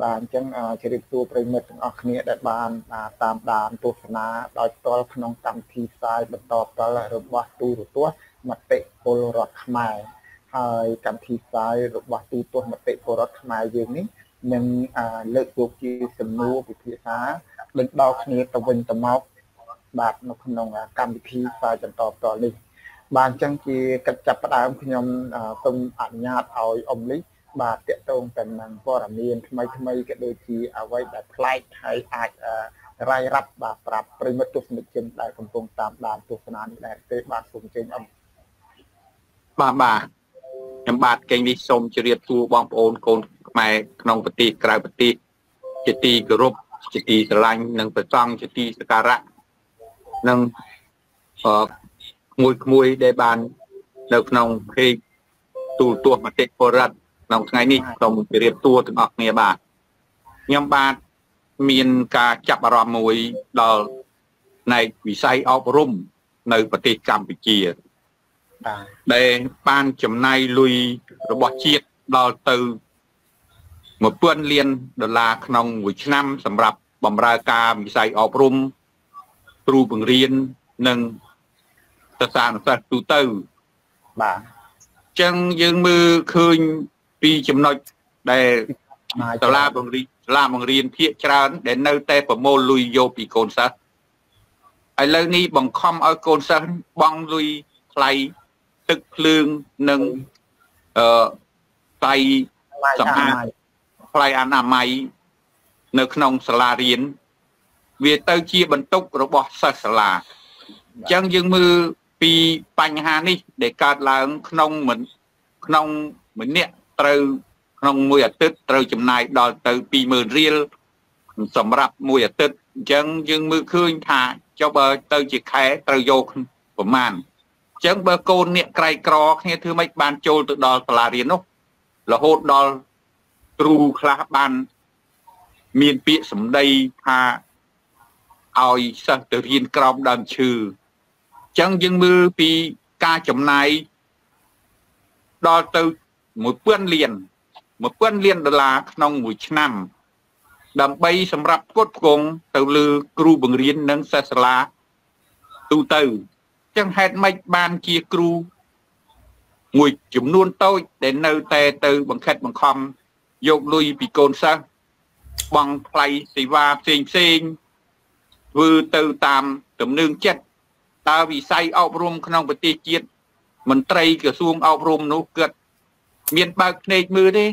បាទអញ្ចឹងជម្រាបសួរប្រិមិត្តទាំងអស់គ្នាដែលបានតាមដានទស្សនាដោយផ្ទាល់ក្នុងកម្មវិធីផ្សាយបន្តផ្ទាល់របស់ទូរទស្សន៍មតិពលរដ្ឋខ្មែរហើយកម្មវិធីផ្សាយរបស់ទូរទស្សន៍មតិពលរដ្ឋខ្មែរយើងនេះនឹងលើកយកជាសំណួរពិភាក្សាដេញដោលគ្នាទៅវិញទៅមកបាទនៅក្នុងកម្មវិធីផ្សាយបន្តផ្ទាល់នេះបាទអញ្ចឹងជាកិច្ចចាប់ផ្ដើមខ្ញុំសូមអនុញ្ញាតឲ្យអ៊ំលី បាទតកតងទៅនឹងព័ត៌មានថ្មីថ្មីក៏ដូចជាអ្វីដែលប្លែកហើយអាចរាយរាប់បាទប្រាប់ប្រិមិត្តទស្សនិកជនដែលកំពុងតាមដានទស្សនានេះដែរទេបាទសូមអញ្ជើញអំបាទបាទខ្ញុំបាទកេងនេះសូមជម្រាបសួរបងប្អូនកូនខ្មែរក្នុងប្រទេសក្រៅប្រទេសជាទីគោរពជាទីស្រឡាញ់និងប្រសង់ជាទីសក្ការៈនិងអមួយមួយដែលបាននៅក្នុងភេកទូលទស្សន៍មតិពលរដ្ឋ ក្នុងថ្ងៃនេះសូមជម្រាបសួរទាំងអស់គ្នាបាទខ្ញុំបាទមានការចាប់អារម្មណ៍មួយដល់ផ្នែកវិស័យអប់រំនៅប្រទេសកម្ពុជាបាទដែលបានចំណាយលុយរបស់ជាតិដល់ទៅ1000លានដុល្លារក្នុងមួយឆ្នាំ សម្រាប់បម្រើការវិស័យអប់រំគ្រូបង្រៀននិងសិស្សានុសិស្សទូទៅបាទអញ្ចឹងយើងមើលឃើញ ពីចំណុចដែលសាលាបង្រៀនសាលាបង្រៀនភាគច្រើន ដែលនៅតែប្រមូលលុយយកពីកូនសិស្សឥឡូវនេះបង្ខំឲ្យកូនសិស្សបង់លុយថ្លៃទឹកភ្លើងនិងអឺថ្លៃសម្អាតថ្លៃអនាម័យនៅក្នុងសាលារៀនវាទៅជាបន្ទុករបស់សិស្សសាលាអញ្ចឹងយើងមើលពីបញ្ហានេះដែលកើតឡើងក្នុងមិនក្នុងម្នាក់ ត្រូវក្នុងមួយអាទិត្យត្រូវចំណាយដល់ទៅ20000រៀលសម្រាប់មួយអាទិត្យអញ្ចឹងយើងមើលឃើញថាចុះបើទៅជាខែត្រូវយកប្រមាណអញ្ចឹងបើកូនអ្នកក្រៃក្រគ្នាធ្វើម៉េចបានចូលទៅដល់សាលារៀននោះរហូតដល់គ្រូខ្លះបានមានពាក្យសម្ដីថាឲ្យសិស្សទៅរៀនក្រោមដើមឈើអញ្ចឹងយើងមើលពីការចំណាយដល់ទៅ 1000លាន1000លានដុល្លារក្នុងមួយឆ្នាំ ដើម្បីសម្រាប់ផ្គត់ផ្គង់ទៅលើគ្រូបង្រៀននិងសិស្សសាលាទូទៅចឹងហេតុម៉េចបានជាគ្រូមួយចំនួនតូចដែលនៅតែទៅបង្ខិតបង្ខំយកលុយពីកូនសិស្សបង់ថ្លៃសេវាផ្សេងផ្សេងធ្វើទៅតាមទំនឹងចិត្តតើវិស័យអប់រំក្នុងប្រទេសជាតិមន្ត្រីក្រសួងអប់រំនោះគាត់ មានបើកភ្នែកមើលទេ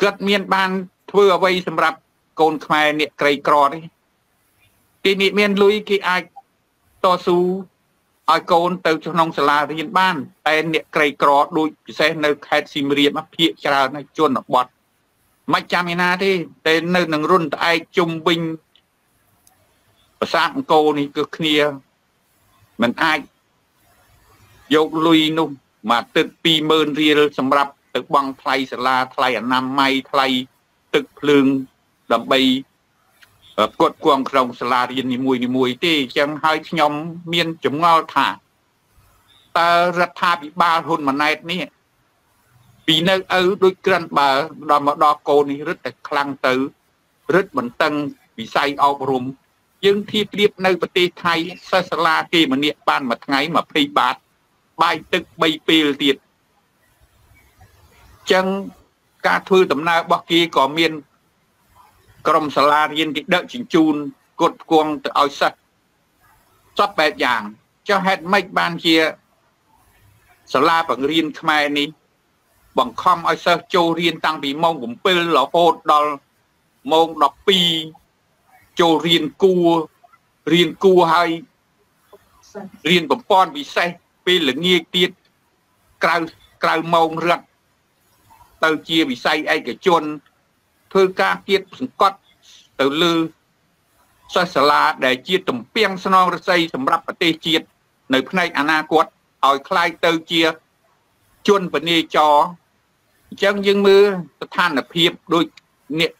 គាត់មានបានធ្វើអ្វីសម្រាប់កូនខ្មែរអ្នកក្រីក្រទេគេនេះមានលុយគេអាចតស៊ូឲ្យកូនទៅក្នុងសាលារៀនបានតែអ្នកក្រីក្រដូចពិសេសនៅខេត្តស িম រាបភាគច្រើននៅជនបទមិនចាំឯណាទេតែនៅនឹងរុនត្អែកជុំវិញប្រាសាទអង្គរនេះគឺគ្នាមិនអាចយកលុយនោះ មួយទឹក20000រៀលសម្រាប់ទៅបង់ថ្លៃសាលាថ្លៃអនាម័យថ្លៃទឹកភ្លើងដើម្បីផ្គត់ផ្គង់ក្នុងសាលារៀននីមួយនីមួយទេអញ្ចឹងហើយខ្ញុំមានចម្ងល់ថាតើរដ្ឋាភិបាលហ៊ុនម៉ាណែតនេះពីនៅឪដូចក្រិនបើដល់មកដល់កូននេះរឹតតែខ្លាំងទៅរឹតបន្តឹងវិស័យអប់រំយើងធៀបប្រៀបនៅប្រទេសថៃសិស្សសាលាគេម្នាក់បានមួយថ្ងៃ20បាត បាយទឹក3ពេលទៀតចឹងការធ្វើដំណើររបស់គេក៏មាន ក្រុមសាលារៀនគេដឹកជញ្ជូនគុតគង់ទៅឲ្យសិស្សសពបែបយ៉ាងចុះហេតុម៉េចបានជាសាលាបង្រៀនខ្មែរនេះ បង្ខំឲ្យសិស្សចូលរៀនតាំងពីម៉ោង7រហូតដល់ម៉ោង12ចូលរៀនគួររៀនគួរហើយរៀនប្រព័ន្ធពិសេស ពេលល្ងាចទៀតក្រៅក្រៅម៉ោងរត់ទៅជាវិស័យឯកជនធ្វើការគៀតសង្កត់ទៅលើសិស្សសាលាដែលជាទំពាំងស្នងរស័យសម្រាប់ប្រទេសជាតិនៅផ្នែកអនាគតឲ្យคล้ายទៅជាជនបនេចរអញ្ចឹងយើងមើលស្ថានភាពដូចនេះ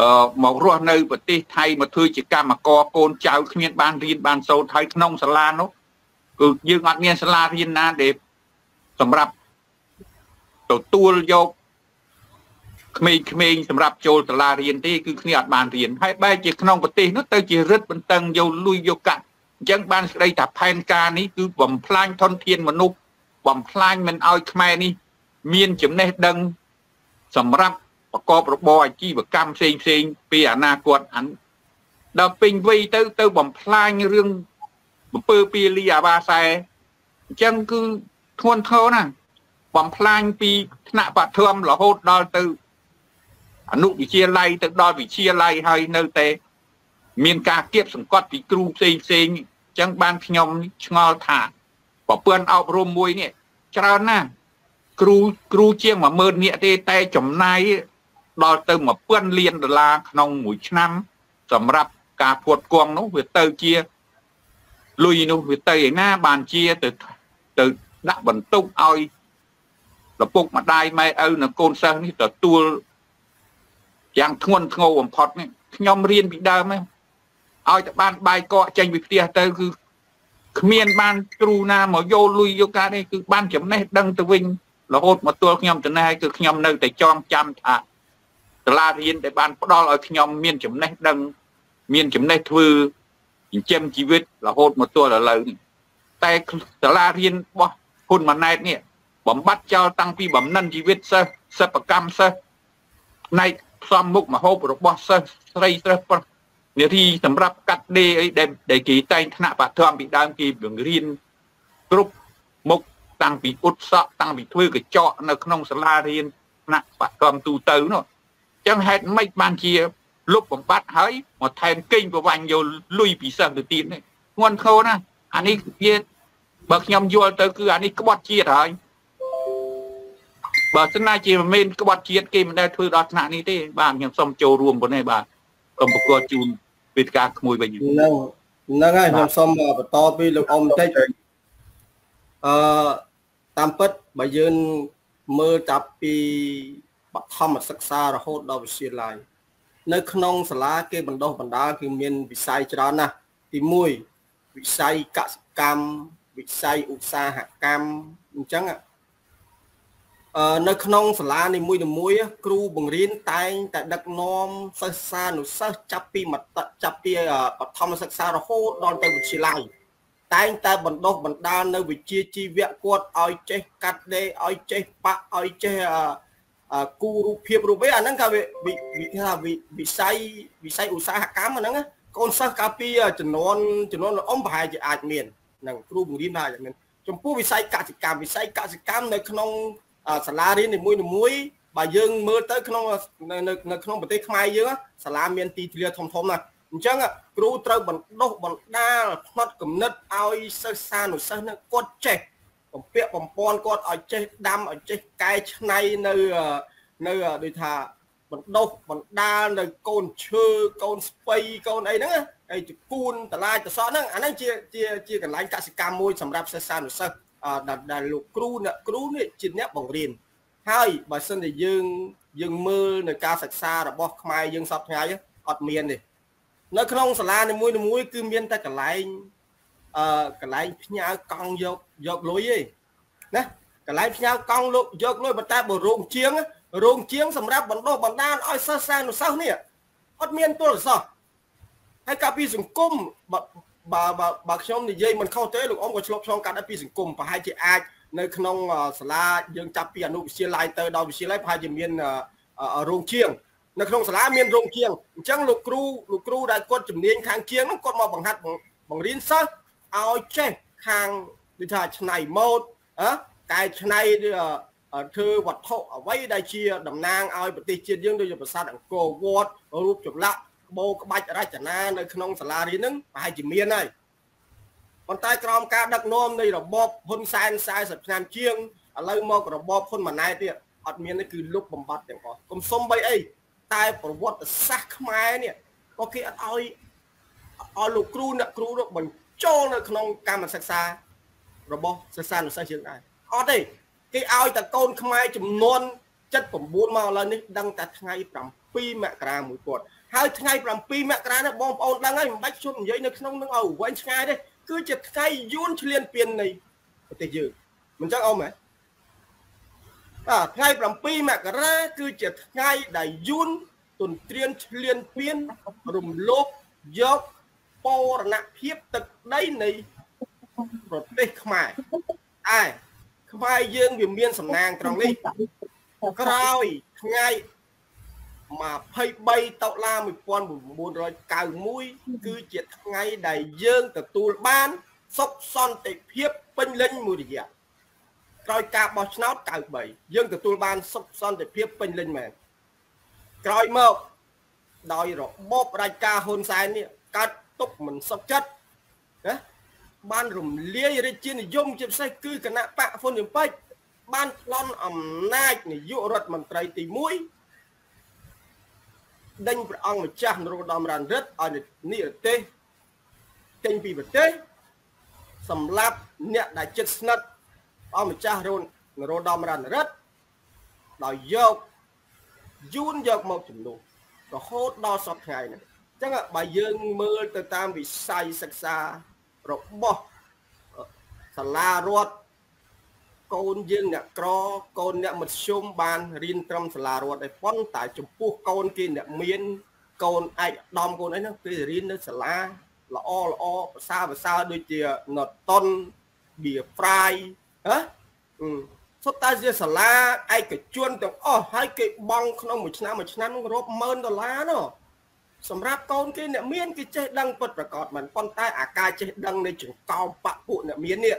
អឺមករស់នៅប្រទេសថៃមកធ្វើជាកម្មករកូនចៅគ្មានបានរៀនបានសូត្រហើយក្នុងសាលានោះ គឺយើងអត់មានសាលារៀនណាដែលសម្រាប់ទទួលយកក្មេងៗសម្រាប់ចូលសាលារៀនទេគឺគ្នាអត់បានរៀនហើយបែរជាក្នុងប្រទេសនោះទៅជារឹតបន្តឹងយកលុយយកកាក់អញ្ចឹងបានស្ដីថាផែនការនេះគឺបំផ្លាញធនធានមនុស្សបំផ្លាញមិនឲ្យខ្មែរនេះ មានចំណេះដឹង សម្រាប់ប្រកបរបរអាជីវកម្មផ្សេងផ្សេងពីអនាគតអានដល់ពេញវ័យទៅទៅបំផ្លាញរឿង អំពើពីលីអាបាសែអញ្ចឹងគឺធ្ងន់ធ្ងរណាស់បំផ្លាញពីថ្នាក់បឋមរហូតដល់ទៅអនុវិទ្យាល័យទៅដល់វិទ្យាល័យហើយនៅតែមានការគៀបសង្កត់ពីគ្រូផ្សេងផ្សេងអញ្ចឹងបានខ្ញុំឆ្ងល់ថាប្រព័ន្ធអប់រំមួយនេះច្រើនណាស់គ្រូគ្រូជាង10000នាក់ទេតែចំណាយដល់ទៅ1000លានដុល្លារក្នុងមួយឆ្នាំ សម្រាប់ការពួតគង់នោះវាទៅជា លុយនោះវាទៅឯណាបានជាទៅទៅដាក់បន្ទុកឲ្យឪពុកម្ដាយម៉ែឪនិងកូនសិស្សនេះទទួលយ៉ាងធ្ងន់ធ្ងរបំផុតនេះខ្ញុំរៀនពីដើមឲ្យតែបានបាយកកចេញពីផ្ទះទៅគឺគ្មានបានគ្រូណាមកយកលុយយកការនេះគឺបានចំណេះដឹងទៅវិញរហូតមកទល់ខ្ញុំទៅណែគឺខ្ញុំនៅតែចងចាំថាសាលារៀនដែលបានផ្ដល់ឲ្យខ្ញុំមានចំណេះដឹង មានចំណេះធ្វើ ចិញ្ចឹមជីវិតរហូតមកទល់ឥឡូវនេះតែសាលារៀនរបស់ហ៊ុនម៉ាណែតនេះបំបត្តិចោលតាំងពីបំណិនជីវិតសិស្សសិប្បកម្មសិស្សផ្នែកផ្សំមុខមហូបរបស់សិស្សស្រីសិស្សប្រុសនាទីសម្រាប់កាត់ដេរអីដែលគេតែងថ្នាក់បឋមពីដើមគេបង្រៀនគ្រប់មុខតាំងពីឧត្តសក់តាំងពីធ្វើកញ្ចក់នៅក្នុងសាលារៀនថ្នាក់បឋមទូទៅនោះអញ្ចឹងហេតុម៉េចបានជា លុបបំបត្តិហើយមកថែមកេងប្រវាញ់យកលុយពីសិស្សទៅទៀតនេះងន់ខោណាអានេះវាបើខ្ញុំយល់ទៅគឺអានេះក្បត់ជាតិហើយបើសិនណាជាមិនមែនក្បត់ជាតិគេមិនដែលធ្វើដល់ថ្នាក់នេះទេបាទខ្ញុំសូមចូលរួមប៉ុណ្ណេះបាទសូមប្រកួតជូនវេទិកាក្មួយវិញហ្នឹងហ្នឹងហើយខ្ញុំសូមបន្តពីលោកអ៊ំបន្តិចអឺតាមពិតបើយើងមើលចាប់ពីបឋមសិក្សារហូតដល់វិទ្យាល័យ នៅក្នុងសាលាគេបណ្ដុះបណ្ដាលគឺមានវិស័យច្រើនណាស់ទី1វិស័យកសិកម្មវិស័យឧស្សាហកម្មអញ្ចឹងនៅក្នុងសាលានីមួយៗគ្រូបង្រៀនតែងតែដឹកនាំសិស្សានុសិស្សចាប់ពីមតចាប់ពីបឋមសិក្សារហូតដល់ទៅវិទ្យាល័យតែងតែបណ្ដុះបណ្ដាលនៅវិជ្ជាជីវៈគាត់ឲ្យចេះកាត់ដេរឲ្យចេះប៉ាក់ឲ្យចេះ គូរូបភាពរូបអីអាហ្នឹងក៏វិថាវិស័យវិស័យឧស្សាហកម្មអាហ្នឹងកូនសិស្សកាលពីចំនួនចំនួនអ៊ំប្រហែលជាអាចមានហ្នឹងគ្រូបង្រៀនថាអាចមានចំពោះវិស័យកសិកម្មវិស័យកសិកម្មនៅក្នុងសាលារៀននីមួយៗបើយើងមើលទៅក្នុងនៅក្នុងប្រទេសខ្មែរយើងសាលាមានទីធ្លាធំធំណាស់អញ្ចឹងគ្រូត្រូវបណ្ដុះបណ្ដាលផ្នត់គំនិតឲ្យសិស្សានុសិស្សនឹងគាត់ចេះ បំពាក់បំពន់គាត់ឲ្យចេះដាំឲ្យចេះកែច្នៃនៅនៅដូចថាបណ្ដុះបណ្ដាលនៅកូនឈើកូនស្ពៃកូនអីហ្នឹងហើយជគួនតឡាចតសហ្នឹងអាហ្នឹងជាជាជាកន្លែងកសិកម្មមួយសម្រាប់សិស្សានុសិស្សដែលលោកគ្រូអ្នកគ្រូនេះជាអ្នកបង្រៀនហើយបើសិនជាយើងយើងមើលនៅការសិក្សារបស់ខ្មែរយើងសពថ្ងៃអត់មានទេនៅក្នុងសាលានីមួយៗគឺមានតែកន្លែង អឺកន្លែងផ្ញើកង់យកយកលុយឯណាកន្លែងផ្ញើកង់លោកយកលុយប៉ុន្តែបើរោងជាងរោងជាងសម្រាប់បណ្ដុះបណ្ដាលឲ្យសិស្សសានុសិស្សនេះអត់មានទូរស័ព្ទហើយកាលពីសង្គមបើបើបើខ្ញុំនិយាយមិនខុសទេលោកអ៊ំក៏ឆ្លប់ឆ្លងកាត់ពីសង្គមប្រហែលជាអាចនៅក្នុងសាលាយើងចាប់ពីអនុវិទ្យាល័យទៅដល់វិទ្យាល័យប្រហែលជាមានរោងជាងនៅក្នុងសាលាមានរោងជាងអញ្ចឹងលោកគ្រូលោកគ្រូដែលគាត់ជំនាញខាងជាងហ្នឹងគាត់មកបង្ហាត់បង្រៀនសិស្ស ឲ្យចេះខាងដូចថាឆ្នៃម៉ូដអើកែឆ្នៃធ្វើវត្ថុអ្វីដែលជាតំណាងឲ្យប្រទេសជាតិយើងដូចជាប្រាសាទអង្គរវត្តរូបចម្លាក់បោក្បាច់រចនានៅក្នុងសាលារៀនហ្នឹងប្រហែលជាមានហើយប៉ុន្តែក្រោមការដឹកនាំនៃរបបហ៊ុនសែន40ឆ្នាំជាងឥឡូវមករបបហ៊ុនម៉ាណែតទៀតអត់មានទេគឺលុបបំបត្តិទាំងអស់កុំសុំបីអីតែប្រវត្តិសាស្ត្រខ្មែរនេះក៏គេអត់ឲ្យឲ្យលោកគ្រូអ្នកគ្រូនោះបញ្ចូលនៅក្នុងកម្មសិក្សារបស់សិស្សានុសិស្សយើងដែរអត់ទេគេឲ្យតែកូនខ្មែរចំនួន79មកឥឡូវនេះដឹងតែថ្ងៃ7មករាមួយគាត់ហើយថ្ងៃ7មករានេះបងប្អូនដឹងហើយមិនបាច់ជុំនិយាយនៅក្នុងនឹងឲ្យវែងឆ្ងាយទេគឺជាថ្ងៃយួនឆ្លៀនពៀននៃប្រទេសយើងមិនចឹងអ៊ំហ៎បាទថ្ងៃ7មករាគឺជាថ្ងៃដែលយួនទន្ទ្រានឆ្លៀនពៀនរំលោភយក បូរណភាពទឹកដីនៃប្រទេសខ្មែរតែខ្មែរយើងវាមានសំណាងត្រង់នេះក្រោយថ្ងៃ23តុលា1991គឺជាថ្ងៃដែលយើងទទួលបានសុខសន្តិភាពពេញលេញមួយរយៈក្រោយការបោះឆ្នោត93យើងទទួលបានសុខសន្តិភាពពេញលេញមែនក្រោយមកដោយរបបរាជការហ៊ុនសែននេះកាត់ ទុកមិនសុខចិត្តណាបានរំលាយរាជានិយមជាពិសេសគឺគណៈបកហ៊ុនយមពេជ្របានប្លន់អំណាចនាយករដ្ឋមន្ត្រីទី1ដេញព្រះអង្គម្ចាស់នរោត្តមរណរដ្ឋឲ្យនិរទេសចេញពីប្រទេសសម្រាប់អ្នកដែលចិត្តស្និទ្ធអង្គម្ចាស់រូននរោត្តមរណរដ្ឋដោយយកយួនយកមកជំនួសរហូតដល់សពថ្ងៃនេះអញ្ចឹងបើយើងមើលទៅតាមវិស័យសិក្សារបស់សាលារដ្ឋកូនយើងអ្នកក្រកូនអ្នកមធ្យមបានរៀនត្រឹមសាលារដ្ឋឯប៉ុន្តែចំពោះកូនគេអ្នកមានកូនឯកឧត្តមកូនអីហ្នឹងគេរៀននៅសាលាល្អល្អភាសាភាសាដូចជាណតុនបៀប្រៃហ៎សុទ្ធតែជាសាលាឯកជនទាំងអស់ហើយគេបង់ក្នុងមួយឆ្នាំមួយឆ្នាំរាប់ម៉ឺនដុល្លារណោះ សម្រាប់កូនគេអ្នកមានគេចេះដឹងពិតប្រកបមិនប៉ុន្តែអាការចេះដឹងនៃចង្កោមបពពួកអ្នកមាននេះ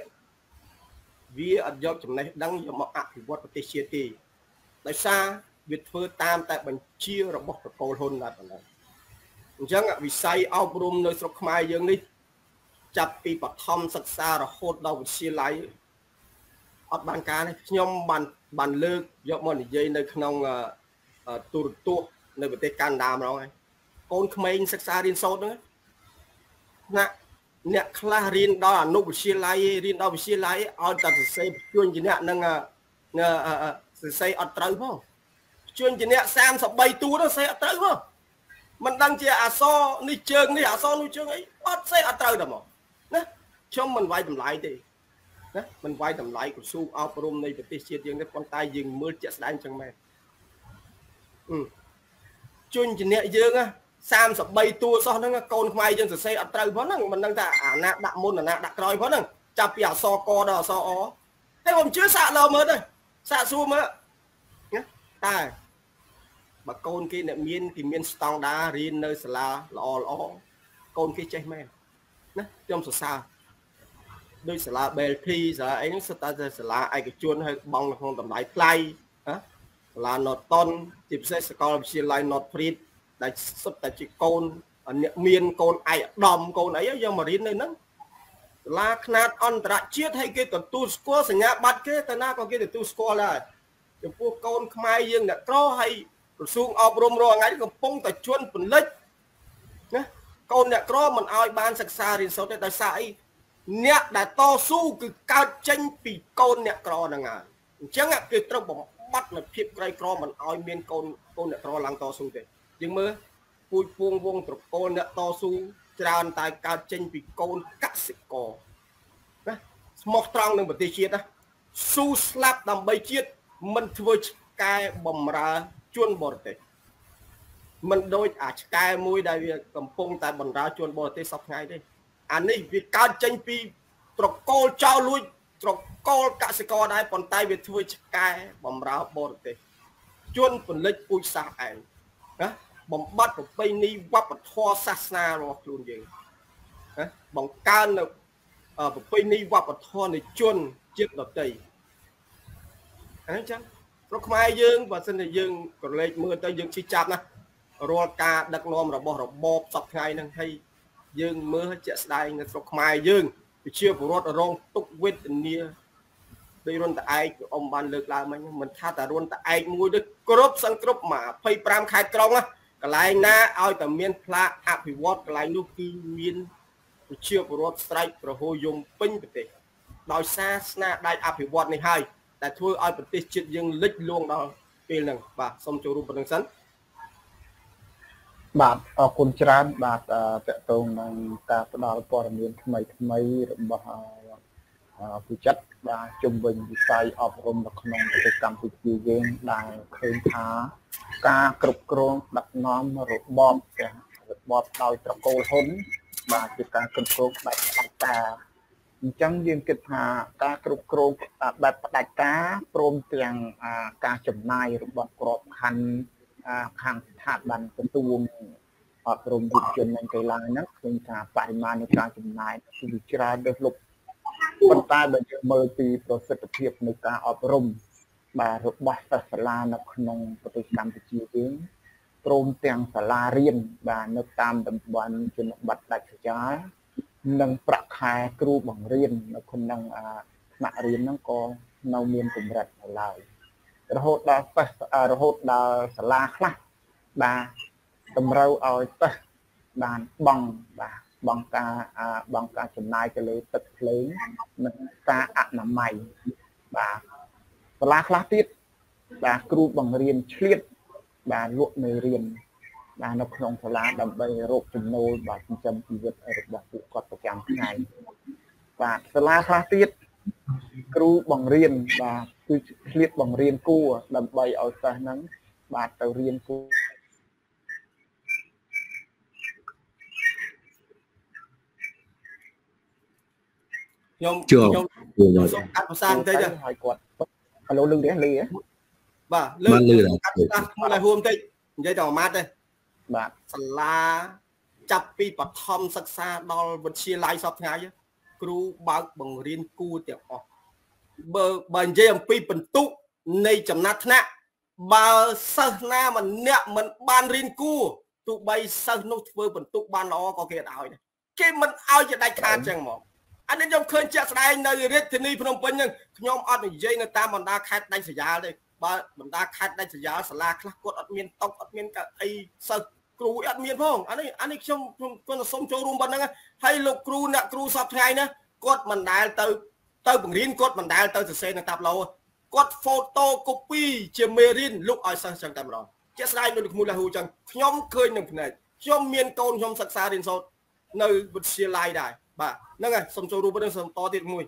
វាអត់យកចំណេះដឹងយកមកអភិវឌ្ឍប្រទេសជាតិទេដោយសារវាធ្វើតាមតែបញ្ជារបស់ប្រកូលហ៊ុនតែប៉ុណ្ណឹងអញ្ចឹងវិស័យអប់រំនៅស្រុកខ្មែរយើងនេះ ចាប់ពីបឋមសិក្សារហូតដល់វិទ្យាល័យអត់បានការនេះខ្ញុំបានបានលើកយកមកនិយាយនៅក្នុងទូរទស្សន៍នៅប្រទេសកាណាដាម្ដងហើយ កូនក្មេងសិក្សារៀនសូត្រហ្នឹងណាអ្នកខ្លះរៀនដល់អនុវិទ្យាល័យរៀនដល់វិទ្យាល័យឲ្យតែសរសេរជួញជាអ្នកនឹងសរសេរអត់ត្រូវផងជួញជាអ្នក33តួទៅសរសេរអត់ត្រូវផងមិនដឹងជាអសរនេះជើងនេះអសរនោះជើងអីអត់សេអត់ត្រូវតែមកណាខ្ញុំមិនវាយតម្លៃទេណាមិនវាយតម្លៃក្រសួងអប់រំនៃប្រទេសជាតិយើងទេប៉ុន្តែយើងមើលជាក់ស្ដែងចឹងមែនអឺជួញជាអ្នកយើងណា 33តួសោះហ្នឹងកូនខ្មែរយើងសរសេរអត់ត្រូវផងហ្នឹងមិនដឹងថាអាណាដាក់មុនអាណាដាក់ក្រោយផងហ្នឹងចាប់ពីអសកដល់អសអហើយខ្ញុំជឿសាក់លោមើលទៅសាក់សួរមើលណាតែបើកូនគេអ្នកមានគេមានស្តង់ដាររៀននៅសាលាល្អល្អកូនគេចេះមែនណាខ្ញុំសរសើរដូចសាលា BLT សាលាអីហ្នឹងសិតតែសាលាឯកជនហើយបង់ក្នុងតម្លៃថ្លៃណាសាលា Norton ជាពិសេសសាកលវិទ្យាល័យ Northfried ដែលសុទ្ធតែជាកូនអ្នកមានកូនឯកឧត្តមកូនអីយកមករៀននៅហ្នឹងសាលាខ្នាតអន្តរជាតិឲ្យគេទទួលស្គាល់សញ្ញាបត្រគេទៅណាក៏គេទទួលស្គាល់ដែរចំពោះកូនខ្មែរយើងអ្នកក្រហើយក្រសួងអប់រំរាល់ថ្ងៃកំពុងតែជន់ពន្លិចណាកូនអ្នកក្រមិនឲ្យបានសិក្សារៀនសូត្រទេដោយសារអីអ្នកដែលតស៊ូគឺកើតចេញពីកូនអ្នកក្រហ្នឹងហើយអញ្ចឹងគេត្រូវបំបត្តិនៅភាពក្រីក្រមិនឲ្យមានកូនកូនអ្នកក្រឡើងតស៊ូទេ យើងមើលពូជពងវងត្រកូលអ្នកតស៊ូច្រើនតែកើតចេញពីកូនកសិករណាស្មោះត្រង់នឹងប្រទេសជាតិណាស៊ូស្លាប់ដើម្បីជាតិមិនធ្វើឆ្កែបំរើជនបរទេសមិនដូចអាឆ្កែមួយដែលវាកំពុងតែបំរើជនបរទេសសពថ្ងៃទេអានេះវាកើតចេញពីត្រកូលចោលលួចត្រកូលកសិករដែរប៉ុន្តែវាធ្វើឆ្កែបំរើបរទេសជនពលិចពូជសាសឯងណា បំបត្តិប្រពៃណីវប្បធម៌សាសនារបស់ខ្លួនយើងណាបង្កើននៅប្រពៃណីវប្បធម៌នៃជនជាតិដទៃអញ្ចឹងស្រុកខ្មែរយើងបើសិនជាយើងក្រឡេកមើលទៅយើងជិះចាប់ណារាល់ការដឹកនាំរបស់របបសពថ្ងៃហ្នឹងហើយយើងមើលជាក់ស្ដែងនៅស្រុកខ្មែរយើងប្រជាពលរដ្ឋរងទុកវេទនាដោយរុនតឯកអ៊ំបានលើកឡើងមិញមិនថាតែរុនតឯកមួយដូចគ្រប់សង្គ្រប់25ខេត្តក្រុងណា កន្លែងណាឲ្យតែមានផ្លាកអភិវឌ្ឍកន្លែងនោះគឺមានប្រជាពលរដ្ឋស្រែកប្រហោយំពេញប្រទេសដោយសារស្នាដៃអភិវឌ្ឍនេះហើយដែលធ្វើឲ្យប្រទេសជាតិយើងលិចលង់ដល់ពេលហ្នឹងបាទសូមចូលរួមប៉ុណ្្នឹងសិនបាទអរគុណច្រើនបាទតកតងនឹងការផ្ដល់ព័ត៌មានថ្មីថ្មីរបស់វិចិត្រ បាទជំវិញវិស័យអប់រំនៅក្នុងប្រទេសកម្ពុជាយើងដែលឃើញថាការគ្រប់គ្រងដឹកនាំរបបទាំងរបបដោយត្រកូលហ៊ុនបាទជាការគ្រប់គ្រងបែបផ្ដាច់ការអញ្ចឹងយើងគិតថាការគ្រប់គ្រងបែបផ្ដាច់ការព្រមទាំងការចំណាយរបស់ក្របខ័ណ្ឌខាងស្ថាប័នក្រសួងអប់រំយុវជននិងកីឡាហ្នឹងឃើញថាបរិមាណនៃការចំណាយគឺច្រើនលើសលប់ ប៉ុន្តែបើយើងមើលពីប្រសិទ្ធភាពនៃការអប់រំបាទរបស់សិស្សសាលានៅក្នុងប្រទេសកម្ពុជាយើងព្រមទាំងសាលារៀនបាទនៅតាមតំបន់ជនបទដាច់ស្រយាលនិងប្រាក់ខែគ្រូបង្រៀននៅក្នុងថ្នាក់រៀនហ្នឹងក៏នៅមានកម្រិតនៅឡើយរហូតដល់សិស្សរហូតដល់សាលាខ្លះបាទតម្រូវឲ្យសិស្សបានបង់បាទ បង់ការបង់ការចំណាយទៅលើទឹកភ្លើងនិងការអនាម័យបាទសាលាខ្លះទៀតបាទគ្រូបង្រៀនឆ្លៀតបាទលក់មេរៀនបាទនៅក្នុងសាលាដើម្បីរកចំណូលបាទចិញ្ចឹមជីវិតរបស់ពួកគាត់ប្រចាំថ្ងៃបាទសាលាខ្លះទៀតគ្រូបង្រៀនបាទគឺឆ្លៀតបង្រៀនគួរដើម្បីឲ្យសិស្សហ្នឹងបាទទៅរៀនគួរ ខ្ញុំខ្ញុំខ្ញុំសូមកាត់ភាសាបន្តិចហើយគាត់ហៅលឺទេលឺហ៎បាទលឺកាត់ភាសាខ្មែរឲ្យហួមបន្តិចនិយាយតែមួយម៉ាត់ទេបាទសាលាចាប់ពីបឋមសិក្សាដល់វិទ្យាល័យសពថ្ងៃគ្រូបើកបង្រៀនគួរទាំងអស់បើបើនិយាយអំពីបន្ទុកនៃចំណាត់ថ្នាក់បើសិស្សណាម្នាក់មិនបានរៀនគួរទោះបីសិស្សនោះធ្វើបន្ទុកបានល្អក៏គេអត់ឲ្យដែរគេមិនឲ្យជាដាច់ខាតចឹងហ្មង អានេះខ្ញុំឃើញជាក់ស្ដែងនៅរាជធានីភ្នំពេញហ្នឹងខ្ញុំអត់និយាយនៅតាមបណ្ដាខេត្តដាច់ស្រយាលទេបើបណ្ដាខេត្តដាច់ស្រយាលសាលាខ្លះគាត់អត់មានតុអត់មានកៅអីសិស្សគ្រូអត់មានផងអានេះអានេះខ្ញុំខ្ញុំគាត់សុំចូលរួមប៉ុណ្្នឹងហើយលោកគ្រូអ្នកគ្រូសពថ្ងៃណាគាត់មិនដែលទៅ ទៅបង្រៀនគាត់មិនដែលទៅសរសេរនៅតាប់ឡូគាត់ photocopy ជាមេរៀនលោកឲ្យសិស្សចឹងតែម្ដងជាក់ស្ដែងលោកគ្រូលះហ៊ូចឹងខ្ញុំឃើញនឹងភ្នែកខ្ញុំមានកូនខ្ញុំសិក្សារៀនសូត្រនៅវិទ្យាល័យដែរ បាទហ្នឹងហើយសូមចូលរួមនឹងសូមតទៀតមួយ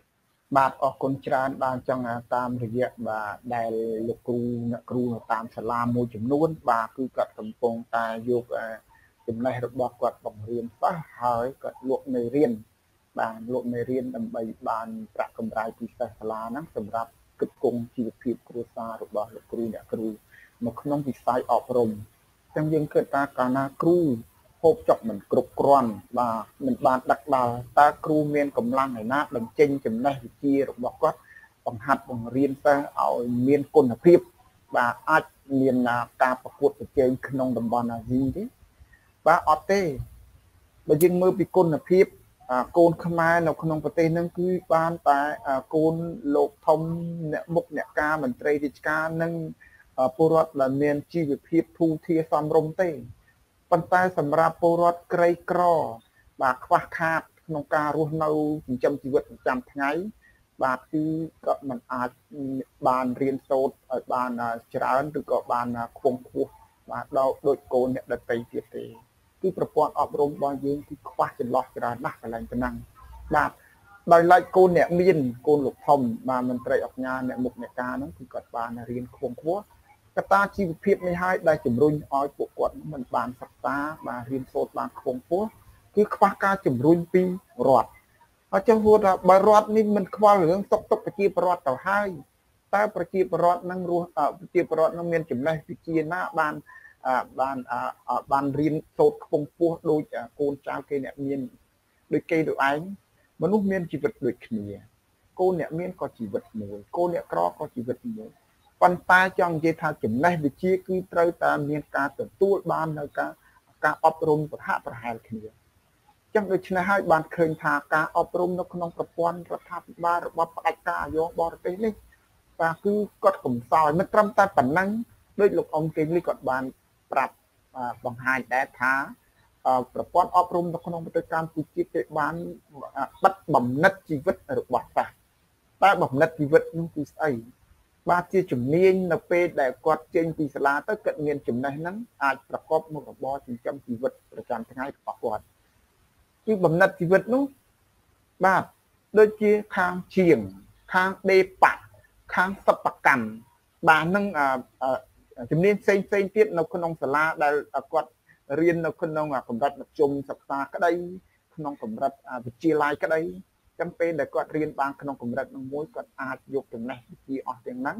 បាទអរគុណច្រើនបាទចង់តាមរយៈបាទដែលលោកគ្រូអ្នកគ្រូតាមសាលាមួយចំនួន បាទគឺគាត់កំពុងតែយកចំណេះរបស់គាត់បង្រៀនសិស្សហើយគាត់លក់មេរៀនបាទលក់មេរៀនដើម្បីបានប្រាក់កម្រៃពីសិស្សសាលាហ្នឹងសម្រាប់គិតគង់ជីវភាពគ្រួសាររបស់លោកគ្រូអ្នកគ្រូនៅក្នុងវិស័យអប់រំចឹងយើងគិតថាកាលណាគ្រូ ហូបចុកមិនគ្រប់គ្រាន់បាទមិនបានដឹកដល់តើគ្រូមានកម្លាំងឯណាបញ្ចេញចំណេះវិជ្ជារបស់គាត់បង្ហាត់បង្រៀនសិស្សឲ្យមានគុណភាព បាទអាចមានការប្រកួតប្រជែងក្នុងតំបន់អាស៊ីទេបាទអត់ទេបើយើងមើលពីគុណភាពកូនខ្មែរនៅក្នុងប្រទេសនឹងគឺបានតែកូនលោកធំអ្នកមុខអ្នកការមន្ត្រីរាជការនិងពលរដ្ឋដែលមានជីវភាពធូរធារសមរម្យទេ ប៉ុន្តែសម្រាប់ពលរដ្ឋក្រីក្រ បាទខ្វះខាតក្នុងការរស់នៅចិញ្ចឹមជីវិតប្រចាំថ្ងៃបាទគឺក៏មិនអាចបានរៀនសូត្រឲ្យបានច្រើនឬក៏បានខ្ពង់ខ្ពស់បាទដល់ដូចកូនអ្នកដតីទៀតទេគឺប្រព័ន្ធអប់រំរបស់យើងគឺខ្វះចន្លោះច្រើនណាស់កន្លែងប៉ុណ្ណឹងបាទដោយឡែកកូនអ្នកមានកូនលោកធំបាទមន្ត្រីអុកញ៉ាអ្នកមុខអ្នកការហ្នឹងគឺគាត់បានរៀនខ្ពង់ខ្ពស់ កត្តាជីវភាពនេះហើយដែលជំរុញឲ្យពួកគាត់មិនបានសិក្សាបានរៀនសូត្របានខ្ពង់ខ្ពស់គឺខ្វះការជំរុញពីរដ្ឋអញ្ចឹងហួតថាបើរដ្ឋនេះមិនខ្វល់រឿងសុខទុក្ខប្រជាពលរដ្ឋទៅហើយតើប្រជាពលរដ្ឋនឹងរស់ប្រជាពលរដ្ឋនឹងមានចំណេះវិជ្ជាណាបានបានបានរៀនសូត្រខ្ពង់ខ្ពស់ដូចកូនចៅគេអ្នកមានដូចគេដូចឯងមនុស្សមានជីវិតដូចគ្នា កូនអ្នកមានក៏ជីវិតមួយកូនអ្នកក្រក៏ជីវិតមួយ ប៉ុន្តែចង់និយាយថាចំណេះវិជ្ជាគឺត្រូវតែមានការទទួលបាននៅការការអប់រំប្រហាក់ប្រហែលគ្នាចឹងដូច្នេះហើយបានឃើញថាការអប់រំនៅក្នុងប្រព័ន្ធរដ្ឋាភិបាលរបស់ផ្ដាច់ការយោបរទេសនេះបាទគឺគាត់កំសោយមិនត្រឹមតែប៉ុណ្ណឹងដោយលោកអ៊ំកេងលីគាត់បានប្រាប់បង្ហាញដែរថាប្រព័ន្ធអប់រំនៅក្នុងប្រទេសកម្ពុជាគេបានបិទបំណិតជីវិតរបស់សិស្សតែបំណិតជីវិតនោះគឺស្អី បាទជាជំនាញនៅពេលដែលគាត់ចេញពីសាលាទៅគាត់មានចំណេះហ្នឹងអាចប្រកបមុខរបរចិញ្ចឹមជីវិតប្រចាំថ្ងៃរបស់គាត់គឺបំណិតជីវិតនោះបាទដូចជាខាងជាង ខាងដេប៉ាខាងសិប្បកម្មបាទនឹងជំនាញផ្សេងផ្សេងទៀតនៅក្នុងសាលាដែលគាត់រៀននៅក្នុងកម្រិតមធ្យមសិក្សាក្តីក្នុងកម្រិតវិទ្យាល័យក្តី ចឹងពេលដែលគាត់រៀនបានក្នុងកម្រិតនោះមួយគាត់អាចយកចំណេះវិជ្ជាអស់ទាំងហ្នឹង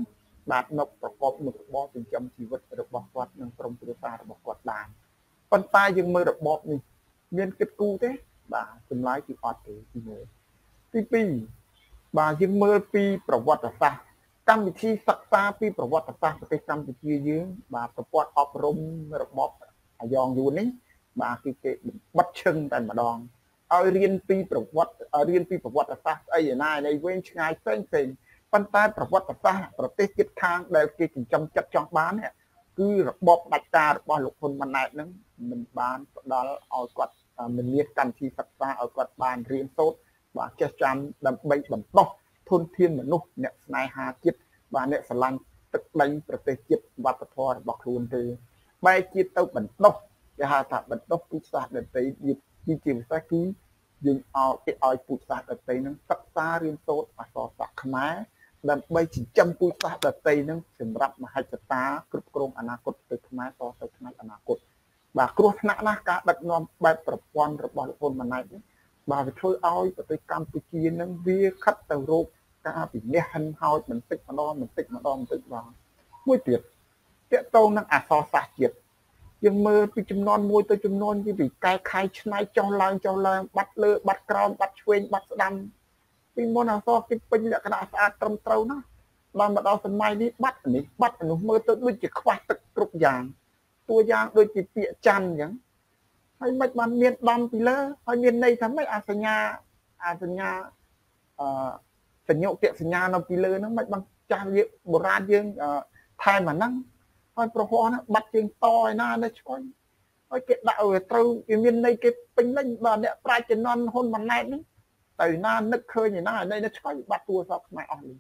បាទមកប្រកបមុខរបរចិញ្ចឹមជីវិតរបស់គាត់និងក្រុមគ្រួសាររបស់គាត់បានប៉ុន្តែយើងមើលរបបនេះមានគិតគូរទេបាទចម្លើយគឺអត់ទេទី1ទី2បាទយើងមើលពីប្រវត្តិសាស្ត្រកម្មវិធីសិក្សាពីប្រវត្តិសាស្ត្រប្រទេសកម្ពុជាយើងបាទប្រព័ន្ធអប់រំរបបអាយ៉ងយួននេះបាទគឺគេបិទឈឹងតែម្ដង ឲ្យរៀនពីប្រវត្តិរៀនពីប្រវត្តិសាស្ត្រស្អីឯណានៃវែងឆ្ងាយផ្សេងផ្សេងប៉ុន្តែប្រវត្តិសាស្ត្រប្រទេសជិតខាងដែលគេចិញ្ចឹមចិត្តចង់បាននេះគឺរបបដាច់ការរបស់លោកហ៊ុនម៉ាណែតនឹងមិនបានផ្ដល់ឲ្យគាត់មិនមានកម្មវិធីសិក្សាឲ្យគាត់បានរៀនសូត្របាទចេះចាំដើម្បីបន្តធនធានមនុស្សអ្នកស្នេហាជាតិបាទអ្នកស្រឡាញ់ទឹកដីប្រទេសជាតិវប្បធម៌របស់ខ្លួនទេបែរជាទៅបន្តគេហៅថាបន្តពុទ្ធសាសនាដតីជាជាពិសេសគឺយើងឲ្យគេឲ្យពុទ្ធសាសនាដតីនឹងសិក្សារៀនសូត្រអក្សរសាស្ត្រខ្មែរដើម្បីចិញ្ចឹមពូជសាសន៍ដតីនឹងសម្រាប់មហិច្ឆតាគ្រប់គ្រងអនាគតទៅខ្មែរតទៅថ្ងៃអនាគតបាទគ្រោះថ្នាក់ណាស់ការដឹកនាំបែបប្រព័ន្ធរបស់លោកហ៊ុនម៉ាណែតនេះបាទវាធ្វើឲ្យប្រទេសកម្ពុជានឹងវាខិតទៅរកការពិនិត្យហិនហោចបន្តិចម្ដងបន្តិចម្ដងបន្តិចបងមួយទៀតតកតងនឹងអសរសាស្ត្រជាតិ យើងមើលពីចំនួនមួយទៅចំនួនពីកែខៃឆ្នៃចុះឡើងចុះឡើងបាត់លើបាត់ក្រោមបាត់ឆ្វេងបាត់ស្ដាំពីមុនអសរគេពេញលក្ខណៈស្អាតត្រឹមត្រូវណាដល់មកដល់សម័យនេះបាត់នេះបាត់នោះមើលទៅដូចជាខ្វះទឹកគ្រប់យ៉ាងតួយ៉ាងដូចជាពាក្យច័ន្ទអញ្ចឹងហើយមិនបានមានដំពីលើហើយមានន័យថាម៉េចអាសញ្ញាអាសញ្ញាអឺសញ្ញតិសញ្ញានៅពីលើហ្នឹងមិនបានចាស់វាបុរាណយើងថែមអាហ្នឹង ហើយប្រហោះណាបាត់ជើងតឯណានៅឆ្កុយហើយគេដាក់ឲ្យត្រូវវាមានន័យគេពេញលេញបើអ្នកប្រាជ្ញជំនាន់ហ៊ុនម៉ាណែតនេះទៅណានឹកឃើញឯណានៅនៅឆ្កុយបាត់តួសពខ្មែរអស់នេះ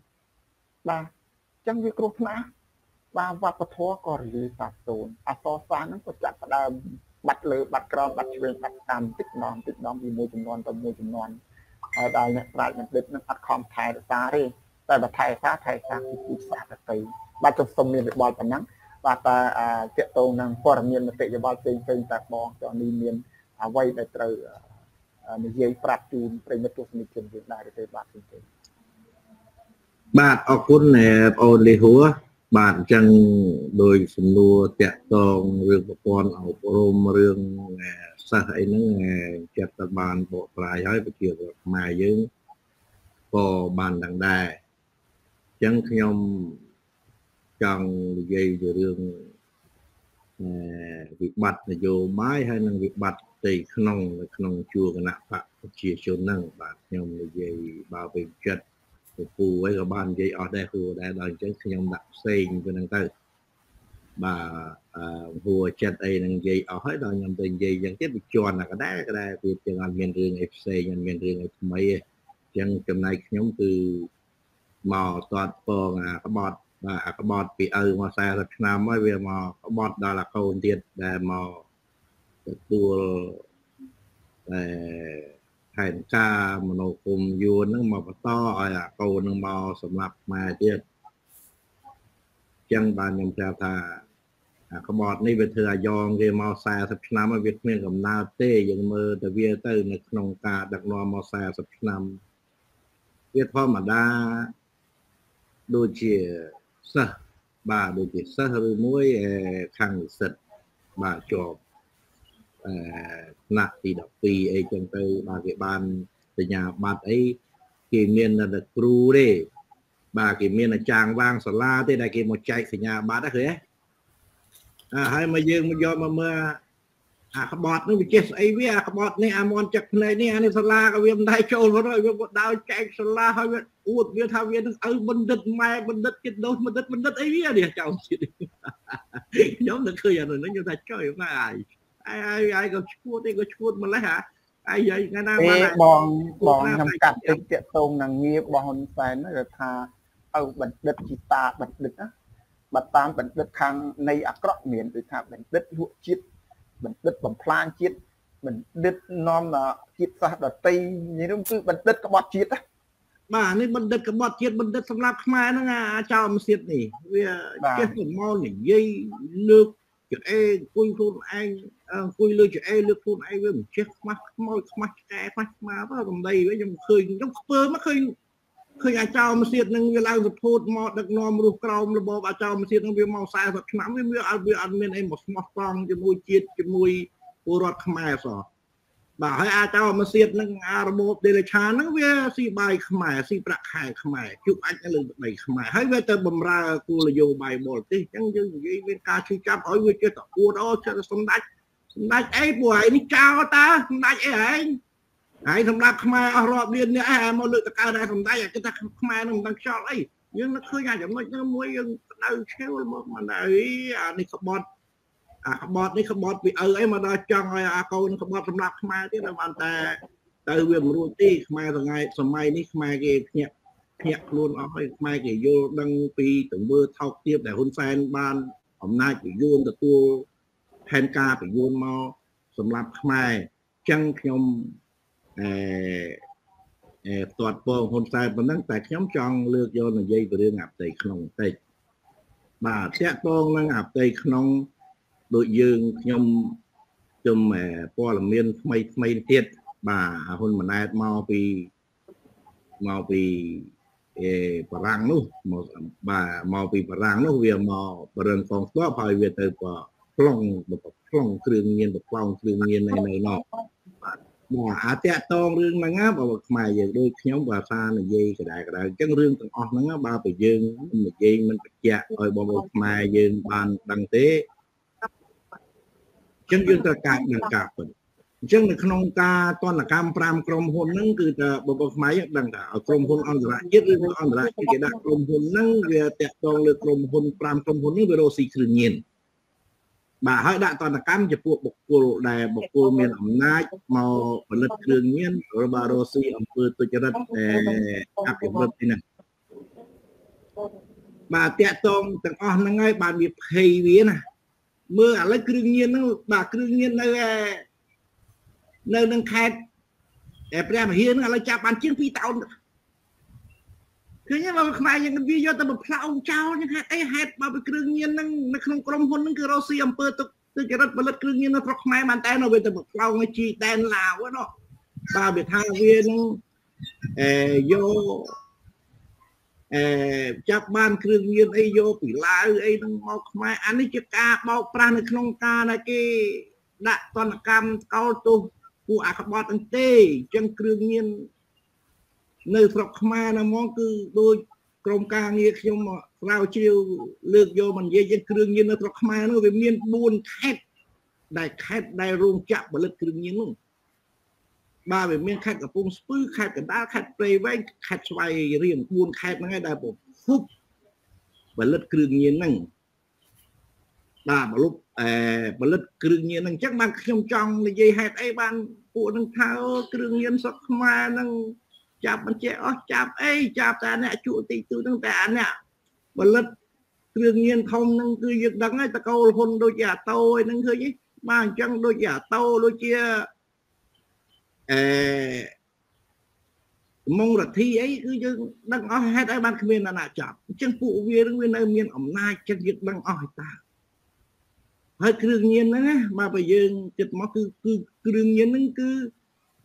បាទអញ្ចឹងវាគ្រោះថ្នាក់បាទវប្បធម៌ក៏រលាយសាបសូន្យអសរសាស្ត្រហ្នឹងក៏ចាប់ផ្ដើមបាត់លើបាត់ក្រោមបាត់ឆ្វេងបាត់តាមតិចម្ដងតិចម្ដងពីមួយចំនួនទៅមួយចំនួនហើយដល់អ្នកប្រាជ្ញបណ្ឌិតនឹងអត់ខំថែរក្សាទេតែបើថែរក្សាថែរក្សាពីពុទ្ធសាសនាទៅបាទខ្ញុំសូមមានវិបល់ប៉ុណ្ណឹង បាទតែតកតងនឹងព័ត៌មានមតិយោបល់ផ្សេងផ្សេងតែបងតនេះមានអ្វីដែលត្រូវនិយាយប្រាប់ជូនប្រិមិត្តទស្សនិកជនយើងដែរទេបាទទេបាទអរគុណបងអូនលីហួរបាទអញ្ចឹងដោយសំណួរតាក់ទងរឿងប្រព័ន្ធអប់រំរឿងសិស្សអីហ្នឹងចិត្តទៅបានបកស្រាយហើយប្រជាពលរដ្ឋខ្មែរយើងក៏បានដឹងដែរអញ្ចឹងខ្ញុំ ចង់និយាយពីរឿងវិបត្តិនយោបាយហើយនិងវិបត្តិផ្ទៃក្នុងនៅក្នុងជួរគណៈបកប្រជាជនហ្នឹងបាទខ្ញុំនិយាយបើវិញចិត្តពូអីក៏បាននិយាយអស់ដែរគួរដែរដល់អញ្ចឹងខ្ញុំដាក់ផ្សេងទៅហ្នឹងទៅបាទអឺហួរចិត្តអីនឹងនិយាយអស់ហើយដល់ខ្ញុំទៅនិយាយអញ្ចឹងទៀតវាជន់តែក៏ដែរក៏ដែរវាទាំងអត់មានរឿងអីផ្សេងអត់មានរឿងអីថ្មីទេអញ្ចឹងចំណែកខ្ញុំគឺមកតតពងអាក្បត់ បាទអាក្បត់ពីឪមក40ឆ្នាំហើយវាមកក្បត់ដល់អាកូនទៀតដែលមកទទួលតែផែនការមនោគមយួនហ្នឹងមកបន្តឲ្យអាកូនហ្នឹងមកសម្រាប់ខ្មែរទៀតចឹងបានខ្ញុំប្រាប់ថាអាក្បត់នេះវាធ្វើអាយ៉ងគេមក40ឆ្នាំហើយវាគ្មានកំណើតទេយើងមើលទៅវាទៅនៅក្នុងការដឹកនាំមក40ឆ្នាំវាធម្មតាដូចជា សិស្សបាទដូចជាសិស្សឬមួយខាងនិស្សិតបាទជាប់អឺថ្នាក់ទី12អីចឹងទៅបាទគេបានសញ្ញាបត្រអីគេមានតែគ្រូទេបាទគេមានអាចារ្យវាងសាលាទេដែលគេមកចែកសញ្ញាបត្រហ្នឹងឃើញទេអាហើយមកយើងមកយកមកមើល អាក្បត់នេះវាចេះស្អីវាអាក្បត់នេះអាមន់ចឹកភ្នែកនេះអានេះសាលាក៏វាមិនដែរចូលមកហើយវាដើរចែកសាលាហើយវាអួតវាថាវានឹងឪបណ្ឌិតម៉ែបណ្ឌិតចិត្តដោសបណ្ឌិតបណ្ឌិតអីវានេះចៅជាតិខ្ញុំនឹកឃើញអានោះខ្ញុំថាចុយម៉ែអាយអាយអាយក៏ឈួតទេក៏ឈួតម្លេះអាអាយថ្ងៃណាបានបងបងខ្ញុំកាត់តិចតាកតងនឹងងាររបស់ហ៊ុនសែនគឺថាឪបណ្ឌិតជីតាបណ្ឌិតណាបើតាមបណ្ឌិតខាងនៃអាក្រក់មានដូចថាបណ្ឌិតលក់ជាតិ បណ្ឌិតបំផ្លាញជាតិបណ្ឌិតនាំជាតិសាសន៍ដតីនេះគឺបណ្ឌិតក្បត់ជាតិបាទនេះបណ្ឌិតកបត់ជាតិបណ្ឌិតសម្រាប់ខ្មែរហ្នឹងអាចោមសៀតនេះវាចេះទៅមកនិយាយលើកចអេអង្គុយខ្លួនឯងអង្គុយលើចអេលើកខ្លួនឯងវាមិនចេះខ្មាស់ខ្មោចខ្មាស់ឆ្កែខ្មាស់ឆ្មាទៅរំដីវិញខ្ញុំឃើញខ្ញុំខ្ពើមកឃើញ ឃើញអាចោមសៀតនឹងវាឡើងសភូតមកដឹកនាំរស់ក្រោមរបបអាចោមសៀតនឹងវាមក40ឆ្នាំវាវាអត់វាអត់មានអីមកស្មោះត្រង់ជាមួយជាតិជាមួយពលរដ្ឋខ្មែរសោះបាទហើយអាចោមកសៀតនឹងអារបបដេលឆាហ្នឹងវាស៊ីបាយខ្មែរស៊ីប្រាក់ខែខ្មែរជុកអាចលើដីខ្មែរហើយវាទៅបំរើគោលនយោបាយបរទេសអញ្ចឹងយើងនិយាយមានការជួយចាប់ឲ្យវាចេះតែអួតអូចេះតែសម្ដេចសម្ដេចអីពួកឯងនេះចោលតាសម្ដេចអីឯង ហើយសម្រាប់ខ្មែរអស់រាប់លានអ្នកឯងមកលើកតកើដែរសម្ដេចគេថាខ្មែរនឹងមិនដឹងខ្យល់អីយើងនឹកឃើញអាចំណុចហ្នឹងមួយយើងដៅឈើមកមិនដែរអានេះក្បត់អាក្បត់នេះក្បត់ពីឪអីមកដល់ចង់ឲ្យអាកូនក្បត់សម្រាប់ខ្មែរទៀតតែបានតែទៅវាមិនរួចទេខ្មែរថ្ងៃសម័យនេះខ្មែរគេភ្ញាក់ភ្ញាក់ខ្លួនអស់ហើយខ្មែរគេយល់ដឹងពីទង្វើថោកទាបដែលហ៊ុនសែនបានអំណាចពយួនទទួលផែនការពយួនមកសម្រាប់ខ្មែរចឹងខ្ញុំ អឺអឺផ្ទាត់ពងហ៊ុនសែនប៉ុណ្ណឹងតែខ្ញុំចង់លើកយកនិយាយពីរឿងអាផ្ទៃក្នុងបន្តិចបាទតាក់ទងនឹងអាផ្ទៃក្នុងដូចយើងខ្ញុំខ្ញុំព័ត៌មានថ្មីថ្មីទៀតបាទហ៊ុនម៉ាណែតមកពីមកពីអេបារាំងនោះមកបាទមកពីបារាំងនោះវាមកបរិងកងទ័ពហើយវាទៅប្រប្លង់ប្រប្លង់គ្រឿងញៀនប្រប្លង់គ្រឿងញៀននៅនៅនោះបាទ មកអាតាក់តងរឿងហ្នឹងណាបើខ្មែរយើងដូចខ្ញុំភាសានិយាយកដែរកដែរអញ្ចឹងរឿងទាំងអស់ហ្នឹងបើបើយើងនិយាយមិនបញ្ជាក់ឲ្យបងប្អូនខ្មែរយើងបានដឹងទេចឹងយើងត្រូវការនឹងការពិតអញ្ចឹងនៅក្នុងការតនកម្ម5ក្រុមហ៊ុនហ្នឹងគឺថាបបខ្មែរយើងដឹងថាក្រុមហ៊ុនអន្តរជាតិឬអន្តរជាតិគេដាក់ក្រុមហ៊ុនហ្នឹងវាតាក់ទងលើក្រុមហ៊ុន5ក្រុមហ៊ុននេះវារកស៊ីគ្រឿងញៀន បាទហើយដាក់តនកម្មចំពោះបុគ្គលដែលបុគ្គលមានអំណាចមកផលិតគ្រឿងញៀនរបស់រកស៊ីអំពើទុច្ចរិតអភិវឌ្ឍនេះណាបាទតាក់ទងទាំងអស់ហ្នឹងហើយបានវាភ័យវាណាមើលឥឡូវគ្រឿងញៀនហ្នឹងបាទគ្រឿងញៀននៅនៅនឹងខេត្តតែព្រះមហាហ្នឹងឥឡូវចាប់បានជាង2តោន ឃើញបើខ្មែរយើងវាយកទៅបំផ្លាញចោលយ៉ាងហេតុអីហេតុបើពីគ្រឿងញៀនហ្នឹងនៅក្នុងក្រុមហ៊ុនហ្នឹងគឺរស់ស៊ីអំពើទុកទុច្ចរិតផលិតគ្រឿងញៀននៅស្រុកខ្មែរបានតែនៅវាទៅបំផ្លាញជីដែនឡាវហ្នឹងបាទវាថាវានឹងអឺយកអឺចាប់បានគ្រឿងញៀនអីយកពីឡាវអីហ្នឹងមកខ្មែរអានេះជាការបោកប្រាស់នៅក្នុងការដែលគេដាក់តនកម្មកោតទោសពួកអាក្បត់ហ្នឹងទេអញ្ចឹងគ្រឿងញៀន នៅស្រុកខ្មែរណាហ្មងគឺដូចក្រមការងារខ្ញុំស្រាវជ្រាវលើកយកមកនិយាយយើងគ្រឿងញៀននៅស្រុកខ្មែរនោះវាមាន4ខេត្តដែលខេត្តដែលរោងចក្រផលិតគ្រឿងញៀននោះបាទវាមានខេត្តកំពង់ស្ពឺខេត្តកណ្ដាលខេត្តព្រៃវែងខេត្តស្វាយរៀង4ខេត្តហ្នឹងឯងដែលពភពផលិតគ្រឿងញៀនហ្នឹងបាទបលុបអឺផលិតគ្រឿងញៀនហ្នឹងអញ្ចឹងបានខ្ញុំចង់និយាយហេតុអីបានពួកនឹងថាគ្រឿងញៀនសុកខ្មែរហ្នឹង ចាប់បញ្ជាអស់ចាប់អីចាប់តែអ្នកជក់តិចតួហ្នឹងតែអាអ្នកផលិតគ្រឿងញៀនធំហ្នឹងគឺយើងដឹងហើយតកូលហ៊ុនដូចជាអាតូឯហ្នឹងឃើញទេបាទអញ្ចឹងដូចជាអាតូដូចជាអឺមងរទ្ធីអីគឺយើងដឹងអស់ហេតុអីបានគ្មានអាណាចាប់អញ្ចឹងពួកវានឹងវានៅមានអំណាចចិត្តយើងដឹងអស់ហើយតាហើយគ្រឿងញៀនហ្នឹងណាមកបើយើងចិត្តមកគឺគឺគ្រឿងញៀនហ្នឹងគឺ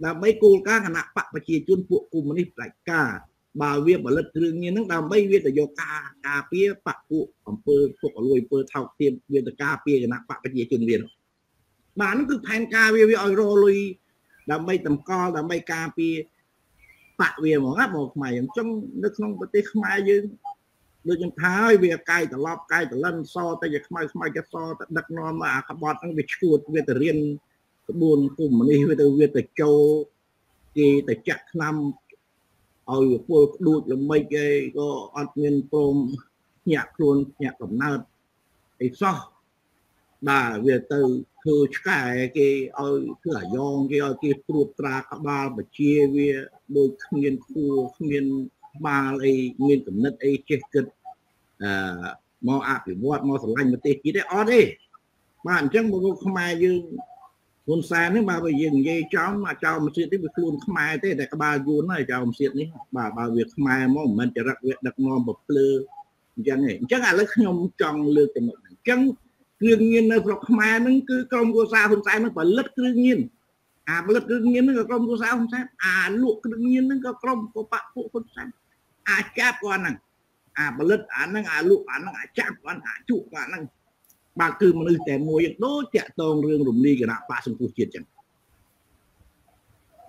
ដើម្បីគោលការណ៍គណៈបកប្រជាជនពួកកុម្មុយនីសផ្ដាច់ការបើវាផលិតគ្រឿងញៀនហ្នឹងដើម្បីវាទៅយកការការពារបកពួកអង្គើពុកអលួយពើថោកទាបវាទៅការពារគណៈបកប្រជាជនវាបាទហ្នឹងគឺផែនការវាវាឲ្យរលុយដើម្បីតម្កល់ដើម្បីការពារបកវាហ្មងណាបងខ្មែរអញ្ចឹងនៅក្នុងប្រទេសខ្មែរយើងដូចខ្ញុំថាហើយវាកាយត្រឡប់កាយត្រលិនសតែជាខ្មៅខ្មៅជាសទៅដឹកនាំមកអាក្បត់ហ្នឹងវាឈួតវាទៅរៀន ក្បួនគុំនេះវាទៅវាទៅចូលគេទៅចាក់ឆ្នាំឲ្យពលក្ដួចល្មិចអីក៏អត់មានព្រមញាក់ខ្លួនញាក់កំណើតអីសោះបាទវាទៅធ្វើឆ្កែគេឲ្យធ្វើអាយ៉ងគេឲ្យគេត្រួតត្រាក្បាលបជាវាដូចគ្មានខួរគ្មានបាលអីមានកំណត់អីចេះគិតអឺមកអភិវឌ្ឍមកស្រឡាញ់ប្រទេសជាតិទេអត់ទេបាទអញ្ចឹងបងប្អូនខ្មែរយើង ហ៊ុនសែននេះបើយើងនិយាយចំអាចចោលមសៀតនេះវាខ្លួនខ្មែរទេតែក្បាលយួនហើយចោលមសៀតនេះបាទបើវាខ្មែរមកមិនមែនចរិតវាដឹកនាំបភ្លឺអញ្ចឹងឯងអញ្ចឹងឥឡូវខ្ញុំចង់លើកទៅមុខអញ្ចឹងគ្រឿងញៀននៅស្រុកខ្មែរហ្នឹងគឺក្រុមគូសាហ៊ុនសែនហ្នឹងផលិតគ្រឿងញៀនអាផលិតគ្រឿងញៀនហ្នឹងក៏ក្រុមគូសាហ៊ុនសែនអាលក់គ្រឿងញៀនហ្នឹងក៏ក្រុមបពពួកហ៊ុនសែនអាចាប់គាត់ហ្នឹងអាផលិតអាហ្នឹងអាលក់អាហ្នឹងអាចាប់គាត់អាជក់គាត់ហ្នឹង បាទគឺមនុស្សតែមួយដូចតាក់តងរឿងរំលាយគណៈបកសង្គ្រោះជាតិចឹង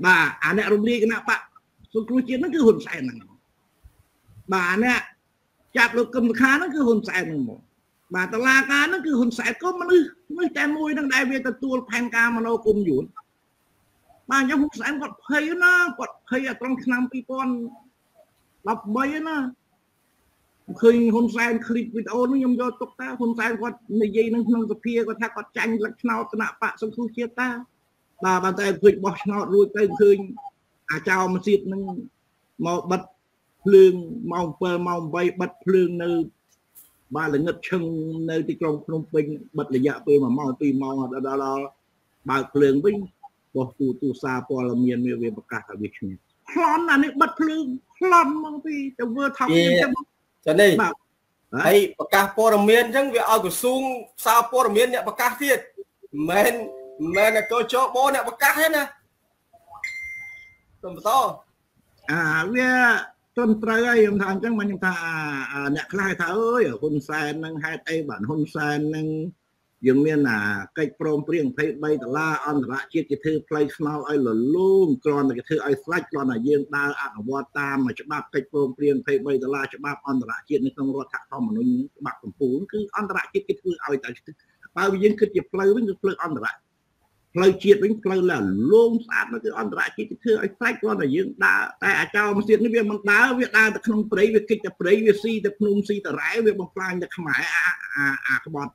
បាទអាអ្នករំលាយគណៈបកសង្គ្រោះជាតិហ្នឹងគឺហ៊ុនសែនហ្នឹងបាទអ្នកចាប់លោកកឹមសុខាហ្នឹងគឺហ៊ុនសែនហ្នឹងមកបាទតឡាការហ្នឹងគឺហ៊ុនសែនក៏មនុស្សមនុស្សតែមួយហ្នឹងដែលវាទទួលផែនការមនោគមយួនបាទអញ្ចឹងហ៊ុនសែនគាត់ភ័យណាគាត់ភ័យអាត្រង់ឆ្នាំ2013ណា ឃើញហ៊ុនសែនឃ្លីបវីដេអូនោះខ្ញុំយកទុកតាហ៊ុនសែនគាត់និយាយនឹងក្នុងសភាគាត់ថាគាត់ចាញ់លក្ខណោតគណៈបកសង្គ្រោះជាតិតាបាទបើតែឃើញបោះឆ្នោតរួចទៅឃើញអាចោមកទៀតនឹងមកបិទភ្លើងម៉ោង7ម៉ោង8បិទភ្លើងនៅបាទល្ងឹតឈឹងនៅទីក្រុងភ្នំពេញបិទរយៈពេល1ម៉ោង2ម៉ោងដល់ដល់បើកភ្លើងវិញបោះទូទូសារព័ត៌មានវាប្រកាសថាវាឈ្នះខ្លន់អានេះបិទភ្លើងខ្លន់មកពីទៅធ្វើថោកទៀតទៅ ចានេះហើយប្រកាសព័ត៌មានអញ្ចឹងវាឲ្យក្រសួងសារព័ត៌មានអ្នកប្រកាសទៀតមិនមែនតែកោចោបអ្នកប្រកាសទេណាទៅបន្តអាវាត្រឹមត្រូវហើយខ្ញុំថាអញ្ចឹងមិនខ្ញុំថាអ្នកខ្លះថាអើយហ៊ុនសែននឹងហេតុអីបានហ៊ុនសែននឹង យើងមានអាកិច្ចព្រមព្រៀង23ដុល្លារអន្តរជាតិគេធ្វើផ្លូវថ្នល់ឲ្យលលូមគ្រាន់តែគេធ្វើឲ្យស្លាច់គ្រាន់តែយើងដើរអនុវត្តតាមច្បាប់កិច្ចព្រមព្រៀង23ដុល្លារច្បាប់អន្តរជាតិនៅក្នុងរដ្ឋធម្មនុញ្ញច្បាប់កម្ពុជាគឺអន្តរជាតិគេធ្វើឲ្យតែបើយើងគិតជាផ្លូវវិញគឺផ្លូវអន្តរជាតិផ្លូវជាតិវិញផ្លូវលលូមស្អាតនោះគឺអន្តរជាតិគេធ្វើឲ្យស្លាច់គ្រាន់តែយើងដើរតែអាចោមទៀតនេះវាមិនដើរវាដើរទៅក្នុងព្រៃវាគិតតែព្រៃវាស៊ីតែភ្នំស៊ីតែរ៉ែវាបំផ្លាញតែខ្មែរអាអាក្បត់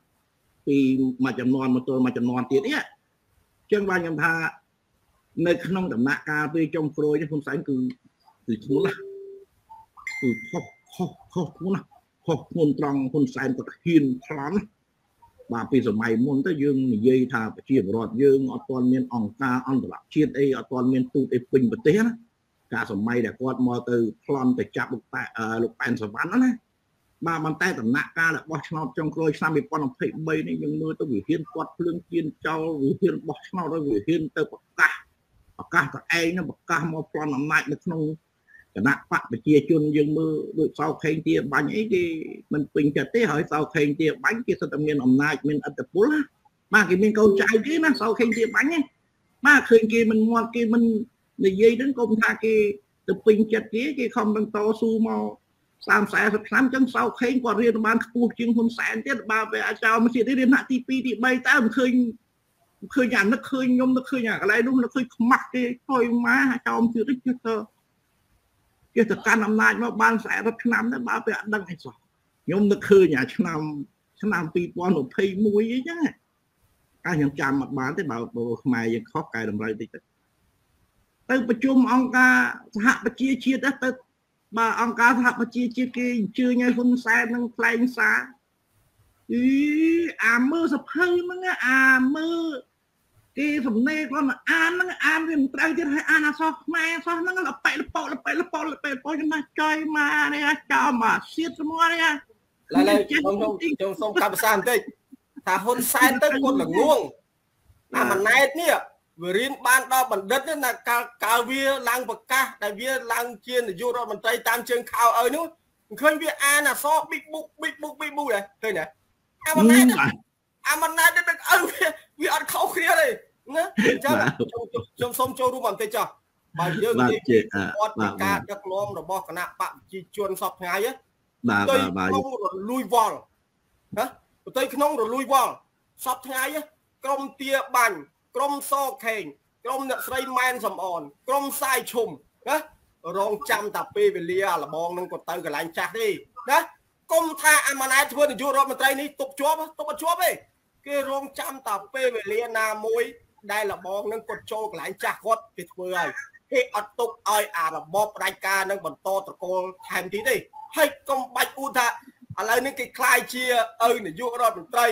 ពីមួយចំនួនមកទល់មួយចំនួនទៀតនេះអញ្ចឹងបាទខ្ញុំថានៅក្នុងដំណាក់កាលពេលចុងក្រោយនេះហ៊ុនសែនគឺគឺធ្ងន់ណាស់គឺខុសខុសខុសធ្ងន់ណាស់ខុសធ្ងន់ត្រង់ហ៊ុនសែនគាត់ហ៊ានខ្លាំងបាទពីសម័យមុនទៅយើងនិយាយថាប្រជាពលរដ្ឋយើងអត់ទាន់មានអង្គការអន្តរជាតិអីអត់ទាន់មានទូតអីពេញប្រទេសណាកាលសម័យដែលគាត់មកទៅប្លន់ទៅចាប់លោកប៉ែលោកប៉ែនសវណ្ណណា បាទប៉ុន្តែដំណាក់កាលរបស់ឆ្នោតចុងក្រោយឆ្នាំ2023នេះយើងមើលទៅវិហានគាត់ភ្លើងជៀនចោលវិហានរបស់ឆ្នោតហើយវិហានទៅប្រកាសប្រកាសទៅឯងនឹងប្រកាសមកប្លន់អំណាចនៅក្នុងគណៈបកប្រជាជនយើងមើលដូចសោខេងទាបាញ់អីគេមិនពេញចិត្តទេហើយសោខេងទាបាញ់គេសិតតែមានអំណាចមានអធិបុលណាបាទគេមានកូនចៅគេណាសោខេងទាបាញ់ហ្នឹងបាទឃើញគេមិនមាត់គេមិននិយាយហ្នឹងកុំថាគេទៅពេញចិត្តគេគេខំបន្តស៊ូមក 30 40ឆ្នាំចឹងសោខេងគាត់រៀនបានខ្ពស់ជាងហ៊ុនសែនទៀតបើវាអាចោមកទៀតរៀនថ្នាក់ទី2ទី3តើមិនឃើញឃើញអានឹកឃើញខ្ញុំនឹកឃើញអាកន្លែងនោះនឹកឃើញខ្មាស់គេថយមកអាចោមទៀតជិះទៅជិះទៅកាន់អំណាចមកបាន40ឆ្នាំទៅបើវាអត់ដឹងអីសោះខ្ញុំនឹកឃើញអាឆ្នាំឆ្នាំ2021អីចឹងអាខ្ញុំចាំអត់បានទេបើខ្មែរយើងខុសកែតម្រូវតិចទៅទៅប្រជុំអង្គការសហប្រជាជាតិទៅ បាទអង្គការសហប្រជាជាតិគេអញ្ជើញឲ្យហ៊ុនសែននឹងថ្លែងសារអីអាមើសភៅហ្នឹងអាមើគេសំណេរគាត់អានហ្នឹងអានវាមិនត្រូវទៀតឲ្យអានអសោះខ្មែរអសោះហ្នឹងលប៉ែលប៉ោលប៉ែលប៉ោលប៉ែលប៉ោចំណាស់ចុយមកនេះចោលមកសៀតស្មោះនេះឡើយឡើយខ្ញុំខ្ញុំសូមកាប់ភាសាបន្តិចថាហ៊ុនសែនទៅគាត់ល្ងងអាម៉ណែតនេះ វារៀនបានដល់បណ្ឌិតណាកាលកាលវាឡើងប្រកាសដែលវាឡើងជានាយករដ្ឋមន្ត្រីតាមជើងខោឲ្យនោះឃើញវាអានអសប៊ីកបុកប៊ីកបុកប៊ីកបុកដែរឃើញទេអាម៉ណែតអាម៉ណែតដឹកឪវាវាអត់ខុសគ្នាទេណាអញ្ចឹងខ្ញុំសូមចូលរួមបន្តិចចុះបើយើងនិយាយពីគាត់ពីការដឹកនាំរបស់គណៈបកប្រជាជនសពថ្ងៃបាទបាទក្នុងរលួយវល់ណាប្រទេសក្នុងរលួយវល់សពថ្ងៃក្រមទាបាញ់ ក្រុមសខេងក្រុមអ្នកស្រីម៉ែនសំអនក្រុមសាយឈុំណារងចាំតាពេលវេលាលបងនឹងក៏ទៅកន្លែងចាស់ទេណាគុំថាអាម៉ាណែតធ្វើនាយករដ្ឋមន្ត្រីនេះຕົកជាប់ຕົកអត់ជាប់ទេគេរងចាំតាពេលវេលាណាមួយដែលលបងនឹងគាត់ចូលកន្លែងចាស់គាត់គេធ្វើហើយគេអត់ទុកឲ្យអារបបផ្ដាច់ការនឹងបន្តត្រកូលថែមទៀតទេហើយកុំបាច់អ៊ូថាឥឡូវនេះគេខ្លាយជាឪនាយករដ្ឋមន្ត្រី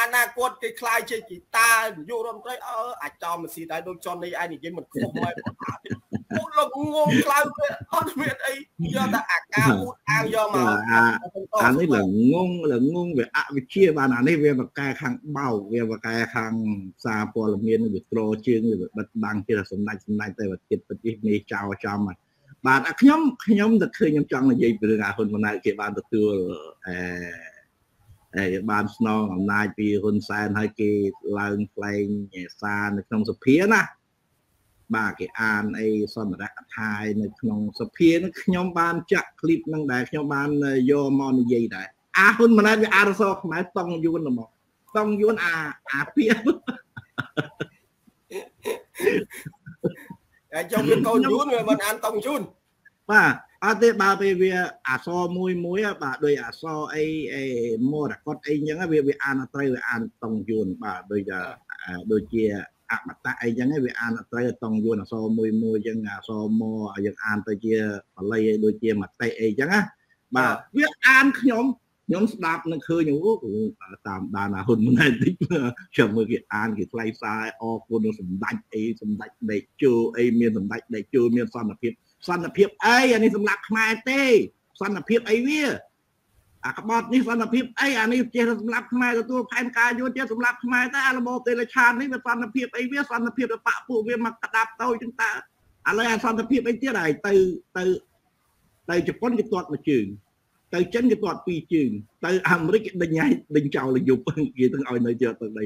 អនាគតគេខ្លាយជាជីតានាយករដ្ឋមន្ត្រីអឺអាចចំមិនស៊ីដែរដូចចន់នេះឯងនិយាយមិនខុសមកពួកលោកងងខ្លៅទៅអត់មានអីយកតែអាការអ៊ូតអាវយកមកអានេះល្ងងល្ងងវាអវិជ្ជាបានអានេះវាបកកែខាងបោកវាបកកែខាងសារព័ត៌មានវាត្រជើងវាបិទបាំងជាសម្ដេចសម្ដេចតែវាទៀតប្រទេសនេះចោលចំហើយបាទខ្ញុំខ្ញុំទៅឃើញខ្ញុំចង់និយាយពីរឿងអាហ៊ុនម៉ាណែតគេបានទទួលអឺ ដែលបានស្នងអំណាចពីហ៊ុនសែនហើយគេឡើងផ្លែងឯសារនៅក្នុងសភាណាបាទគេអានអីសមរៈកថានៅក្នុងសភានឹងខ្ញុំបានចាក់ឃ្លីបនឹងដែរខ្ញុំបានយកមកនិយាយដែរអាហ៊ុនម៉ាណែតវាអារសខ្មែរតង់យួនហ្មងតង់យួនអាអាពាកតែចង់មានកូនយួនវាមិនអានតង់យួនបាទ អត់ទេបើពេលវាអសមួយមួយបាទដោយអសអីអីមរកតអីចឹងវាវាអានត្រូវវាអានតង់យួនបាទដូចដូចជាអមតៈអីចឹងវាអានត្រូវតង់យួនអសមួយមួយចឹងអសមយើងអានទៅជាបល័យអីដូចជាមតិអីចឹងណាបាទវាអានខ្ញុំខ្ញុំស្ដាប់នឹងឃើញអូតាមដានអាហ៊ុនម៉ាណែតតិចខ្ញុំមើលគេអានគេថ្លៃសារអរគុណនឹងសម្ដេចអីសម្ដេចដេកជោអីមានសម្ដេចដេកជោមានសន្តិភាព សន្តិភាពអីអានេះសម្រាប់ខ្មែរទេសន្តិភាពអីវាអាក្បត់នេះសន្តិភាពអីអានេះចេះសម្រាប់ខ្មែរទទួលផែនការយោចេះសម្រាប់ខ្មែរតែអារបបទេលឆាននេះវាសន្តិភាពអីវាសន្តិភាពទៅបាក់ពួកវាមកក្តាប់ទៅចឹងតើឥឡូវអាសន្តិភាពអីទៀតហើយទៅទៅទៅជប៉ុនគេទាត់មួយជើងទៅចិនគេទាត់ពីរជើងទៅអាមេរិកគេដេញឲ្យដេញចោលយប់គេទាំងឲ្យនៅជើទៅដី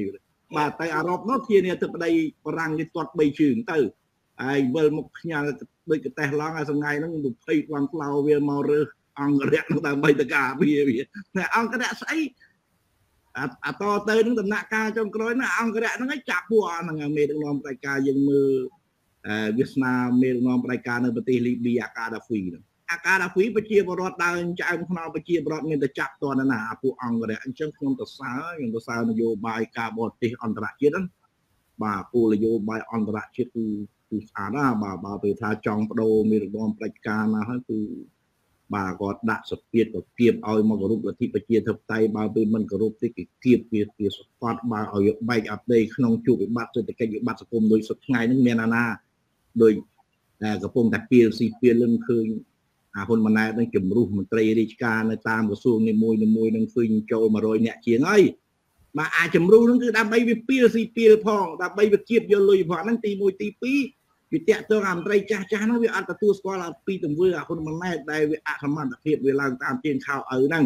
បាទទៅអឺរ៉ុបនោះធានាទៅប្តីបារាំងគេទាត់3ជើងទៅ ហើយវិលមកផ្ញើដូចកតេះឡងឲ្យសងៃហ្នឹង20វ៉ាន់ផ្លោវាមករើសអង្គរៈនោះដើម្បីតការវាវាតែអង្គរៈស្អីអាតទៅនឹងដំណាក់កាលចុងក្រោយណាអង្គរៈហ្នឹងឲ្យចាប់ពួកហ្នឹងមេដឹកនាំប្រតិការយើងមើលអឺវាសនាមេដឹកនាំប្រតិការនៅប្រទេសលីប៊ីអាកាដាហ្វីហ្នឹងអាកាដាហ្វីប្រជាពលរដ្ឋដើរចៅខ្នល់ប្រជាពលរដ្ឋមានតែចាប់តនណាពួកអង្គរៈអញ្ចឹងខ្ញុំទៅសើខ្ញុំទៅសើនយោបាយការបរទេសអន្តរជាតិហ្នឹងបាទគោលនយោបាយអន្តរជាតិគឺ គឺស្អាតណាបាទបើពេលថាចង់បដូរមានរំដំផ្ដាច់ការណាហើយគឺបាទគាត់ដាក់សពាតក៏គៀបឲ្យមកគោរពលទ្ធិប្រជាធិបតេយ្យបើពេលមិនគោរពទេគេគៀបវាវាសកត់បើឲ្យបែកអាប់ដេក្នុងជួបវិបត្តិសេដ្ឋកិច្ចវិបត្តិសង្គមដូចសប្ថ្ងៃហ្នឹងមានអាណាដូចតែកំពុងតែពៀលស៊ីពៀលលឹងឃើញអាហ៊ុនម៉ាណែតនឹងជំរុះមន្ត្រីរាជការនៅតាមក្រសួងនីមួយៗនឹងឃើញចូល100នាក់ជាងហើយបាទអាចជំរុះនឹងគឺដើម្បីវាពៀលស៊ីពៀលផងដើម្បីវាគៀបយកលុយផងហ្នឹងទី1ទី2 វាតាក់ទងអាមត្រីចាស់ចាស់ហ្នឹងវាអត់ទទួលស្គាល់ពីទង្វើអាហ៊ុនម៉ាណែតដែលវាអសមត្ថភាពវាឡើងតាមទៀនខោឪហ្នឹង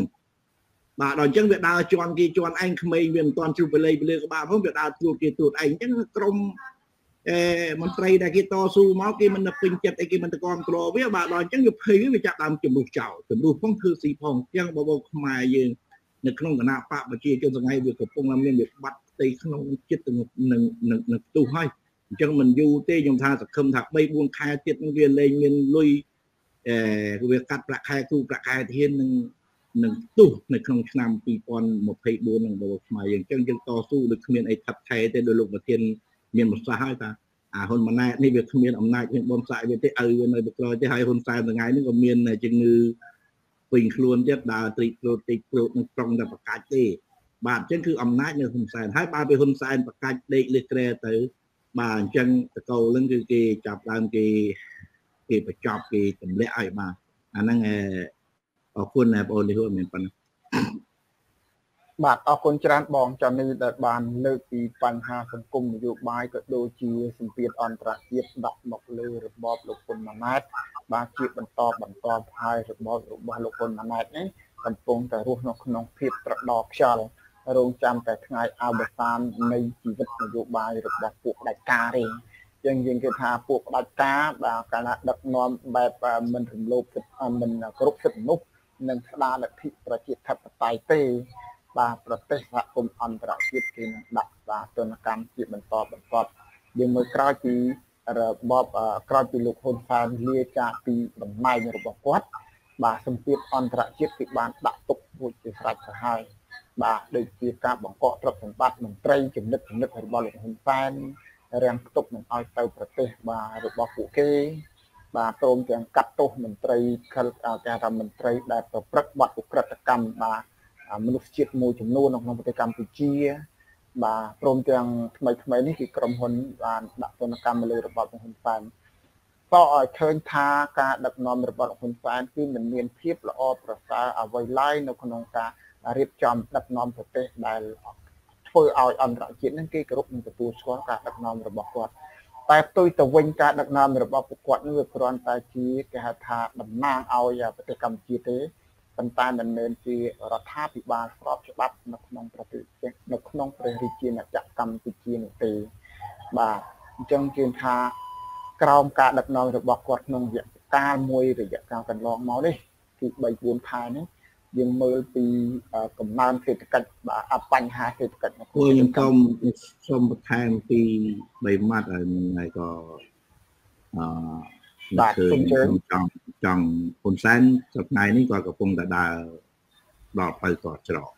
បាទដល់អញ្ចឹងវាដើរជន់គេជន់ឯងក្មេងវាមិនទាន់ជួបបលេបលើក្បាលផងវាដើរទួតគេទួតឯងអញ្ចឹងក្រុមអេមន្ត្រីដែលគេតស៊ូមកគេមិនពេញចិត្តអីគេមិនតគ្រប់គ្រងវាបាទដល់អញ្ចឹងវាភ័យវាចាប់ដើមជំរុះចោលជំរុះផងធ្វើស៊ីផងអញ្ចឹងបបោខ្មែរយើងនៅក្នុងគណៈបកប្រជាជនថ្ងៃវាកំពុងតែមានវិបត្តិផ្ទៃក្នុងចិត្តនឹងនឹងនឹងផ្ទុះហើយ អញ្ចឹងមិនយូរទេខ្ញុំថាសង្ឃឹមថា3 4ខែទៀតនឹងវាលែងមានលុយអឺវាកាត់ប្រាក់ខែគ្រូប្រាក់ខែធាននឹងនឹងទុះនៅក្នុងឆ្នាំ2024នឹងរបស់ខ្មែរយើងអញ្ចឹងយើងតស៊ូដូចគ្មានអីថាប់ខែទេដោយលោកប្រធានមានប្រសាសន៍ហើយថាអាហ៊ុនម៉ាណែតនេះវាគ្មានអំណាចមានបំសាយវាទេឲ្យវានៅក្រោយទេហើយហ៊ុនសែនថ្ងៃនេះក៏មានជំងឺពេញខ្លួនទៀតដើរត្រីក្រូតតិចក្រូតនឹងត្រង់តែប្រកាច់ទេបាទអញ្ចឹងគឺអំណាចនៅហ៊ុនសែនហើយបើពេលហ៊ុនសែនប្រកាច់ដេកលឹះក្រែទៅ បាទអញ្ចឹងតកូលហ្នឹងគឺគេចាប់ដើមគេគេបញ្ចប់គេទម្លាក់ឲ្យបាទអាហ្នឹងអរគុណបងប្អូននេះមានប៉ុណ្ណឹងបាទអរគុណច្រើនបងចានីដែលបានលើកពីបញ្ហាសង្គមនយោបាយក៏ដូចជាសម្ពាធអន្តរជាតិដាក់មកលើរបបលោកហ៊ុនម៉ាណែតបាទជាបន្តបន្តហើយរបបរបស់លោកហ៊ុនម៉ាណែតនេះកំពុងតែរស់នៅក្នុងភាពត្រដោខ្យល់ រងចាំតែថ្ងៃអវសាននៃជីវិតនយោបាយរបស់ពួកផ្ដាច់ការទេចឹងយើងគេថាពួកផ្ដាច់ការបាទកាលណាដឹកនាំបែបមិនរំលោភសិទ្ធិមិនគ្រប់សិទ្ធិមនុស្សនិងស្ដារលទ្ធិប្រជាធិបតេយ្យទេបាទប្រទេសសហគមន៍អន្តរជាតិគេនឹងដាក់បាទទនកម្មជាបន្តបន្ទាប់យើងមើលក្រោយពីរបបក្រោយពីលោកហ៊ុនសែនលាចាកពីតំណែងរបស់គាត់បាទសម្ពាធអន្តរជាតិគេបានដាក់ទុករួចជាស្រេចទៅហើយ បាទដូចជាការបង្កក់ទ្រព្យសម្បត្តិមន្ត្រីចំណិតចំណិតរបស់លោកហ៊ុនសែនរាំងផ្ទុកនឹងឲ្យទៅប្រទេសបាទរបស់ពួកគេ បាទព្រមទាំងកាត់ទោសមន្ត្រីខលគេថាមន្ត្រីដែលប្រព្រឹត្តបទឧក្រិដ្ឋកម្មបាទមនុស្សជាតិមួយចំនួននៅក្នុងប្រទេសកម្ពុជាបាទព្រមទាំងថ្មីថ្មីនេះគឺក្រុមហ៊ុនបានដាក់ទណ្ឌកម្មលើរបបហ៊ុនសែនក៏ឲ្យឃើញថាការដឹកនាំរបស់ហ៊ុនសែនគឺមិនមានភាពល្អប្រសើរអ្វីឡើយនៅក្នុងការ រៀបចំដឹកនាំប្រទេសដែលធ្វើឲ្យអន្តរជាតិនឹងគេគោរពនិងទទួលស្គាល់ការដឹកនាំរបស់គាត់តែផ្ទុយទៅវិញការដឹកនាំរបស់ពួកគាត់នឹងវាគ្រាន់តែជាគេហៅថាតំណាងឲ្យប្រទេសកម្ពុជាទេប៉ុន្តែមិនមែនជារដ្ឋាភិបាលស្របច្បាប់នៅក្នុងប្រទេសនៅក្នុងព្រះរាជាណាចក្រកម្ពុជានោះទេបាទអញ្ចឹងជាថាក្រោមការដឹកនាំរបស់គាត់ក្នុងរយៈកាលមួយរយៈកាលកន្លងមកនេះគឺ3 4ខែនេះ យើងមើលពីកំណើនសេដ្ឋកិច្ចបាទបញ្ហាសេដ្ឋកិច្ចនៅខ្ញុំសូមសូមបន្ថែមពី3ម៉ាត់ហើយក៏អឺបាទសូមជើងចង់ចង់ហ៊ុនសែនសប្តាហ៍នេះគាត់កំពុងតែដើរដល់ផ្លូវគាត់ច្រក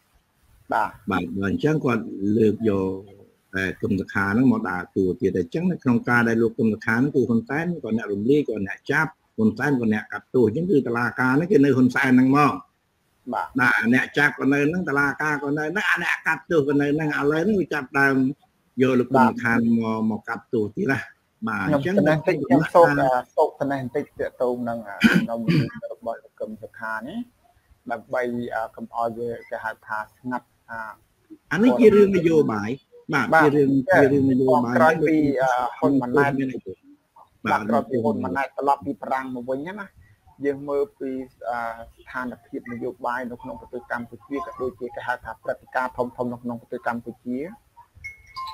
បាទបាទអញ្ចឹងគាត់លើកយកតែគុំសខាហ្នឹងមកដើរតួទៀតអញ្ចឹងនៅក្នុងការដែលលោកគុំសខាហ្នឹងគឺហ៊ុនសែនក៏អ្នករំលាយក៏អ្នកចាប់ហ៊ុនសែនក៏អ្នកកាត់ទោសអញ្ចឹងគឺតឡាការហ្នឹងគឺនៅហ៊ុនសែនហ្នឹងមក បាទបាទអ្នកចាប់ក៏នៅហ្នឹងតឡាការក៏នៅហ្នឹងអាអ្នកកាត់ទោសក៏នៅហ្នឹងឥឡូវហ្នឹងវាចាប់ដើមយកលោកគុំសខាមកមកកាត់ទោសទៀតណាបាទអញ្ចឹងខ្ញុំតិចខ្ញុំសូកសូកត្នេះបន្តិចទាក់ទងនឹងខ្ញុំរបស់កឹមសុខានេះដើម្បីកុំឲ្យវាគេហៅថាស្ងាត់អានេះជារឿងនយោបាយបាទជារឿងជារឿងនយោបាយក្រោយពីហ៊ុនម៉ាណែតបាទក្រោយពីហ៊ុនម៉ាណែតត្រឡប់ពីប្រាំងមកវិញណា យើងមើលពីស្ថានភាពនយោបាយនៅក្នុងប្រទេសកម្ពុជាក៏ដូចជាគេហៅថាព្រឹត្តិការណ៍ធំធំនៅក្នុងប្រទេសកម្ពុជា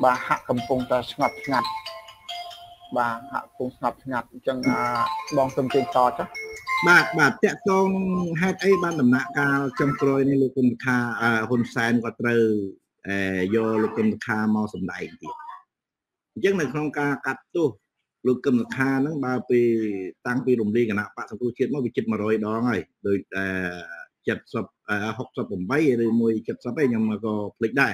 បាទហាក់កំពុងតែស្ងប់ស្ងាត់បាទហាក់គង់ស្ងប់ស្ងាត់អញ្ចឹងបងសូមជើញតចុះបាទបាទតកតងហេតុអីបានដំណាក់កាលចុងក្រោយនេះលោកគុណខាហ៊ុនសែនក៏ត្រូវយកលោកគុណខាមកសម្ដែងទៀតអញ្ចឹងនៅក្នុងការកាត់ទោស លោកកឹមសុខាហ្នឹងបើពីតាំងពីរំលាយគណៈបកសង្គ្រោះជាតិមកវាជិត100ដងហើយដូច70 68ឬមួយ70ឯងខ្ញុំក៏ភ្លេចដែរ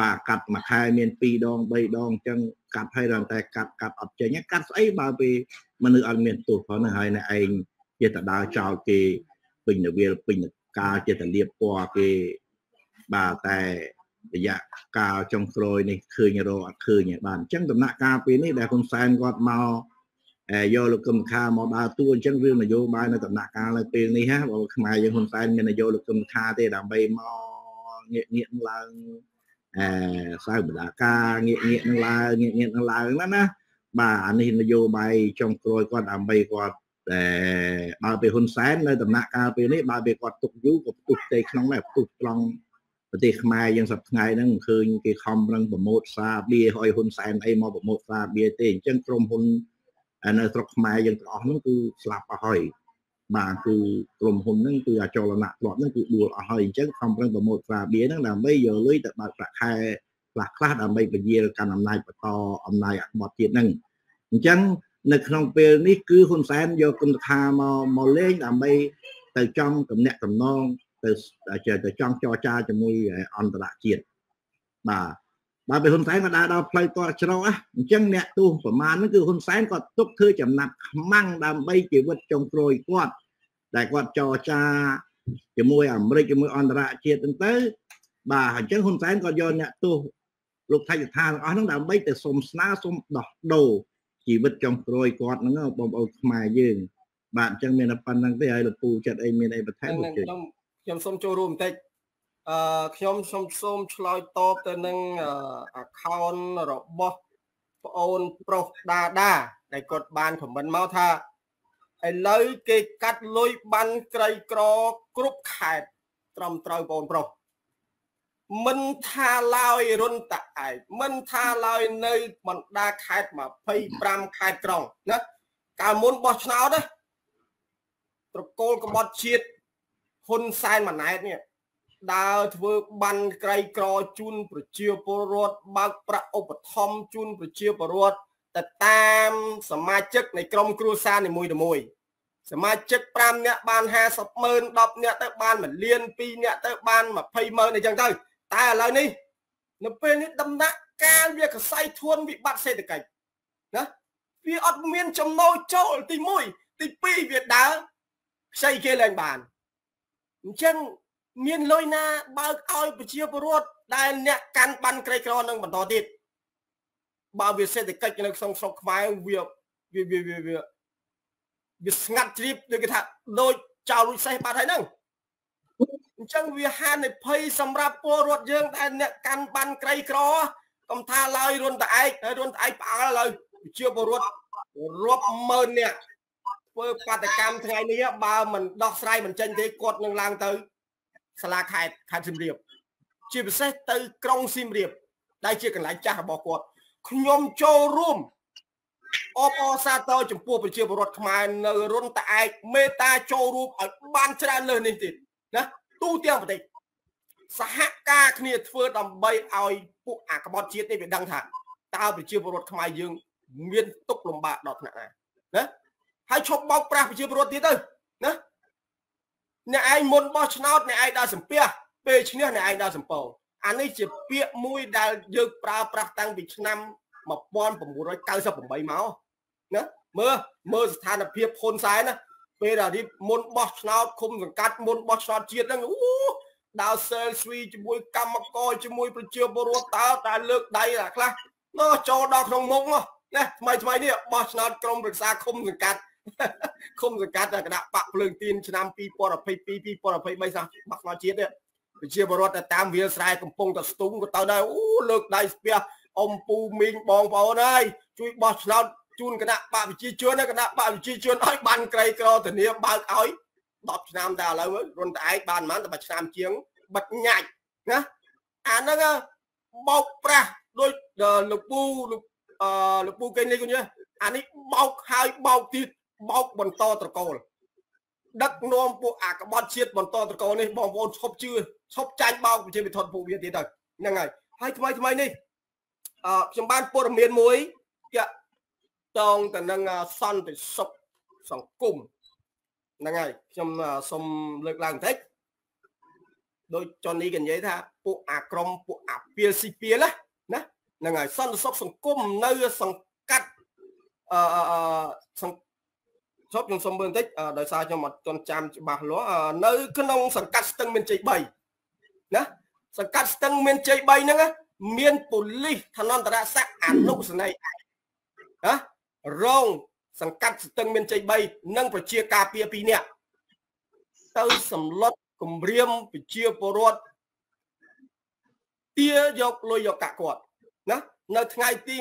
បាទកាត់មួយខែមាន2ដង3ដងអញ្ចឹងកាត់ហើយដល់តែកាត់កាត់អត់ចេញកាត់ស្អីបើពីមនុស្សអត់មានទោសផងហ្នឹងហើយអ្នកឯងជាតដើរចោលគេពេញនវាលពេញកាលជាតលៀបពណ៌គេបាទតែ រយៈកាលចុងក្រោយនេះឃើញរកអត់ឃើញទេបាទអញ្ចឹងដំណាក់កាលពេលនេះដែលហ៊ុនសែនគាត់មកយកលោកកឹមខាមកដើរតួអញ្ចឹងរឿងនយោបាយនៅដំណាក់កាលនៅពេលនេះហ่าបើខ្មែរយើងហ៊ុនសែនមាននយោលោកកឹមខាទេដើម្បីមកងាកងាកឡើងអឺសៅបដាការងាកងាកនឹងឡើងងាកងាកនឹងឡើងណាណាបាទអានេះនយោបាយចុងក្រោយគាត់ដើម្បីគាត់តែបើពេលហ៊ុនសែននៅដំណាក់កាលពេលនេះបើពេលគាត់ទុកយូរក៏ផ្ទុះទេក្នុងដែរផ្ទុះត្រង់ ប្រទេសខ្មែរយើងសប្ថ្ងៃហ្នឹងឃើញគេខំប្រឹងប្រមូលសាបៀឲ្យហ៊ុនសែនអីមកប្រមូលសាបៀទេអញ្ចឹងក្រុមហ៊ុននៅស្រុកខ្មែរយើងទាំងអស់ហ្នឹងគឺស្លាប់អស់ហើយបាទគឺក្រុមហ៊ុនហ្នឹងគឺអចលនៈធ្លាប់ហ្នឹងគឺដួលអស់ហើយអញ្ចឹងខំប្រឹងប្រមូលត្រាបៀហ្នឹងដើម្បីយកលុយទៅបើកប្រាក់ខែខ្លះខ្លះដើម្បីពជាលកាន់អំណាចបន្តអំណាចអបតទៀតហ្នឹងអញ្ចឹងនៅក្នុងពេលនេះគឺហ៊ុនសែនយកគំថាមកមកលេងដើម្បីទៅចង់តំណាក់តំណង ទៅទៅចង់ចរចាជាមួយអន្តរជាតិបាទបាទពេលហ៊ុនសែនក៏ដើរដល់ផ្លូវតរច្រកអញ្ចឹងអ្នកទោសប្រមាណហ្នឹងគឺហ៊ុនសែនក៏ទុកធ្វើចំណាត់ខ្មាំងដើម្បីជីវិតចុងក្រោយគាត់ដែលគាត់ចរចាជាមួយអាមេរិកជាមួយអន្តរជាតិហ្នឹងទៅបាទអញ្ចឹងហ៊ុនសែនក៏យកអ្នកទោសលោកថៃស្ថានអស់ហ្នឹងដើម្បីទៅសុំស្នើសុំដោះដូរជីវិតចុងក្រោយគាត់ហ្នឹងបងប្អូនខ្មែរយើងបាទអញ្ចឹងមានតែប៉ុណ្្នឹងទេហើយលោកពូចិត្តអីមានអីបន្ថែមទេ ខ្ញុំខ្ញុំសូមចូលរួមបន្តិចអឺខ្ញុំសូមសូមឆ្លើយតបទៅនឹង account របស់ប្អូនប្រុសដាដាដែលគាត់បានខមមិនមកថាឥឡូវគេកាត់លុយបានក្រីក្រគ្រប់ខេត្តត្រឹមត្រូវបងប្រុសមិនថាឡើយរុនតាឯកមិនថាឡើយនៅបណ្ដាខេត្ត25ខេត្តក្រុងណាកាលមុនបោះឆ្នោតណាត្រកូលកបត់ជាតិ ហ៊ុនសែនម៉ាណែតនេះដើរធ្វើបានក្រីក្រជូនប្រជាពលរដ្ឋបើកប្រាក់ឧបត្ថម្ភជូនប្រជាពលរដ្ឋទៅតាមសមាជិកនៃក្រុមគ្រួសារនីមួយៗសមាជិក5នាក់បាន50ម៉ឺន10នាក់ទៅបាន1លាន2នាក់ទៅបាន20ម៉ឺនអីចឹងទៅតែឥឡូវនេះនៅពេលនេះដំណាក់កាលវាកសៃធួនវិបត្តិសេដ្ឋកិច្ចណាវាអត់មានចំណូលចូលទី1ទី2វាដើរខ្ចីគេឡើងបាន អញ្ចឹងមានលុយណាបើកឲ្យប្រជាពលរដ្ឋដែលអ្នកកាន់បានក្រីក្រនឹងបន្តទៀតបើវាសេដ្ឋកិច្ចនៅក្នុងស្រុកខ្មែរវាវាវាវាវាស្ងាត់ជ្រាបដូចគេថាដូចចោលរួចសេះបាត់ហើយហ្នឹងអញ្ចឹងវាហានិភ័យសម្រាប់ពលរដ្ឋយើងដែលអ្នកកាន់បានក្រីក្រកុំថាឡើយរុនតឯកហើយរុនតឯកផ្អើលឡើយជាពលរដ្ឋរាប់ម៉ឺននាក់ ធ្វើបាតកម្មថ្ងៃនេះបើមិនដោះស្រាយមិនចេញទេគាត់នឹងឡើងទៅសាលាខេត្តខេត្តសៀមរាបជាពិសេសទៅក្រុងសៀមរាប ដែលជាកន្លែងចាស់របស់គាត់ខ្ញុំចូលរួមអបអសាទរចំពោះប្រជាពលរដ្ឋខ្មែរនៅរុនតាឯកមេតាចូលរួមឲ្យបានច្រើនលើសនេះទៀតណាទូទាំងប្រទេសសហការគ្នាធ្វើដើម្បីឲ្យពួកអាក្បត់ជាតិនេះវាដឹងថាតើប្រជាពលរដ្ឋខ្មែរយើង មានទុកលំបាកដល់ថ្នាក់ណាណា ហើយឈប់បោកប្រាស់ប្រជាពលរដ្ឋទៀតទៅណាអ្នកឯងមុនបោះឆ្នោតអ្នកឯងដើរសំពះពេលឈ្នះអ្នកឯងដើរសំពងអានេះជាពាក្យមួយដែលយើងប្រើប្រាស់តាំងពីឆ្នាំ1998មកណាមើលមើលស្ថានភាពហ៊ុនសែនណាពេលដែលមុនបោះឆ្នោតគុំសង្កាត់មុនបោះឆ្នោតជាតិហ្នឹងអូដើរសែលស្វីជាមួយកម្មករជាមួយប្រជាពលរដ្ឋតើតែលើកដៃអាខ្លះនោះចូលដល់ក្នុងមុខនោះណាថ្មីថ្មីនេះបោះឆ្នោតក្រមប្រឹក្សាគុំសង្កាត់ គុំសង្កាត់គណៈបកភ្លើងទៀនឆ្នាំ2022 2023សោះបោះឆ្នោតជាតិប្រជាពលរដ្ឋតាមវាលស្រែកំពុងតែស្ទុំក៏ទៅដែរអូលើកដៃស្ពះអ៊ំពូមីងបងប្អូនហើយជួយបោះឆ្នោតជូនគណៈបកប្រជាជនគណៈបកប្រជាជនឲ្យបានក្រីក្រធានាបើកឲ្យ10ឆ្នាំតែឥឡូវរុនតែឯងបានប៉ុន្មានតែឆ្នាំជាងបិទញាច់ណាអាហ្នឹងបោកប្រាស់ដូចលោកពូលោកអឺលោកពូកេងនេះគុញអានេះបោកហើយបោកទៀត បោកបន្តត្រកូលដឹកនាំពួកអាក្បត់ជាតិបន្តត្រកូលនេះបងប្អូនឈប់ជឿឈប់ចាញ់បោកប្រជាពិធដ្ឋពួកវាទៀតទៅហ្នឹងហើយហើយថ្មីថ្មីនេះអឺខ្ញុំបានព័ត៌មានមួយតាក់តងទៅនឹងសន្តិសុខសង្គមហ្នឹងហើយខ្ញុំសូមលើកឡើងបន្តិចដោយចននេះគេនិយាយថាពួកអាក្រមពួកអាពីលស៊ីពីលណាហ្នឹងហើយសន្តិសុខសង្គមនៅសង្កាត់អឺសង្ជប់ខ្ញុំសុំមើលបន្តិចដោយសារខ្ញុំអត់ទាន់ចាំច្បាស់លាស់នៅ ក្នុងសង្កាត់ស្ទឹងមានជ័យ3ណាសង្កាត់ស្ទឹងមានជ័យ3ហ្នឹងមានប៉ូលីសឋានន្តរស័ក្តិអនុសេនីយ៍ណារងសង្កាត់ស្ទឹងមានជ័យ3និងប្រជាការពារ2នាក់ទៅសម្លុតគម្រាមប្រជាពលរដ្ឋទាយកលុយយកកាក់គាត់ណានៅថ្ងៃទី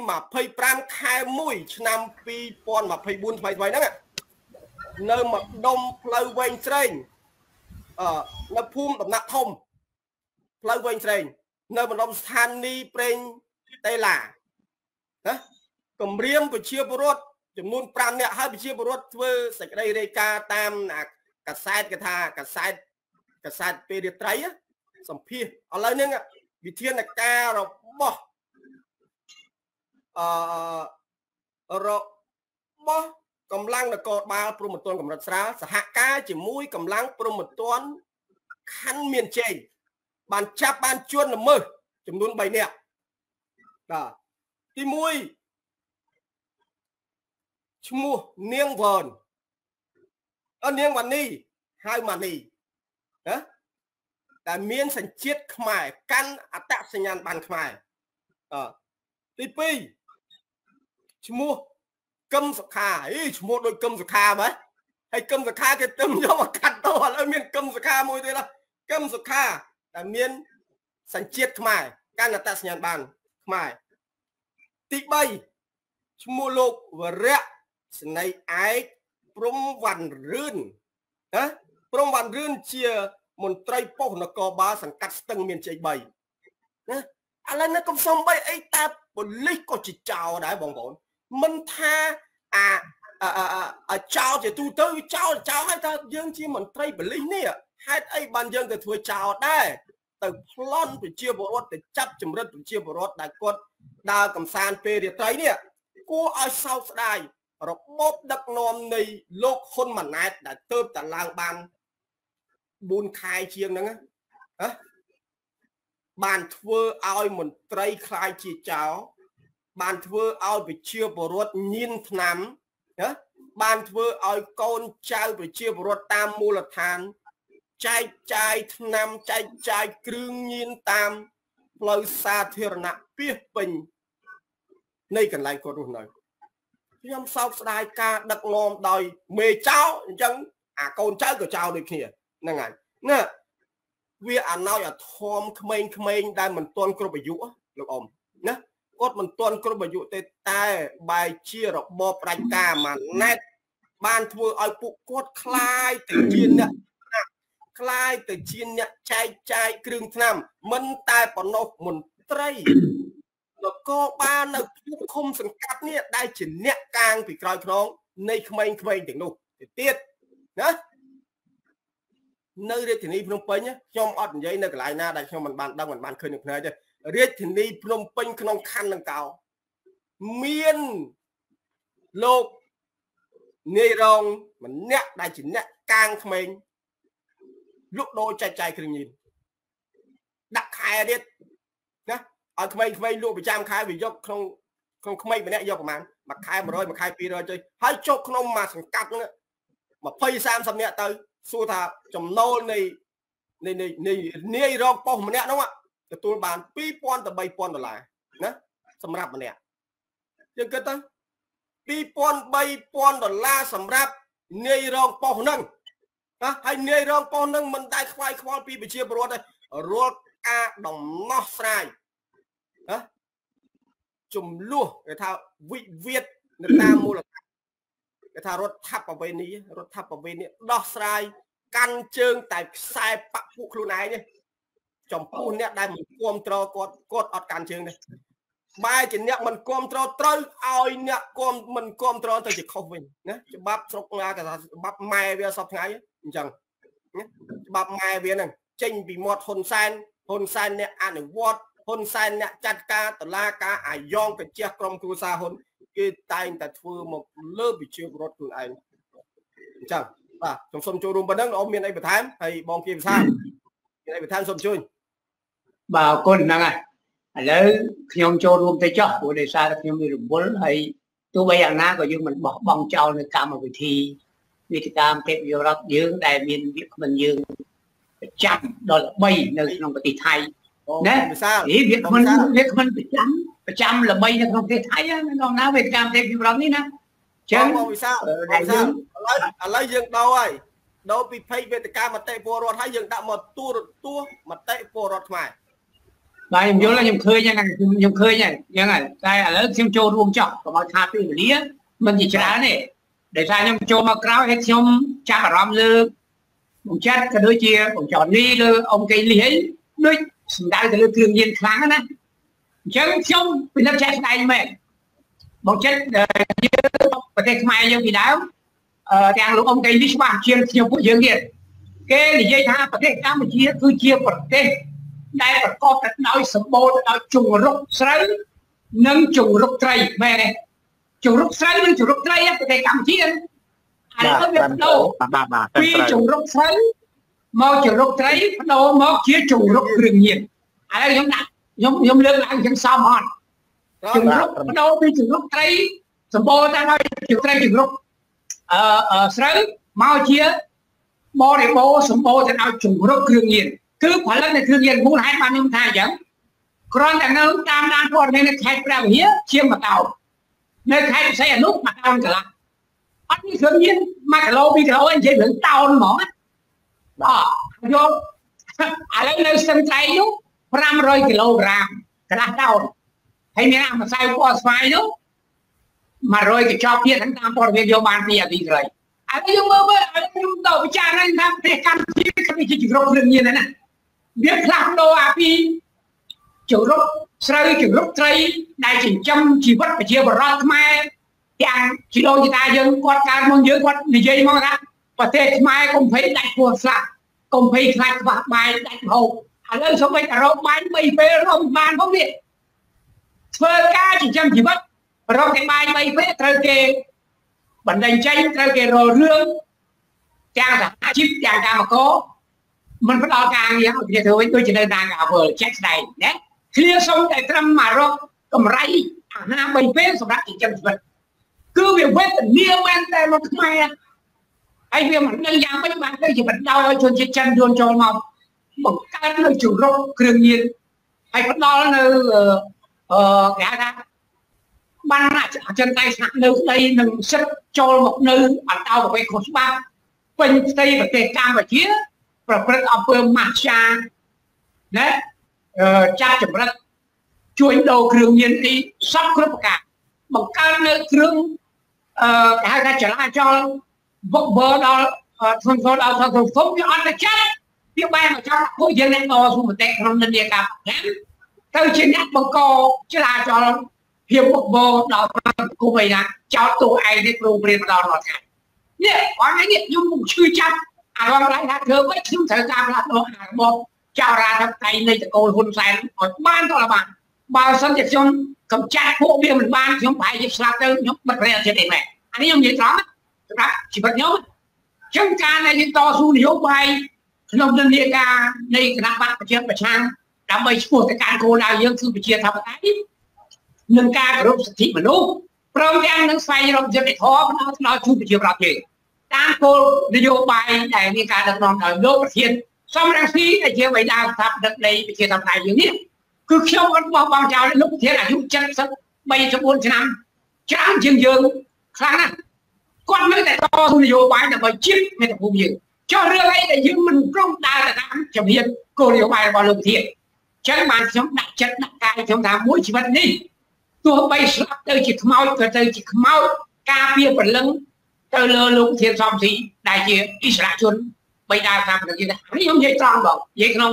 25ខែ1ឆ្នាំ2024ថ្មីថ្មីហ្នឹង នៅម្ដុំផ្លូវវែងស្រេងអឺនៅភូមិដំណាក់ធំផ្លូវវែងស្រេងនៅម្ដុំស្ថានីយ៍ប្រេងតេឡាណាគម្រាមប្រជាពលរដ្ឋចំនួន5នាក់ហើយប្រជាពលរដ្ឋធ្វើសេចក្តីរាយការណ៍តាមកាសែតគេថាកាសែតកាសែតពេលរាត្រីសម្ភាសឥឡូវនេះវិធានការរបស់អឺរបស់ កម្លាំងនគរបាលព្រំប្រទានកម្រិតស្រាលសហការជាមួយកម្លាំងព្រំប្រទានខណ្ឌមានជ័យបានចាប់បានជួនល្មើសចំនួន3នាក់បាទទី1ឈ្មោះនាងវ៉នអនាងវ៉ានីហៅម៉ានីណាដែលមានសញ្ជាតិខ្មែរកាន់អត្តសញ្ញាណប័ណ្ណខ្មែរអទី2ឈ្មោះ កឹមសុខាអីឈ្មោះដូចកឹមសុខាមែនហើយកឹមសុខាគេទឹមយកមកកាត់តឥឡូវមានកឹមសុខាមួយទៀតកឹមសុខាដែលមានសញ្ជាតិខ្មែរកាន់អត្តសញ្ញាណប័ណ្ណខ្មែរទី3ឈ្មោះលោកវរៈស្នៃឯកព្រំវ៉ាន់រឿនណាព្រំវ៉ាន់រឿនជាមន្ត្រីប៉ុស្តិ៍នគរបាលសង្កាត់ស្ទឹងមានជ័យ3ណាឥឡូវនៅកំសំបីអីតាប៉ូលីសក៏ជាចោលដែរបងប្អូន មិនថាអាអាចោលជាទូទៅចោលចោលហើយថាយើងជាមន្ត្រីប៉ូលីសនេះហេតុអីបានយើងទៅធ្វើចោលដែរទៅប្លន់ប្រជាពលរដ្ឋទៅចាប់ចម្រិតប្រជាពលរដ្ឋដែលគាត់ដើរកំសាន្តពេលរាត្រីនេះគួរឲ្យសោកស្ដាយរបបដឹកនាំនៃលោកហ៊ុនម៉ាណែតដែលទៅតឡើងបាន4ខែជាងហ្នឹងណាបានធ្វើឲ្យមន្ត្រីคล้ายជាចៅ បានធ្វើឲ្យប្រជាពលរដ្ឋញៀនឆ្នាំណាបានធ្វើឲ្យកូនចៅប្រជាពលរដ្ឋតាមមូលដ្ឋានចែកចាយឆ្នាំចែកចាយគ្រឿងញៀនតាមផ្លូវសាធារណៈពីសពេញនៃកន្លែងគាត់រស់នៅខ្ញុំសោកស្ដាយការដឹកនាំដោយមេចៅអញ្ចឹងអាកូនចៅក៏ចៅដូចគ្នាហ្នឹងហើយណាវាអាណោចអាធំក្មេងៗដែលមិនទាន់គ្រប់អាយុលោកអ៊ំណា គាត់មិនទាន់គ្រប់អាយុទេតែបែជារបបផ្ដាច់ការម៉ាណែតបានធ្វើឲ្យពួកគាត់คลายទៅជាអ្នកคลายទៅជាអ្នកចែកចាយគ្រឿងថ្នាំមិនតែប៉ុណ្ណោះមន្ត្រីនគរបាលនៅភូមិឃុំសង្កាត់នេះដែលជាអ្នកកាងពីក្រោយខ្នងនៃក្មេងៗទាំងនោះទៅទៀតណានៅរាជធានីភ្នំពេញខ្ញុំអត់និយាយនៅកន្លែងណាដែលខ្ញុំមិនបានដឹងមិនបានឃើញនៅភ្នែកទេ រាជធានីភ្នំពេញក្នុងខណ្ឌនឹងកោមានលោកនាយរងម្នាក់ដែលជាអ្នកកាងក្មេងលក់ដូរចែកចាយគ្រឿងញៀនដាក់ខែទៀតណាឲ្យក្មេងៗលក់ប្រចាំខែវាយកក្នុងក្នុងក្មេងម្នាក់យកប្រហែលមួយខែ100មួយខែ200ទៅហើយចុះក្នុងមួយសង្កាត់ហ្នឹង20 30នាក់ទៅសួរថាចំណូលនៃនៃនៃនាយរងប៉ុស្ម្នាក់ហ្នឹង ទទួលបាន2000ទៅ3000ដុល្លារណាសម្រាប់ម្នាក់យើងគិតទៅ2000 3000ដុល្លារសម្រាប់នាយរងប៉ុស្ហ្នឹងណាហើយនាយរងប៉ុស្ហ្នឹងមិនដែលខ្វាយខ្វល់ពីប្រជាពលរដ្ឋទេរាល់ការដំណោះស្រាយណាចំនួនគេថាវិវាទនៅតាមមូលដ្ឋានគេថារដ្ឋាភិបាលនេះរដ្ឋាភិបាលនេះដោះស្រាយកាន់ជើងតែខ្សែបាក់ពួកខ្លួនឯងនេះ ចំពោះអ្នកដែលមិនគ្រប់គ្រងគាត់គាត់អត់កាន់ជើងទេបែរជាអ្នកមិនគ្រប់គ្រងត្រូវឲ្យអ្នកគ្រប់មិនគ្រប់គ្រងទៅជាខុសវិញណាច្បាប់ស្រុកណាគេថាច្បាប់ម៉ែវាសពថ្ងៃអញ្ចឹងច្បាប់ម៉ែវាហ្នឹងចេញពីមាត់ហ៊ុនសែនហ៊ុនសែនអ្នកអនុវត្តហ៊ុនសែនអ្នកចាត់ការតឡាការអាយ៉ងកញ្ជះក្រុមគ្រួសារហ៊ុនគេតែងតែធ្វើមកលើប្រជាពលរដ្ឋខ្លួនឯងអញ្ចឹងបាទខ្ញុំសូមចូលរួមប៉ុណ្ណឹងលោកមានអីបន្ថែមហើយបងគៀវិសាមានអីបន្ថែមសូមជួយ បាទអរគុណហ្នឹងហើយឥឡូវខ្ញុំចូលរួមទៅចោះព្រោះដោយសារខ្ញុំមានរវល់ហើយទោះបីយ៉ាងណាក៏យើងមិនបោះបង់ចោលនៅកម្មវិធីវិទ្យកម្មទេពយុវរដ្ឋយើងដែលមានវាគ្មិនយើងប្រចាំដល់ល្បីនៅក្នុងប្រទេសថៃណាវិសាលវាគ្មិនវាគ្មិនប្រចាំប្រចាំល្បីនៅក្នុងប្រទេសថៃណាណាវិទ្យកម្មទេពយុវរដ្ឋនេះណាចឹងបងវិសាលវិសាលឥឡូវឥឡូវយើងដោហើយដោពីភ័យវេទិកាមតិពលរដ្ឋហើយយើងដាក់មកទូរទស្សន៍មតិពលរដ្ឋខ្មែរ បាទខ្ញុំយល់ខ្ញុំឃើញហ្នឹងខ្ញុំឃើញហ្នឹងចឹងហើយតែឥឡូវខ្ញុំចូលរួមចោះកុំឲ្យខាតពេលវេលាមិនជាច្រើនទេដោយសារខ្ញុំចូលមកក្រោយហើយខ្ញុំចាប់អារម្មណ៍លើបងចាត់ក៏ដូចជាបងចော်នីលើអង្គកេលីហីដូចសំដៅទៅលើគ្រឿងញៀនខ្លាំងណាអញ្ចឹងខ្ញុំពិនិត្យចាក់ស្ដែងមែនបងចិត្តយើងប្រទេសខ្មែរយើងពីដើមទាំងលោកអង្គនេះច្បាស់ជាងខ្ញុំពួកយើងទៀតគេនិយាយថាប្រទេសកម្ពុជាគឺជាប្រទេស ដែលប្រកបទៅដោយសម្បូរទៅដោយជង្រុកស្រូវនិងជង្រុកត្រីមែនទេជង្រុកស្រូវនិងជង្រុកត្រីប្រទេសកម្ពុជាឥឡូវវាបដូរបាទបាទពីជង្រុកស្រូវមកជង្រុកត្រីបដូរមកជាជង្រុកគ្រឿងញៀនឥឡូវខ្ញុំដាក់ខ្ញុំខ្ញុំលើកឡើងជាងសមអត់ជំរុកបដូរពីជំរុកត្រីសម្បូរតែដោយជំត្រីជំរុកអឺស្រូវមកជាបរិបូរសម្បូរទៅដោយជំរុកគ្រឿងញៀន គឺផលិតនៅគ្រឿងញៀនមូលហេតុបានខ្ញុំថាអញ្ចឹងគ្រាន់តែនៅតាមដានព័ត៌មាននៅខេត្តព្រះវិហារជាង1តោននៅខេត្តផ្សេងអនុ1តោនកន្លះអត់មានគ្រឿងញៀន1គីឡូ2គីឡូអីនិយាយរឿងតោនហ្មងអត់យកឥឡូវនៅស្ទឹងត្រែងនោះ500គីឡូក្រាមកន្លះតោនហើយមានអាម្សៅពណ៌ស្វាយនោះ100កញ្ចប់ទៀតហ្នឹងតាមព័ត៌មានយកបានពីអតីតរៃឥឡូវយើងមើលមើលខ្ញុំទៅពិចារណាថាប្រទេសកម្ពុជាគឺជាជំរកគ្រឿងញៀនណា វាផ្លាស់ប្ដូរអាពីជំរកស្រូវជំរកត្រីដែលចិញ្ចឹមជីវិតប្រជាពលរដ្ឋខ្មែរទាំងជីដូនជីតាយើងគាត់កើតមកយើងគាត់និយាយមកថាប្រទេសខ្មែរកុំភ័យដាច់ពោះស្លាប់កុំភ័យខ្លាចខ្វះបាយដាច់ហូបឥឡូវសូម្បីតែរកបាយ3ពេលរកបានផងនេះធ្វើការចិញ្ចឹមជីវិតរកគេបាយ3ពេលត្រូវគេបណ្ដឹងចេញត្រូវគេរលរឿងទាំងសហជីពទាំងកម្មករ មិនផ្ដល់ការងារឲ្យគ្នាធ្វើវិញដូចជានៅតាមអាវលជាក់ស្ដែងណាគ្នាសុំតែត្រឹមមករកកម្រៃអាហារ3ពេលសម្រាប់ចិញ្ចឹមជីវិតគឺវាវេទនាមែនតែមកខ្មែរហើយវាមិនដឹងយ៉ាងម៉េចបានទៅជាបណ្ដោយឲ្យជនជាតិចិនយួនចូលមកបង្កើននៅជំរកគ្រឿងញៀនហើយផ្ដល់នៅអឺគេហៅថាបានអចិន្ត្រៃយ៍ស្នាក់នៅស្ដីនឹងសិទ្ធចូលមកនៅអន្តោប្រវេសន៍ខុសច្បាប់ពេញផ្ទៃប្រទេសកម្ពុជា ប្រព្រឹត្តអំពើម៉ាហ្យាណាចាប់ចម្រិតជួញដូរគ្រឿងញៀនអីសពគ្រប់ប្រការបង្កើតនៅគ្រឿងអឺគេហៅថាចលាចលវឹកវើដល់ធនធានដល់សង្គមធំវាអត់ទៅចាត់វាបែរមកចាប់ពួកយើងអ្នកតស៊ូមតិក្នុងនិន្នាការណាទៅជាអ្នកបង្កចលាចលភាពវឹកវើដល់គុំអីណាចោតតួឯងនេះគ្រូព្រៀនម្ដងរាល់ថ្ងៃនេះបងឯងនេះខ្ញុំពុំឈឺចាប់ អារម្មណ៍ឡើងថាធ្វើមិនខ្ញុំត្រូវការផ្លាស់ប្ដូរអារបបចៅរាធិបតេយ្យនៃតកូលហ៊ុនសែនឲ្យបានតបានបើសិនជាខ្ញុំកំចាត់ពួកវាមិនបានខ្ញុំប្រហែលជាស្លាប់ទៅខ្ញុំបិទប្រទេសជាតិឯងមែនអានេះខ្ញុំនិយាយត្រង់សម្រាប់ជីវិតខ្ញុំចឹងការដែលយើងតស៊ូនយោបាយក្នុងនិន្នាការនៃគណៈបកប្រជាប្រឆាំងដើម្បីឈ្មោះទៅកាន់គោលដៅយើងគឺប្រជាធិបតេយ្យនិងការគោរពសិទ្ធិមនុស្សព្រមទាំងនឹងស្វែងរកយុត្តិធម៌ផ្ដល់ដល់ជួបប្រជាប្រដ្ឋយើង តាមគោលនយោបាយដែលមានការដឹកនាំដោយលោកប្រធានសំរងស៊ីដែលជាបិតាស្ថាបនិកនៃប្រជាធិបតេយ្យយើងនេះគឺខ្ញុំអត់បោះបង់ចោលលោកប្រធានអាយុ73 4ឆ្នាំច្រើនជាងយើងខ្លាំងណាស់គាត់នៅតែតស៊ូនយោបាយដើម្បីជាតិមេត្តាភូមិយើងចុះរឿងអីដែលយើងមិនព្រមដើរទៅតាមជំហានគោលនយោបាយរបស់លោកប្រធានចឹងបានខ្ញុំដាក់ចិត្តដាក់កាយខ្ញុំថាមួយជីវិតនេះទោះបីស្លាប់ទៅជាខ្មោចក៏ទៅជាខ្មោចការពារព្រលឹង ទៅលើលោកធានសំស៊ីដែលជាអិសរាជជនបីដើរតាមប្រទេសនេះខ្ញុំនិយាយត្រង់បងនិយាយក្នុង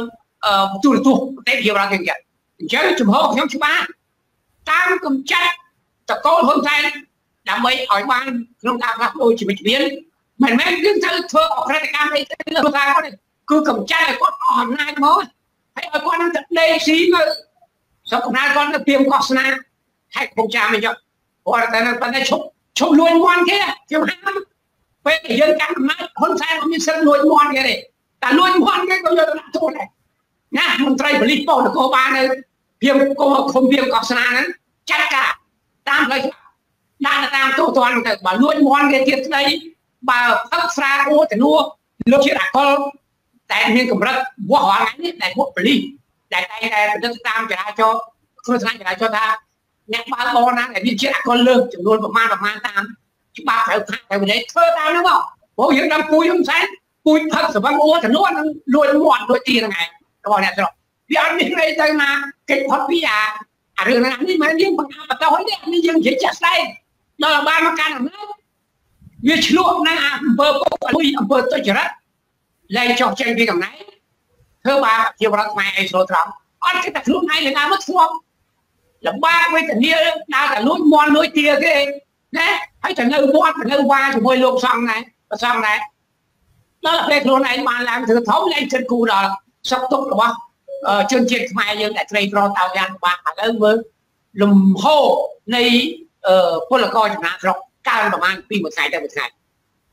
ទូរទស្សន៍ប្រទេសជារដ្ឋទាំងចិត្តអញ្ចឹងចំហខ្ញុំច្បាស់តាមកំចាត់តកូលហ៊ុនសែនដើម្បីឲ្យបានក្នុងការផ្លាស់ប្ដូរជីវិតជំនាញមិនមែនយើងត្រូវធ្វើអក្រិតកម្មអីទៅលើថាគាត់គឺកំចាត់ឲ្យគាត់អស់អំណាចមកហើយឲ្យគាត់នឹងទៅដេកស៊ីនៅសកណាគាត់ទៅពីមកោសនាហើយកំចាមិនយកគាត់តែនៅតែឈប់ ឈប់លួចមាន់គេខ្ញុំហាមពេលយើងកាន់អំណាចហ៊ុនសែនអត់មានសិទ្ធិលួចមាន់គេទេតែលួចមាន់គេក៏យកទៅដាក់ខ្លួនដែរណាមន្ត្រីប៉ូលីសប៉ុស្តិ៍នគរបាលនៅភៀងគុំឃុំភៀងកោសនាហ្នឹងចាត់ការតាមផ្លូវដាក់តាមទូទាត់ទៅបើលួចមាន់គេទៀតស្ដីបើផឹកស្រាអួតនួលោកជាអកលតែមានកម្រិតវាស់រាល់ថ្ងៃនេះដែលពួកប៉ូលីសដែលតែតែប្រតិតាមចរាចរណ៍គ្រោះថ្នាក់ចរាចរណ៍ថា អ្នកបើកបរណាដែលមានជាតិអកលលើកចំនួនប្រមាណប្រមាណតាមច្បាប់ត្រូវផាកត្រូវវិន័យធ្វើតាមនោះមកព្រោះយើងដឹងពូជហ៊ុនសែនពូជផឹកសវឹងអួតនួនឹងលួចមាត់លួចទីហ្នឹងឯងរបស់អ្នកស្រុកវាអត់មានអីទៅណាគេផុតពីអាអារឿងហ្នឹងនេះមិនយើងបង្ហាញបន្តឲ្យនេះនេះយើងនិយាយចាស់ស្ដែងដល់បានមកកាន់អំណាចវាឆ្លក់នៅអំពើពុកលុយអំពើទុច្ចរិតលែងចោះចេញពីកំណែធ្វើបាបជារដ្ឋខ្មែរអីស្រួលត្រង់អត់គេតែខ្លួនឯងលើដើមមកធ្លាប់ លំបាកវេទនាដើរតែលួចមន់លួចទាគេណាហើយទៅនៅវត្តទៅនៅវ៉ាជាមួយលោកសង្ឃដែរប្រសង្ឃដែរដល់ពេលខ្លួនឯងបានឡើងធ្វើធំលែងចិត្តគូដល់សុខទុក្ខរបស់ជនជាតិខ្មែរយើងដែលត្រីប្រតោយ៉ាងបាក់ឥឡូវមើលលំហូរនៃពលករចំណាក់ស្រុកកើនប្រមាណពីមួយថ្ងៃទៅមួយថ្ងៃ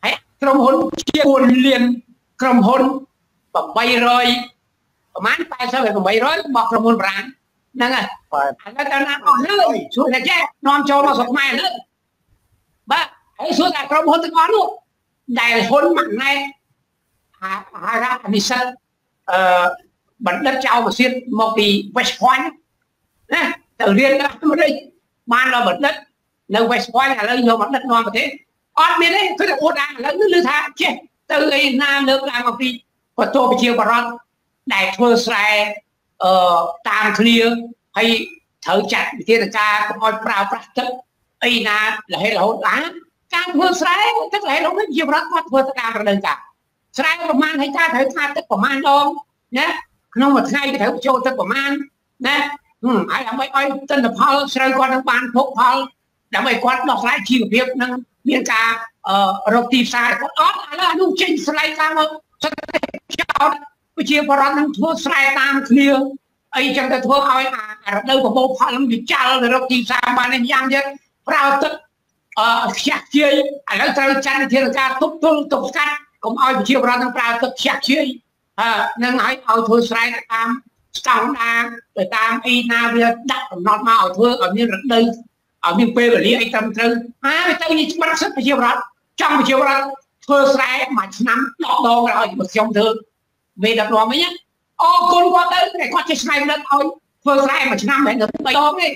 ហើយក្រុមហ៊ុនជា4លានក្រុមហ៊ុន800ប្រមាណ80ទៅ800របស់ក្រុមហ៊ុនប្រាំង ហ្នឹងហើយឥឡូវទៅណាអស់ហើយសួរតែចេះនាំចូលមកស្រុកខ្មែរលើបាទហើយសួរតែក្រុមហ៊ុនទាំងអស់នោះដែលហ៊ុនម៉ាក់ណែតហៅថានិស្សិតអឺបណ្ឌិតចៅម៉ាស៊ីនមកពី West Point ណាទៅរៀននៅអាមេរិកបានដល់បណ្ឌិតនៅ West Point ឥឡូវយកបណ្ឌិតនាំប្រទេសអត់មានទេគឺតែអួតអាឥឡូវនេះឮថាចេះទៅអីណាលើកឡើងមកពីបន្ទោប្រជាបរតដែលធ្វើស្រែ អឺតាមគ្នាហើយត្រូវចាត់វិធានការកុំឲ្យប្រើប្រាស់ទឹកអីណារហេតរហូតឡាការធ្វើស្រែទឹករហេតរហូតជាបរតគាត់ធ្វើតាមរដូវកាលស្រែប្រមាណហិកតាត្រូវថាទឹកប្រមាណដងណាក្នុងមួយថ្ងៃគេត្រូវបញ្ចូលទឹកប្រមាណណាហើយដើម្បីឲ្យទិន្នផលស្រូវគាត់នឹងបានភោគផលដើម្បីគាត់ដោះស្រាយជីវភាពនឹងមានការរកទីផ្សារគាត់អត់ឥឡូវអានោះចេញស្លែកតាមមកសិតតែចោល ប្រជាបរតនឹងធ្វើស្រែតាមគ្នាអីចឹងទៅធ្វើឲ្យអារដូវប្រមូលផលនឹងវាចាល់ទៅរកទីផ្សារបានយ៉ាងទៀតប្រើទឹកអឺខ្ជះខ្ជាយឥឡូវត្រូវចាត់វិធានការទប់ទល់ទប់ស្កាត់កុំឲ្យប្រជាបរតនឹងប្រើទឹកខ្ជះខ្ជាយនឹងឲ្យឲ្យធ្វើស្រែតាមស្តង់ដាទៅតាមអីណាវាដាក់កំណត់មកឲ្យធ្វើឲ្យមានរដូវឲ្យមានពេលវេលាអីត្រឹមត្រូវហើយទៅនេះច្បាស់សិទ្ធិប្រជាប្រដ្ឋចង់ប្រជាប្រដ្ឋធ្វើស្រែមួយឆ្នាំ10ដងឲ្យខ្ញុំធ្វើ មេដឹកនាំវិញអរគុណគាត់ទៅតែគាត់ចេះឆ្នៃដឹកឲ្យធ្វើស្រែមួយឆ្នាំមិនត្រឹម3ដងទេ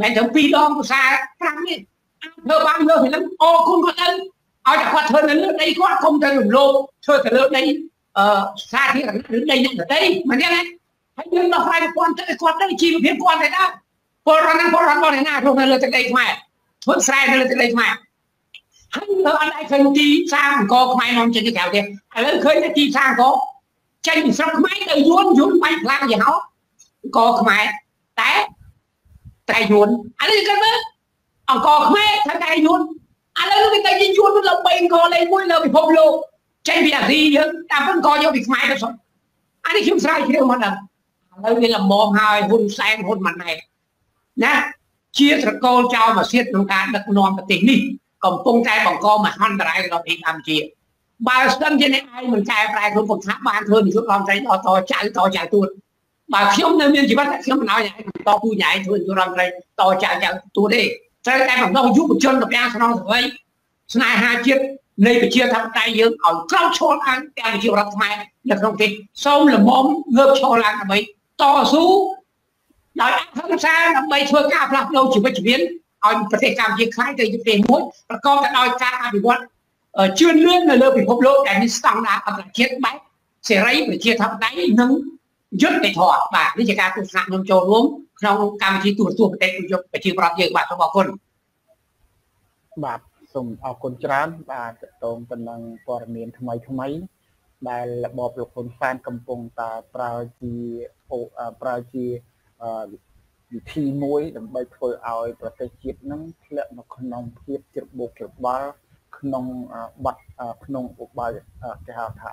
មិនត្រឹម2ដងភាសា5ទេធ្វើបានលើពីនឹងអរគុណគាត់ទៅឲ្យតែគាត់ធ្វើនៅលើដីគាត់គុំទៅរំលោភធ្វើទៅលើដីអឺសាធារណៈឬដីអ្នកដទៃមិនទេណាហើយយើងដោះស្រាយប្រព័ន្ធទៅគាត់ទៅជីវភាពគាត់ទៅដែរពលរដ្ឋនឹងពលរដ្ឋរបស់អ្នកណារស់នៅលើទឹកដីខ្មែរធ្វើស្រែនៅលើទឹកដីខ្មែរហើយនៅអត់ឲ្យឃើញទីផ្សារអង្គខ្មែរនាំចេញទៅក្រៅទេឥឡូវឃើញទីផ្សារអង្គ ចេញពីស្រុកខ្មែរទៅយួនយួនបាញ់ខ្លាំងយ៉ាងហោអង្គខ្មែរតែតែយួនឥឡូវគាត់មើលអង្គខ្មែរថាតែយួនឥឡូវវាតែយួនលើ3អង្គលេខ1លើពិភពលោកចេញពីអាស៊ីយើងតាមពិតអង្គយកពីខ្មែរទៅសុទ្ធអានេះខ្ញុំស្រាវជ្រាវមកដល់ឥឡូវវាលំមហើយហ៊ុនសែនហ៊ុនម៉ាណែតណាជាត្រកូលចៅមកសៀតក្នុងការដឹកនាំប្រទេសនេះកំពុងតែបង្កមហន្តរាយដល់ប្រទេសកម្ពុជា បើស្ដឹងជាអ្នកឯងមិនកែប្រែខ្លួនពុកថាបានធ្វើនាយករដ្ឋមន្ត្រីតតចៅតចៅទួតបើខ្ញុំនៅមានជីវិតខ្ញុំមិនឲ្យឯងតពូញ៉ៃធ្វើនាយករដ្ឋមន្ត្រីតចៅចៅទួតទេត្រូវតែបំណងយុវជនទៅយ៉ាងស្នងស្រីស្នេហាជាតិនៃប្រជាធិបតេយ្យយើងឲ្យក្រោកឈរឡើងទាំងប្រជារដ្ឋខ្មែរនៅក្នុងប្រទេសសូមលំមងើបឈរឡើងដើម្បីតស៊ូដោយអហិង្សាដើម្បីធ្វើការផ្លាស់ប្ដូរជីវិតជីវៀនឲ្យប្រទេសកម្ពុជាខ្លាយទៅជាប្រទេសមួយប្រកបទៅដោយការអភិវឌ្ឍ ជឿនលឿននៅលើពិភពលោកដែលមានស្តង់ដារអន្តរជាតិបែបសេរីប្រជាធិបតេយ្យនិងយុត្តិធម៌បាទនេះជាការទស្សនៈខ្ញុំចូលរួមក្នុងកម្មវិធីទូរទស្សន៍ប្រទេសយុទ្ធប្រជាប្រដ្ឋយើងបាទសូមអរគុណបាទសូមអរគុណច្រើនបាទតកតងទៅនឹងព័ត៌មានថ្មីថ្មីដែលរបបលោកហ៊ុនសែនកំពុងតែប្រើជាប្រើជាវិធីមួយដើម្បីធ្វើឲ្យប្រទេសជាតិនឹងធ្លាក់នៅក្នុងភាពច្របូកច្របល់ ក្នុងបាត់ក្នុងឧបាយគេហៅថា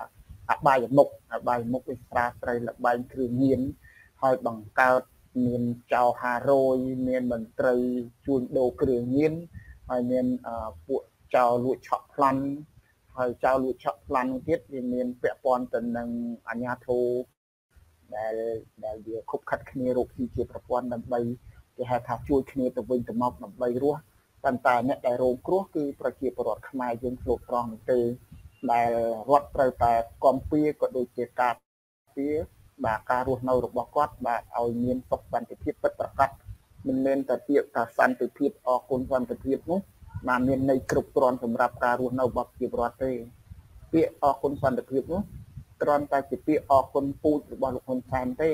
អបាយមុខអបាយមុខវិស្រាត្រីលបែងគ្រឿងញៀនហើយបង្កើតមានចៅ500មានមន្ត្រីជួញដូរគ្រឿងញៀនហើយមានពួកចៅលួចឆក់ប្លន់ហើយចៅលួចឆក់ប្លន់នោះទៀតវាមានពាក់ព័ន្ធទៅនឹងអាញាធូដែលដែលវាខុបខិតគ្នារកស៊ីជាប្រព័ន្ធដើម្បីគេហៅថាជួយគ្នាទៅវិញទៅមកដើម្បីរស់ ប៉ុន្តែអ្នកដែលរងគ្រោះគឺប្រជាពលរដ្ឋខ្មែរយើងឆ្លូតត្រង់នោះទេដែលរដ្ឋត្រូវតែគាំពៀក៏ដូចជាការពៀបាទការរស់នៅរបស់គាត់បាទឲ្យមានសុខសន្តិភាពពិតប្រាកដមិនមែនតែពាក្យថាសន្តិភាពអគុណសន្តិភាពនោះបានមានន័យគ្រប់គ្រាន់សម្រាប់ការរស់នៅរបស់ប្រជាពលរដ្ឋទេពាក្យអគុណសន្តិភាពនោះគ្រាន់តែជាពាក្យអគុណពូជរបស់លោកហ៊ុនសែនទេ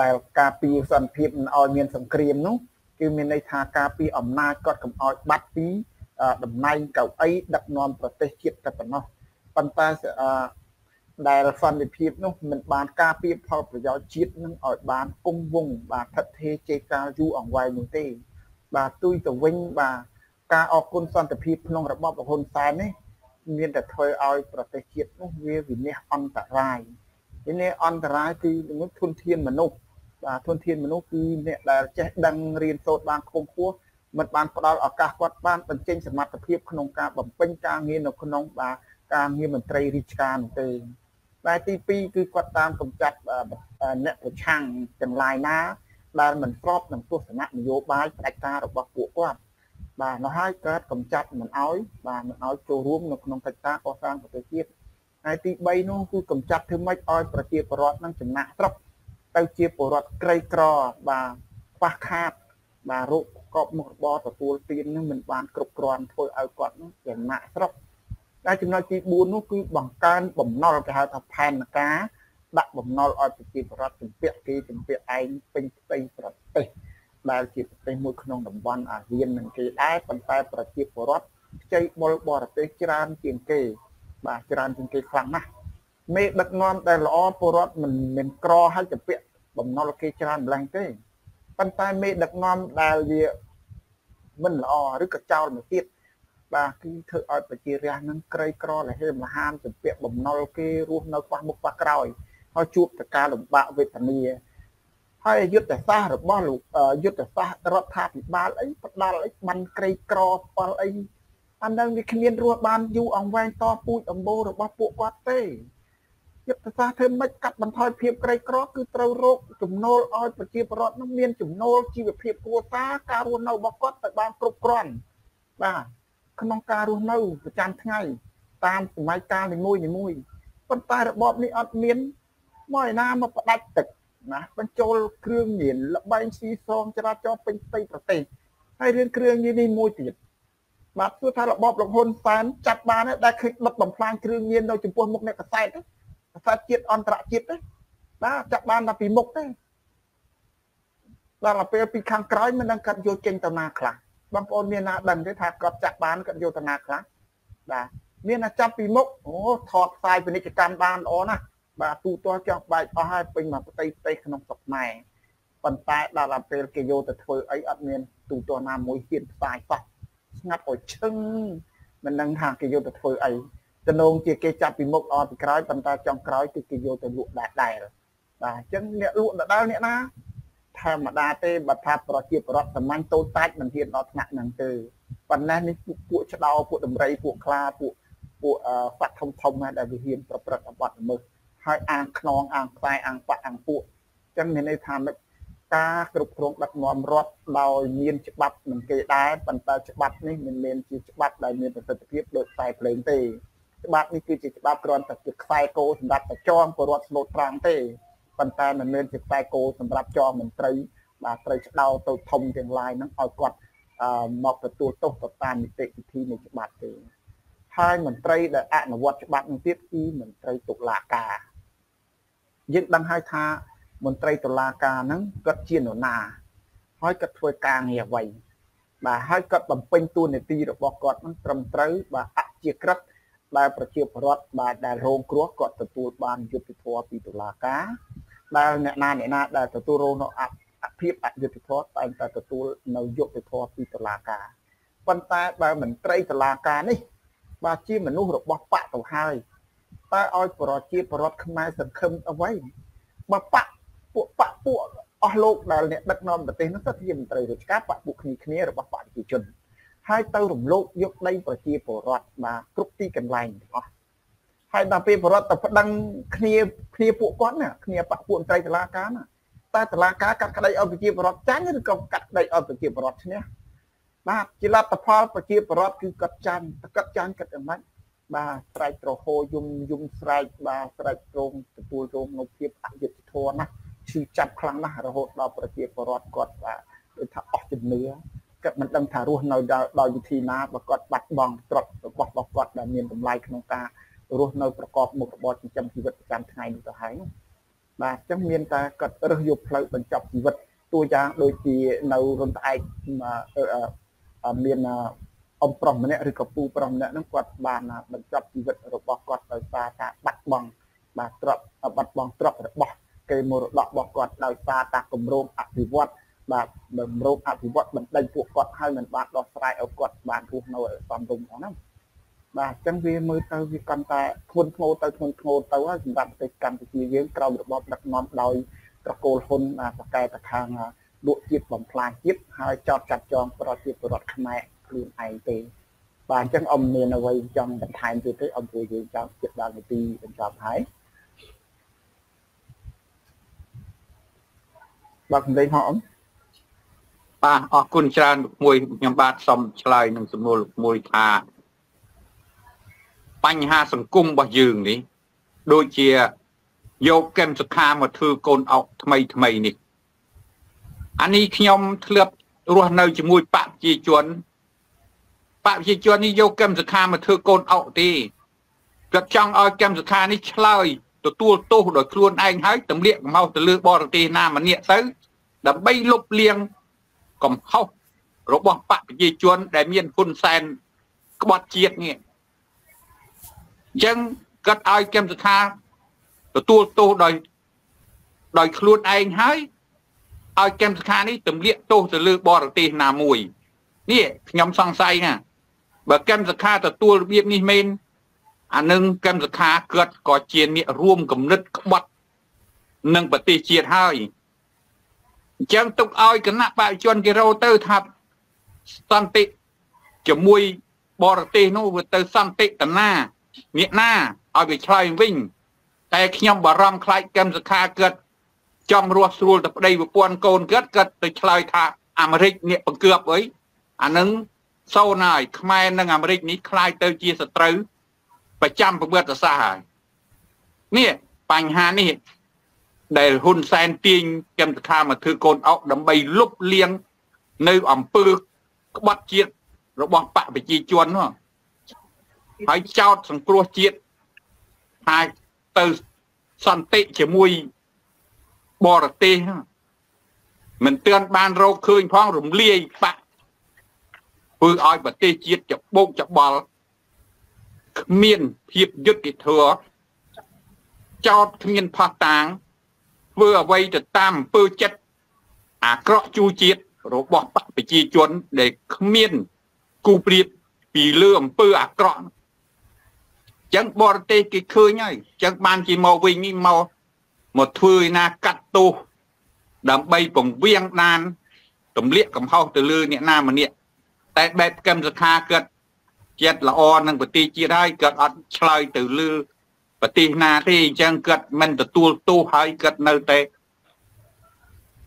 ដែលការពីសន្តិភាពមិនឲ្យមានសង្គ្រាមនោះ គឺមានន័យថាការពីអំណាចគាត់កំឲ្យបាត់ពីតំណែងកៅអីដឹកនាំប្រទេសជាតិតែប៉ុណ្ណោះប៉ុន្តែដែលសន្តិភាពនោះមិនបានការពារផលប្រយោជន៍ជាតិនឹងឲ្យបានគង់វង្សបាទថិតថេរជេរកាលយូរអង្វែងនោះទេ បាទទុយទៅវិញបាទការអគុណសន្តិភាពក្នុងរបបហ៊ុនសែននេះមានតែធ្វើឲ្យប្រទេសជាតិនោះវាវិនិច្ឆ័យអន្តរាយវិនិច្ឆ័យអន្តរាយគឺធនធានមនុស្ស បាទធនធានមនុស្សគឺអ្នកដែលចេះដឹងរៀនសូត្របានខ្ពង់ខ្ពស់មិនបានផ្ដល់ឱកាសគាត់បានបញ្ចេញសមត្ថភាពក្នុងការបំពេញការងារនៅក្នុងបាទការងារមន្ត្រីរាជការនោះទេតែទី2គឺគាត់តាមកំចាត់អ្នកប្រឆាំងទាំងឡាយណាដែលមិនស្របនឹងទស្សនៈនយោបាយផ្ដាច់ការរបស់ពួកគាត់បាទនោះហើយកើតកំចាត់មិនអោយបាទមិនអោយចូលរួមនៅក្នុងកិច្ចការកសាងប្រទេសជាតិហើយទី3នោះគឺកំចាត់ធ្វើម៉េចឲ្យប្រជាពលរដ្ឋនឹងចំណាក់ស្រុក ទៅជាពលរដ្ឋក្រីក្របាទខ្វះខាតបាទរោគកប់មុខរបរទទួលទាននឹងមិនបានគ្រប់គ្រាន់ធ្វើឲ្យគាត់នឹងចំណាក់ស្រុកតែចំណុចទី4នោះគឺបង្កើនបំណុលគេហៅថាផែនការដាក់បំណុលឲ្យប្រជាពលរដ្ឋជំពាក់គេជំពាក់ឯងពេញផ្ទៃប្រទេសដែលជាប្រទេសមួយក្នុងតំបន់អាស៊ាននឹងគេដែរប៉ុន្តែប្រជាពលរដ្ឋខ្ចីបុលបរទេសច្រើនជាងគេ បាទច្រើនជាងគេខ្លាំងណាស់មេដឹកនាំដែលល្អពលរដ្ឋមិនមិនក្រហើយទៅពាក់ បំណុលគេច្រើនម្ល៉េះទេប៉ុន្តែមេដឹកនាំដែលវាមិនល្អឬក៏ចោលមកទៀតបាទគឺធ្វើឲ្យប្រជារាស្ត្រនឹងក្រីក្រលហេមលហានទៅពាក់បំណុលគេរស់នៅខ្វះមុខខ្វះក្រោយហើយជួបតែការលំបាកវេទនាហើយយុទ្ធសាស្ត្ររបស់លោកយុទ្ធសាស្ត្ររដ្ឋាភិបាលអីផ្ដាល់អីបានក្រីក្រផលអីអានឹងវាគ្មានរស់បានយូរអង្វែងតពូជអម្បូររបស់ពួកគាត់ទេ យុទ្ធសាស្ត្រធ្វើម៉េចកាត់បន្ថយភាពក្រីក្រគឺត្រូវរកចំណូលឲ្យប្រជាពលរដ្ឋនឹងមានចំណូលជីវភាពគ្រួសារការរស់នៅរបស់គាត់ទៅបានគ្រប់គ្រាន់បាទក្នុងការរស់នៅប្រចាំថ្ងៃតាមសម័យកាលនីមួយនីមួយប៉ុន្តែរបបនេះអត់មានមកឯណាមកផ្ដាច់ទឹកបណាបញ្ចូលគ្រឿងញៀនលបែងស៊ីសងចរាចរណ៍ពេញផ្ទៃប្រទេសហើយរឿងគ្រឿងញៀននេះមួយទៀតបាទទោះថារបបលោកហ៊ុនសែនចាត់បានដែរឃើញដុតបំផ្លាញគ្រឿងញៀននៅចំពោះមុខអ្នកកសែត កសែតជាតិអន្តរជាតិទេបាទចាត់បានតែពីមុខទេដល់ទៅពេលពីខាងក្រោយមិនដឹងកាត់យកចេញទៅណាខ្លះបងប្អូនមានណាដឹងទេថាគាត់ចាក់បានគាត់យកទៅណាខ្លះបាទមានតែចាប់ពីមុខអូថតផ្សាយពាណិជ្ជកម្មបានល្អណាស់បាទទូទាស់ចង់បែកអស់ហើយពេញមកផ្ទៃផ្ទៃក្នុងស្រុកខ្មែរប៉ុន្តែដល់ទៅពេលគេយកទៅធ្វើអីអត់មានទូទាស់ណាមួយហ៊ានផ្សាយសោះស្ងាត់ឲ្យឈឹងមិនដឹងថាគេយកទៅធ្វើអី តំណងជាគេចាប់ពីមុខអត់ពីក្រោយប៉ុន្តែចុងក្រោយគឺគេយកទៅលក់ដែរដែរបាទអញ្ចឹងអ្នកលក់ដដែលអ្នកណាធម្មតាទេបើថាប្រជាប្រដ្ឋសាមញ្ញតូចតាចមិនហ៊ានដល់ថ្នាក់ហ្នឹងទេប៉ុន្តែនេះពួកឆ្ដោពួកដំរីពួកខ្លាពួកពួកសត្វធំធំណាដែលវាហ៊ានប្រព្រឹត្តអបត្តិល្មើសហើយអាងខ្នងអាងខ្សែអាងបាក់អាងពួកអញ្ចឹងមានន័យថាមិនការគ្រប់គ្រងដឹកនាំរដ្ឋដោយមានច្បាប់នឹងគេដែរប៉ុន្តែច្បាប់នេះមិនមែនជាច្បាប់ដែលមានប្រសិទ្ធភាពដូចខ្សែភ្លើងទេ ច្បាប់នេះគឺជាច្បាប់គ្រាន់តែជាខ្សែគោសម្រាប់តែចងពលរដ្ឋស្លូតត្រង់ទេប៉ុន្តែមិនមែនជាខ្សែគោសម្រាប់ចងមន្ត្រីបាទត្រូវឆ្ដោទៅធំទាំងឡាយហ្នឹងឲ្យគាត់មកទទួលទោសទៅតាមនីតិវិធីនៃច្បាប់ទេហើយមន្ត្រីដែលអនុវត្តច្បាប់នឹងទៀតគឺមន្ត្រីតុលាការយើងដឹងហើយថាមន្ត្រីតុលាការហ្នឹងគាត់ជានរណា ហើយគាត់ធ្វើការងារអ្វីបាទហើយគាត់បំពេញតួនាទីរបស់គាត់ហ្នឹងត្រឹមត្រូវបាទអជាក្រិត ដែលប្រជាពលរដ្ឋបាទដែលរងគ្រោះគាត់ទទួលបានយុត្តិធម៌ពីតុលាការដែលអ្នកណាអ្នកណាដែលទទួលរងនៅអភិបអយុត្តិធម៌តែងតែទទួលនៅយុត្តិធម៌ពីតុលាការប៉ុន្តែបើមន្ត្រីតុលាការនេះ បាទជាមនុស្សរបស់បកទៅហើយតើឲ្យប្រជាពលរដ្ឋខ្មែរសង្ឃឹមអ្វីបើបកពួកបកពួកអស់លោកដែលអ្នកដឹកនាំប្រទេសនោះទៅជាមន្ត្រីរាជការបកពួកគ្នាគ្នារបស់បកប្រជាជន ហើយទៅរំលោភយកដីប្រជាពលរដ្ឋបាទគ្រប់ទីកន្លែងទាំងអស់ហើយដល់ពេលពលរដ្ឋទៅប្តឹងគ្នាគ្នាពួកគាត់ណាគ្នាបកពួកមន្ត្រីតុលាការណាតែតុលាការកាត់ក្តីឲ្យប្រជាពលរដ្ឋចាញ់ឬក៏កាត់ក្តីឲ្យប្រជាពលរដ្ឋឈ្នះបាទជាលទ្ធផលប្រជាពលរដ្ឋគឺគាត់ចាញ់គាត់ចាញ់គាត់យ៉ាងម៉េចបាទស្រែកត្រហោយំយំស្រែកបាទស្រែកត្រងទទួលរងនៅភាពអយុត្តិធម៌ណាស់ឈឺចាប់ខ្លាំងណាស់រហូតដល់ប្រជាពលរដ្ឋគាត់បាទដូចថាអស់ជំនឿ គាត់មិនដឹងថារស់នៅដោយវិធីណាបើគាត់បាត់បង់ទ្រព្យរបស់របស់គាត់ដែលមានតម្លៃក្នុងការរស់នៅប្រកបមុខរបរចិញ្ចឹមជីវិតប្រចាំថ្ងៃនោះទៅហើយបាទអញ្ចឹងមានតែគាត់រើសយកផ្លូវបញ្ចប់ជីវិតតួយ៉ាងដូចជានៅរុនត្អែកមានអំប្រុសម្នាក់ឬក៏ពូប្រុសម្នាក់ហ្នឹងគាត់បានបញ្ចប់ជីវិតរបស់គាត់ដោយសារការបាត់បង់បាទទ្រព្យបាត់បង់ទ្រព្យរបស់គេមរតករបស់គាត់ដោយសារតាគម្រោងអភិវឌ្ឍ បាទគម្រោងអភិវឌ្ឍបណ្ដេញពួកគាត់ហើយមិនបានដោះស្រាយឲ្យគាត់បានរស់នៅឲ្យសមរម្យផងហ្នឹងបាទអញ្ចឹងវាមើលទៅវាកាន់តែធ្ងន់ធ្ងរទៅធ្ងន់ធ្ងរទៅហើយសម្រាប់ប្រទេសកម្ពុជាយើងក្រោមរបបដឹកនាំដោយត្រកូលហ៊ុនសកែតខាងលក់ជាតិបំផ្លាញជាតិហើយចោតចាត់ចងប្រជាពលរដ្ឋខ្មែរខ្លួនឯងទេបាទអញ្ចឹងអ៊ំមានអ្វីចង់បន្ថែមទៀតទេអ៊ំជួយយើងចង់ជិតដល់នាទីបញ្ចប់ហើយបាទសម្លេងហោះអ៊ំ បាទអរគុណច្រើនមួយខ្ញុំបាទសូមឆ្លើយនឹងសំណួរមួយថាបញ្ហាសង្គមរបស់យើងនេះ ដូចជាយកកឹមសុខាមកធ្វើកូនអុកថ្មីថ្មីនេះអានេះខ្ញុំធ្លាប់រស់នៅជាមួយបកប្រជាជនបកប្រជាជននេះយកកឹមសុខាមកធ្វើកូនអុកទេគាត់ចង់ឲ្យកម្មសខានេះឆ្លើយទទួលទោសដោយខ្លួនឯងហើយទម្លាក់កំហុសទៅលើបរទេសណាម្នាក់ទៅដើម្បីលុបលាង កំហុសរបស់បកប្រជាជន ដែលមានហ៊ុនសែនក្បត់ជាតិនេះអញ្ចឹងគាត់ឲ្យកម្មសខាទទួលទោសដោយដោយខ្លួនឯងហើយឲ្យកម្មសខានេះទម្លាក់ទោសទៅលើបរទេសណាមួយនេះខ្ញុំសង្ស័យណាបើកម្មសខាទទួលរបៀបនេះមែនអានឹងកម្មសខាគាត់ក៏ជាអ្នករួមគំនិតក្បត់នឹងប្រទេសជាតិហើយ អញ្ចឹងទុកឲ្យគណៈបព្វជិជនគេរោទៅថាសន្តិជាមួយបរទេសនោះវាទៅសន្តិតនាអ្នកណាឲ្យវាឆ្លើយវិញតែខ្ញុំបារម្ភខ្លាចកម្មសខាគាត់ចង់រស់ស្រួលទៅប្តីប្រពន្ធកូនគាត់គាត់ទៅឆ្លើយថាអាមេរិកអ្នកបង្កើបអីអានឹងសូនហើយខ្មែរនិងអាមេរិកនេះคล้ายទៅជាសត្រូវប្រចាំប្រវត្តិសាស្ត្រហើយនេះបញ្ហានេះ ដែលហ៊ុនសែនទាញកម្មសខាមកធ្វើកូនអុកដើម្បីលុបលាងនៅអំពើក្បត់ជាតិរបស់បកប្រជាជននោះហើយចោតសង្គ្រោះជាតិថាទៅសន្តិជាមួយបរទេសមិនទាន់បានរកឃើញផងរំលាយបាក់ធ្វើឲ្យប្រទេសជាតិច្បោកច្បល់គ្មានភាពយុត្តិធម៌ចោតគ្មានផោះតាង ធ្វើអ្វីទៅតាមអំពើចិត្តអាក្រក់ជួជាតិរបស់បកប្រជាជនដែលគ្មានគូប្រៀបពីលើអំពើអាក្រក់ចឹងបរទេសគេឃើញហើយចឹងបានជាមកវិញនេះមកមកធ្វើឯណាកាត់ទោសដើម្បីពង្រៀងដានទម្លាក់កំហុសទៅលើអ្នកណាម្នាក់តែបែបកម្មសខាគាត់ចិត្តល្អនឹងប្រទេសជាតិហើយគាត់អត់ឆ្លើយទៅលើ ប្រទេសណាទេអញ្ចឹងគាត់មិនទទួលទោសហើយគាត់នៅតែ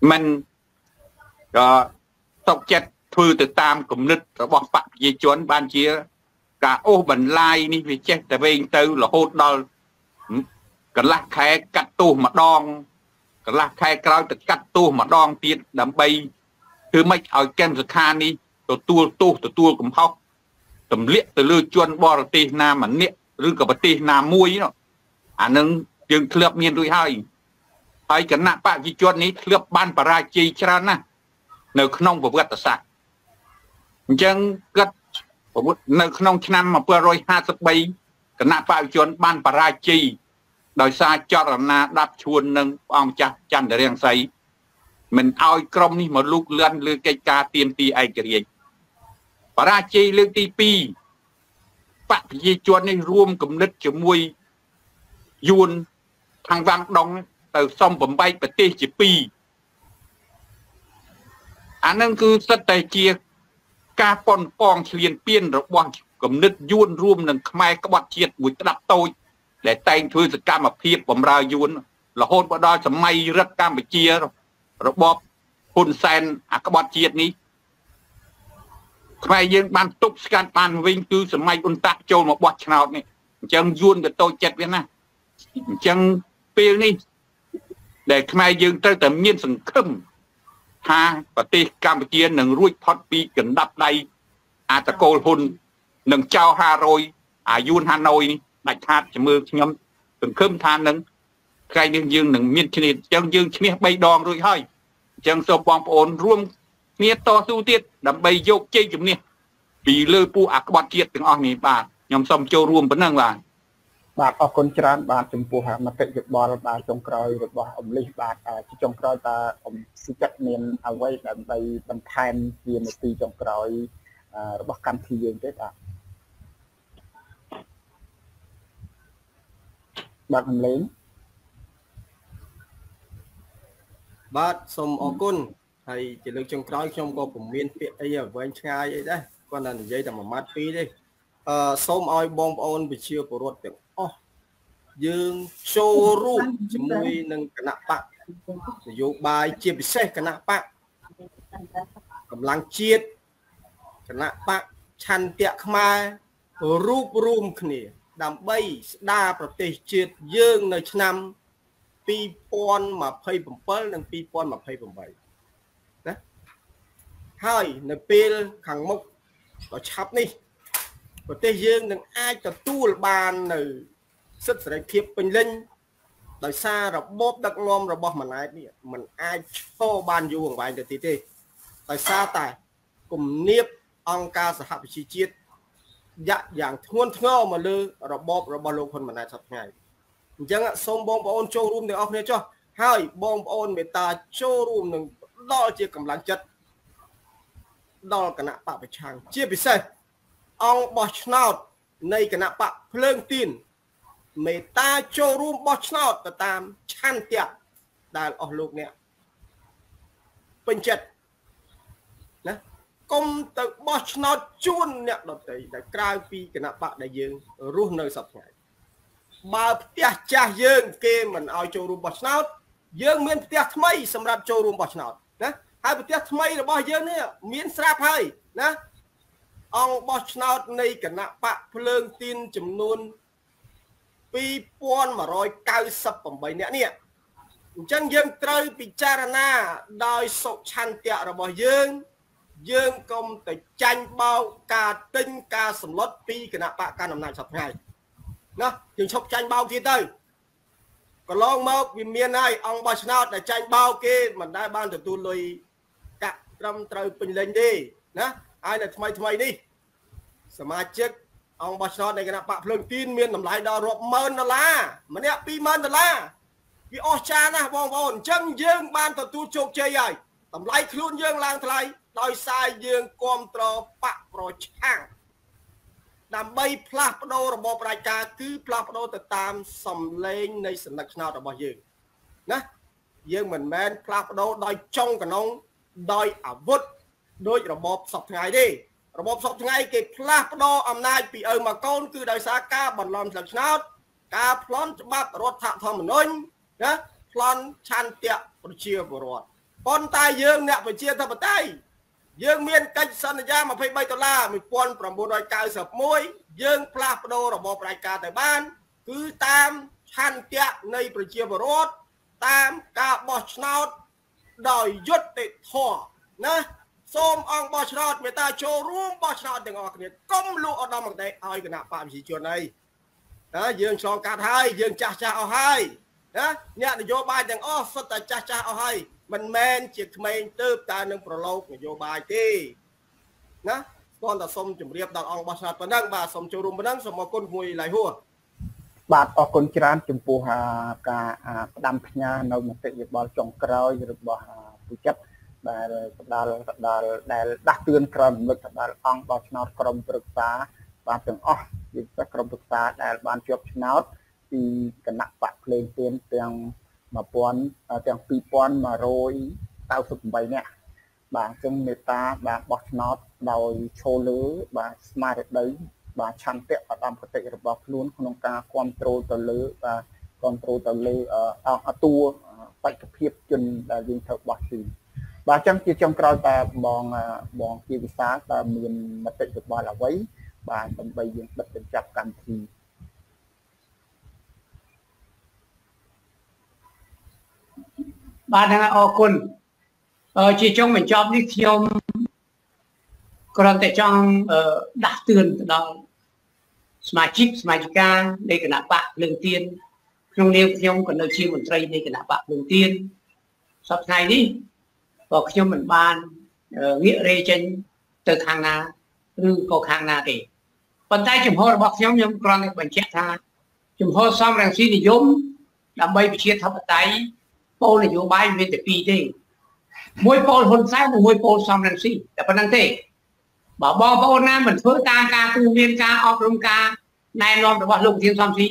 មិនក៏ຕົកចិត្តធ្វើទៅតាមគំនិតរបស់បកប្រជាជនបានជា ការអូសបន្លាយនេះវាចេះតែវែងទៅរហូតដល់កន្លះខែកាត់ទោសម្ដងកន្លះខែក្រោយទៅកាត់ទោសម្ដងទៀតដើម្បីធ្វើម៉េចឲ្យកែមសខានេះទទួលទោសទទួលកំហុសទម្លាក់ទៅលើជនបរទេសណាម្នាក់ឬក៏ប្រទេសណាមួយនោះ អានឹងយើងធ្លាប់មានរួចហើយហើយគណៈបព្វជិជននេះធ្លាប់បានបរាជ័យច្រើនណាស់នៅក្នុងប្រវត្តិសាស្ត្រអញ្ចឹងគាត់ប្រវត្តិនៅក្នុងឆ្នាំ1753គណៈបព្វជិជនបានបរាជ័យដោយសារចរណាដាប់ឈួននឹងព្រះអង្គចាស់ចន្ទរាំងសីមិនឲ្យក្រុមនេះមកលូកលាន់លើកិច្ចការទៀមទីឯករាជ្យបរាជ័យលើកទី2បកប្រជាជននេះរួមគំនិតជាមួយ យួនខាងវាំងដងទៅសំបំបែកប្រទេសជា2អានឹងគឺសិតតែជាការប៉ុនប៉ងឆ្លៀនពៀនរបស់គំនិតយួនរួមនឹងខ្មែរក្បត់ជាតិមួយក្តាប់តូចដែលតែងធ្វើសកម្មភាពបំរើយួនរហូតមកដល់សម័យរដ្ឋកម្ពុជារបបហ៊ុនសែនអាក្បត់ជាតិនេះខ្មែរយើងបានទប់ស្កាត់បានវិញគឺសម័យអ៊ុនតាក់ចូលមកបោះឆ្នោតនេះអញ្ចឹងយួនក៏តូចចិត្តវាណា អញ្ចឹងពេលនេះ ដែលខ្មែរយើងត្រូវតែមានសង្ឃឹមថាប្រទេសកម្ពុជានឹងរួចផុតពីកណ្ដាប់ដៃអាតកូលហ៊ុននឹងចៅ500អាយួនហាណូយនេះដាច់ខាតជំរឿខ្ញុំសង្ឃឹមថានឹងថ្ងៃនេះយើងនឹងមានឈ្នះអញ្ចឹងយើងឈ្នះ3ដងរួចហើយអញ្ចឹងសូមបងប្អូនរួមគ្នាតស៊ូទៀតដើម្បីយកជ័យជំនះពីលើពួកអាក្បត់ជាតិទាំងអស់នេះបាទខ្ញុំសូមចូលរួមប៉ុណ្ណឹងបាទ បាទអរគុណច្រើន បាទចំពោះមតិយោបល់បាទចុងក្រោយរបស់អមលិសបាទជាចុងក្រោយតើអមស៊ីចិត្តមានអ្វីដើម្បីបន្ថែមជានាទីចុងក្រោយរបស់កម្មវិធីយើងទេបាទបាទសំលេងបាទសូមអរគុណហើយជាលើកចុងក្រោយខ្ញុំក៏ពុំមានពាក្យអីវែងឆ្ងាយអីដែរគាត់តែនិយាយតែមួយម៉ាត់ពីរទេអឺសូមឲ្យបងប្អូនវិជាពលរដ្ឋទាំងអស់ យើងចូលរួមជាមួយនឹងគណៈបកនយោបាយជាពិសេសគណៈបកកម្លាំងជាតិគណៈបកឆន្ទៈខ្មែររួបរวมគ្នា ដើម្បីស្ដារប្រទេសជាតិយើងនៅឆ្នាំ2027និង2028ណាហើយនៅពេលខាងមុខដ៏ឆាប់នេះប្រទេសយើងនឹងអាចទទួលបាននៅ សិទ្ធិសេរីភាពពេញលេញដោយសាររបបដឹកនាំរបស់ម៉ាណែតនេះมันអាចឈរបានយូរអង្វែងទៅទៀតទេដោយសារតែគំនាបអង្គការសហប្រជាជាតិយ៉ាក់យ៉ាងធ្ងន់ធ្ងរមកលើរបបរបស់លោកហ៊ុនម៉ាណែតសប្តាហ៍អញ្ចឹងសូមបងប្អូនចូលរួមទាំងអស់គ្នាចុះហើយបងប្អូនមេត្តាចូលរួមនឹងដល់ជាកម្លាំងចិត្តដល់គណៈបពប្រឆាំងជាពិសេសអង្គបោះឆ្នោតនៃគណៈបកភ្លើងទីន មេត្តាចូលរួមបោះឆ្នោតទៅតាមឆន្ទៈដែលអស់លោកអ្នកពេញចិត្តណាកុំទៅបោះឆ្នោតជួនអ្នកដតីដែលក្រៅពីគណៈបកដែលយើងរស់នៅសប្តាហ៍បើផ្ទះចាស់យើង គេមិនឲ្យចូលរួមបោះឆ្នោតយើងមានផ្ទះថ្មីសម្រាប់ចូលរួមបោះឆ្នោតណាហើយផ្ទះថ្មីរបស់យើងនេះមានស្រាប់ហើយណាអង្គបោះឆ្នោតនៃគណៈបកភ្លើងទីនចំនួន 2198នាក់នេះអញ្ចឹងយើងត្រូវពិចារណាដោយសុឆន្ទៈរបស់យើង យើងកុំទៅចាញ់បោកការទិញការសម្លុតពីគណៈបកកណ្ដាលអំណាចសប្តាហ៍ណាយើងឈប់ចាញ់បោកទៀតទៅកន្លងមកវាមានហើយអង្គបោះឆ្នោតដែលចាញ់បោកគេមិនដែលបានទទួលលុយកាក់ត្រឹមត្រូវពេញលេញទេណាហើយនៅថ្មីថ្មីនេះសមាជិក អង្គបោះឆ្នោតនៃគណៈបកភ្លើងទីនមានតម្លៃដល់រាប់ម៉ឺនដុល្លារម្នាក់20000ដុល្លារវាអស្ចារ្យណាស់បងប្អូនអញ្ចឹងយើងបានទទួលជោគជ័យហើយតម្លៃខ្លួនយើងឡើងថ្លៃដោយសារយើងគ្រប់ត្របកប្រឆាំងដើម្បីផ្លាស់ប្ដូររបបផ្ដាច់ការគឺផ្លាស់ប្ដូរទៅតាមសំឡេងនៃសន្តិឆ្នោតរបស់យើងណាយើងមិនមែនផ្លាស់ប្ដូរដោយចុងកណុងដោយអាវុធដោយរបបសពថ្ងៃទេ របបសពថ្ងៃគេផ្លាស់ប្ដូរអំណាចពីឪមកកូនគឺដោយសារការបន្លំស្លឹកឆ្នោតការប្លន់ច្បាប់រដ្ឋធម្មនុញ្ញណាប្លន់ឆន្ទៈប្រជាពលរដ្ឋប៉ុន្តែយើងអ្នកប្រជាធិបតេយ្យយើងមានកិច្ចសន្យា23ដុល្លារ1991យើងផ្លាស់ប្ដូររបបផ្ដាច់ការទៅបាន គឺតាមឆន្ទៈនៃប្រជាពលរដ្ឋតាមការបោះឆ្នោតដោយយុត្តិធម៌ណា សូមអង្គបោះឆ្នោតមេត្តាចូលរួមបោះឆ្នោតទាំងអស់គ្នាកុំលក់ឧត្តមគតិឲ្យគណៈបកប្រជាជនអីណាយើងឆ្លងកាត់ហើយយើងចាស់ចាស់អស់ហើយណាអ្នកនយោបាយទាំងអស់សុទ្ធតែចាស់ចាស់អស់ហើយមិនមែនជាក្មេងទៅតើនឹងប្រឡូកនយោបាយទេណាស្គាល់តែសូមជម្រាបដល់អង្គបោះឆ្នោតប៉ុណ្ណឹងបាទសូមចូលរួមប៉ុណ្ណឹងសូមអរគុណគួយឡៃហួរបាទអរគុណច្រើនចំពោះការផ្ដាំផ្ញើនៅមតិយោបល់ចុងក្រោយរបស់ពុចិត្ត ដែលផ្ដាល់ផ្ដាល់ដែលដាស់តឿនក្រមរំលឹកទៅដល់អង្គបោះឆ្នោតក្រមប្រឹក្សាបាទទាំងអស់ជាពិសេសក្រមប្រឹក្សាដែលបានជាប់ឆ្នោតពីគណៈបកភ្លេងទៀនទាំង1000ទាំង2198នាក់បាទអញ្ចឹងមេត្តាបាទបោះឆ្នោតដោយឈលលើបាទស្មារតីបាទឆន្ទៈឧត្តមគតិរបស់ខ្លួនក្នុងការគ្រប់គ្រងទៅលើបាទគ្រប់គ្រងទៅលើអតួបច្ចុប្បន្នជនដែលយើងត្រូវបោះជឿ បាទអញ្ចឹងជាចុងក្រោយតើបងបងជាវិសាតើមានមតិយោបល់អ្វីបាទដើម្បីយើងបិទបញ្ចប់កម្មវិធីបាទហ្នឹងអរគុណអឺជាចុងបញ្ចប់នេះខ្ញុំគ្រាន់តែចង់ដាស់តឿនទៅដល់សមាជិកសមាជិកានៃគណៈបកភ្លើងទៀនក្នុងនាមខ្ញុំក៏នៅជាមន្ត្រីនៃគណៈបកភ្លើងទៀនសប្តាហ៍នេះ ក៏ខ្ញុំមិនបានងាករេចេញទៅខាងណាឬក៏ខាងណាទេប៉ុន្តែចំហរបស់ខ្ញុំខ្ញុំគ្រាន់តែបញ្ជាក់ថាចំហសំរងស៊ីនិយមដើម្បីប្រជាធិបតេយ្យពលនយោបាយមានតែពីរទេមួយពលហ៊ុនសែននិងមួយពលសំរងស៊ីតែប៉ុណ្្នឹងទេបើបងប្អូនណាមិនធ្វើតាមការទូន្មានការអប់រំការណែនាំរបស់លោកធានសំស៊ី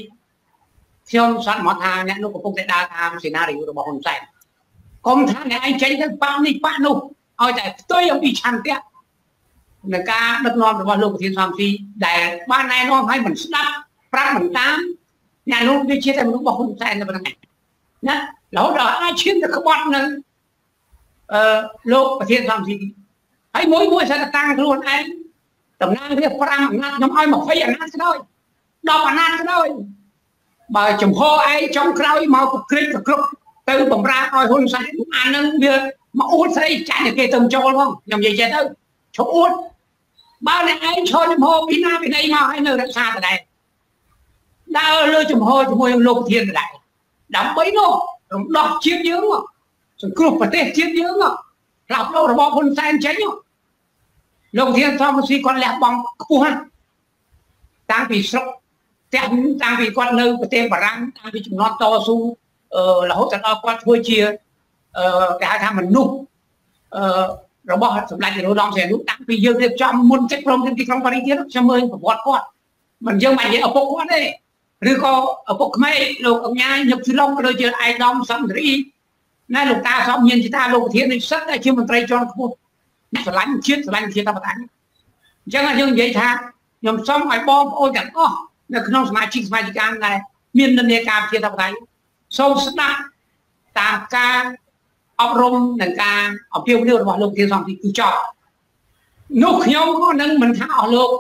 ខ្ញុំសន្មតថាអ្នកនោះកំពុងតែដើរតាមសេណារីយ៉ូរបស់ហ៊ុនសែន កុំថាអ្នកឯងចេញទៅប៉ានេះប៉ានោះឲ្យតែផ្ទុយអំពីឆន្ទៈនៃការដឹកនាំរបស់លោកប្រធានសំស៊ីដែលបានណែនាំឲ្យមិនស្ដាប់ប្រាប់មិនតាមអ្នកនោះវាជាតែមនុស្សរបស់ហ៊ុនសែនតែប៉ុណ្ណឹងណារហូតដល់អាចឈានទៅក្បត់នឹងអឺលោកប្រធានសំស៊ីហើយមួយមួយសិតតាំងខ្លួនឯងតំណាងរា5អំណាចខ្ញុំឲ្យ20អំណាចក៏ដោយ10អំណាចក៏ដោយបើចំហឯងចុងក្រោយមកប្រក្រិចប្រគ្រប់ ទៅបំរើឲ្យហ៊ុនសែនអានឹងវាមកអួតស្អីចាញ់គេទៅចូលផងខ្ញុំនិយាយចេះទៅឈប់អួតបើអ្នកឯងឈរចំហពីណាពីណីមកឲ្យនៅរក្សាដដែលដើរលើចំហជាមួយនឹងលោកធានដដែលដើម្បីនោះរំដោះជាតិយើងសង្គ្រោះប្រទេសជាតិយើងផ្លាស់ប្ដូររបបហ៊ុនសែនចេញលោកធានធម្មស៊ីគាត់លះបង់ខ្ពស់តាំងពីស្រុកទាំងតាំងពីគាត់នៅប្រទេសបារាំងតាំងពីចំនួនតស៊ូ រហូតដល់គាត់ធ្វើជាគេហៅថាមនុស្សរបស់សម្ដេចនរោត្តមសីហនុតាំងពីយើងរៀបចំមុនចិត្តព្រមទាំងទីក្រុងប៉ារីសទៀតខ្ញុំមើលប្រវត្តិគាត់មិនយើងមិននិយាយឪពុកគាត់ទេឬក៏ឪពុកក្មេកលោកអញ្ញាញឹកស្លុងក៏ដូចជាឯកឧត្តមសំរីណែលោកតាសំមានជាតាលោកប្រធាននេះសិតតែជាមន្ត្រីជាន់ខ្ពស់ស្រឡាញ់ជាតិស្រឡាញ់ជាតិតបតាអញ្ចឹងយើងនិយាយថាខ្ញុំសូមឲ្យបងប្អូនទាំងអស់នៅក្នុងសមាជិកសមាជិកាដែលមាននិន្នាការជាតិតបតា សូមស្ដាប់តាមការអប់រំនិងការអំពាវនាវរបស់លោកធានសំទីគឺចប់នោះខ្ញុំក៏នឹងមិនថាអស់លោក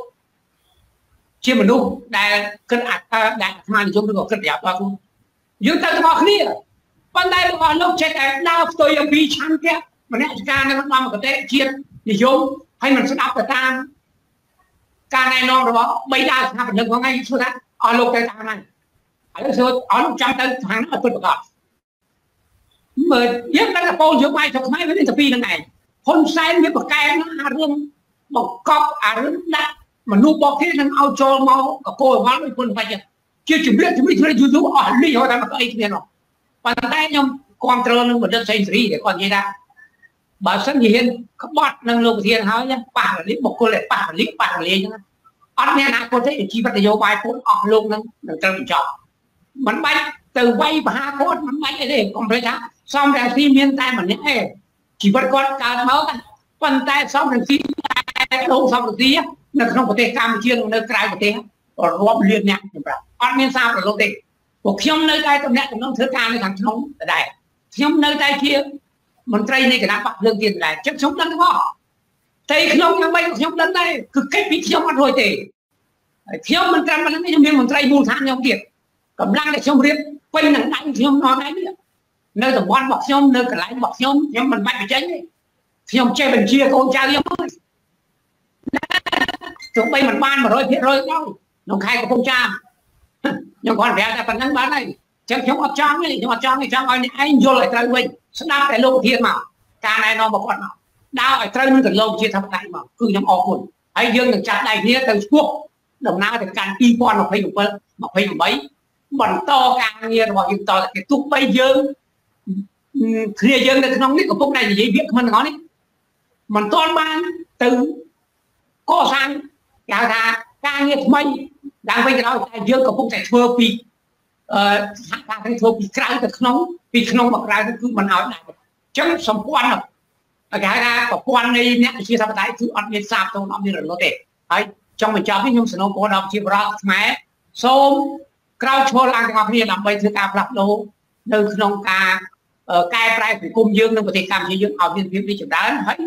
ជាមនុស្សដែលគិតអត្តដែលអាត្មានិយមឬក៏គិតប្រយោជន៍ដល់ខ្លួនយើងទៅទាំងអស់គ្នាបប៉ុន្តែរបស់លោកចេះតែដើរផ្ទុយអំពីឆន្ទៈមនសិការនៅក្នុងកតិជាតិនិយមហើយមិនស្ដាប់ទៅតាមការណែនាំរបស់បីដាស្ថាបនិកហ្នឹងឯងឈ្មោះថាអស់លោកទៅតាមហ្នឹង ឥឡូវសួរអត់ចាំទៅខាងហ្នឹងឲ្យពិតប្រាកដមើលយើងដឹងថាពលយោបាយទៅខ្មែរវាមានតែពីរហ្នឹងឯងហ៊ុនសែនវាប្រកែកអារឿងបង្កប់អារឿងដាក់មនុស្សបកគេនឹងឲ្យចូលមកកកោវល់ដូចពុនបាច់ជាជំរាបជំរាបធ្វើយូរយូរអស់លីហើយតែមកអីគ្នានោះប៉ុន្តែខ្ញុំគ្រប់គ្រងនឹងបណ្ឌិតសេងសេរីដែលគាត់និយាយថាបើសិនជាហ៊ានក្បត់នឹងលោកប្រធានហើយប៉ះរលីបុគ្គលប៉ះរលីប៉ះរលីហ្នឹងអត់មានអនាគតទេជីវិតនយោបាយពុនអស់លោកនឹងនឹងត្រូវបញ្ចប់ មិនបាច់ទៅវាយបហាគាត់មិនបាច់អីទេកុំភ្លេចថាសំរាស៊ីមានតែម្នាក់ឯងជីវិតគាត់កើតមកប៉ុន្តែសំរាស៊ីតែលោកសំរាស៊ីនៅក្នុងប្រទេសកម្ពុជានៅក្រៅប្រទេសរាប់លានអ្នកខ្ញុំប្រាប់អត់មានសារប្រឡូកទេពួកខ្ញុំនៅតែតំណាក់តំណងធ្វើការនៅខាងក្នុងដដែលខ្ញុំនៅតែជាមន្ត្រីនៃគណៈបកភ្លើងទៀនដែរចឹងខ្ញុំដឹងទាំងអស់តែក្នុងយ៉ាងម៉េចខ្ញុំដឹងដែរគឺកិច្ចពីខ្ញុំអត់រួចទេហើយខ្ញុំមិនត្រឹមប៉ុណ្្នឹងខ្ញុំមានមន្ត្រីមូលដ្ឋានខ្ញុំទៀត កម្លាំងដែលខ្ញុំរៀបពេញនឹងដៃខ្ញុំនរណានេះនៅតំបន់របស់ខ្ញុំនៅកន្លែងរបស់ខ្ញុំខ្ញុំមិនបាច់បញ្ចេញទេខ្ញុំចេះបញ្ជាកូនចៅខ្ញុំហើយទោះបីមិនបាន100%ដោយក្នុងខែកំពង់ចាមខ្ញុំគាត់ប្រាប់តែប៉ុណ្្នឹងបានហើយចឹងខ្ញុំអត់ចង់ទេខ្ញុំអត់ចង់ទេចង់ឲ្យអ្នកឯងយល់ឲ្យត្រូវវិញស្ដាប់តែលោកធានមកការណែនាំរបស់គាត់មកដើរឲ្យត្រូវនឹងកលោកជាធម្មតាមកគឺខ្ញុំអរគុណហើយយើងនឹងចាត់ដៃគ្នាទៅឆ្ពោះដំណើរទៅកាន់2027 28 បន្តការងាររបស់យើងតទៅទោះបីយើងគ្នាយើងនៅក្នុងនេះកំពុងតែនិយាយវាគ្មិនទាំងអស់នេះមិនទាន់បានទៅកសាងគេហៅថាការងារថ្មីឡើងវិញទៅដល់តែយើងកំពុងតែធ្វើពីអឺសហការគ្នាធ្វើពីក្រៅទៅក្នុងពីក្នុងមកក្រៅគឺមិនឲ្យដែរអញ្ចឹងសម្ព័ន្ធគេហៅថាប្រព័ន្ធនៃអ្នកវិជាធិបតេយ្យគឺអត់មានសាបទៅអត់មានរលត់ទេហើយចង់បញ្ចប់នេះខ្ញុំសនំពរដល់ជាបរដ្ឋខ្មែរសូម ក្រោយឈរឡើងទាំងអស់គ្នាដើម្បីធ្វើការផ្លាស់ប្ដូរនៅក្នុងការកែប្រែសង្គមយើងនិងប្រទេសកម្ពុជាយើងឲ្យមានភាពរីកចម្រើនហើយ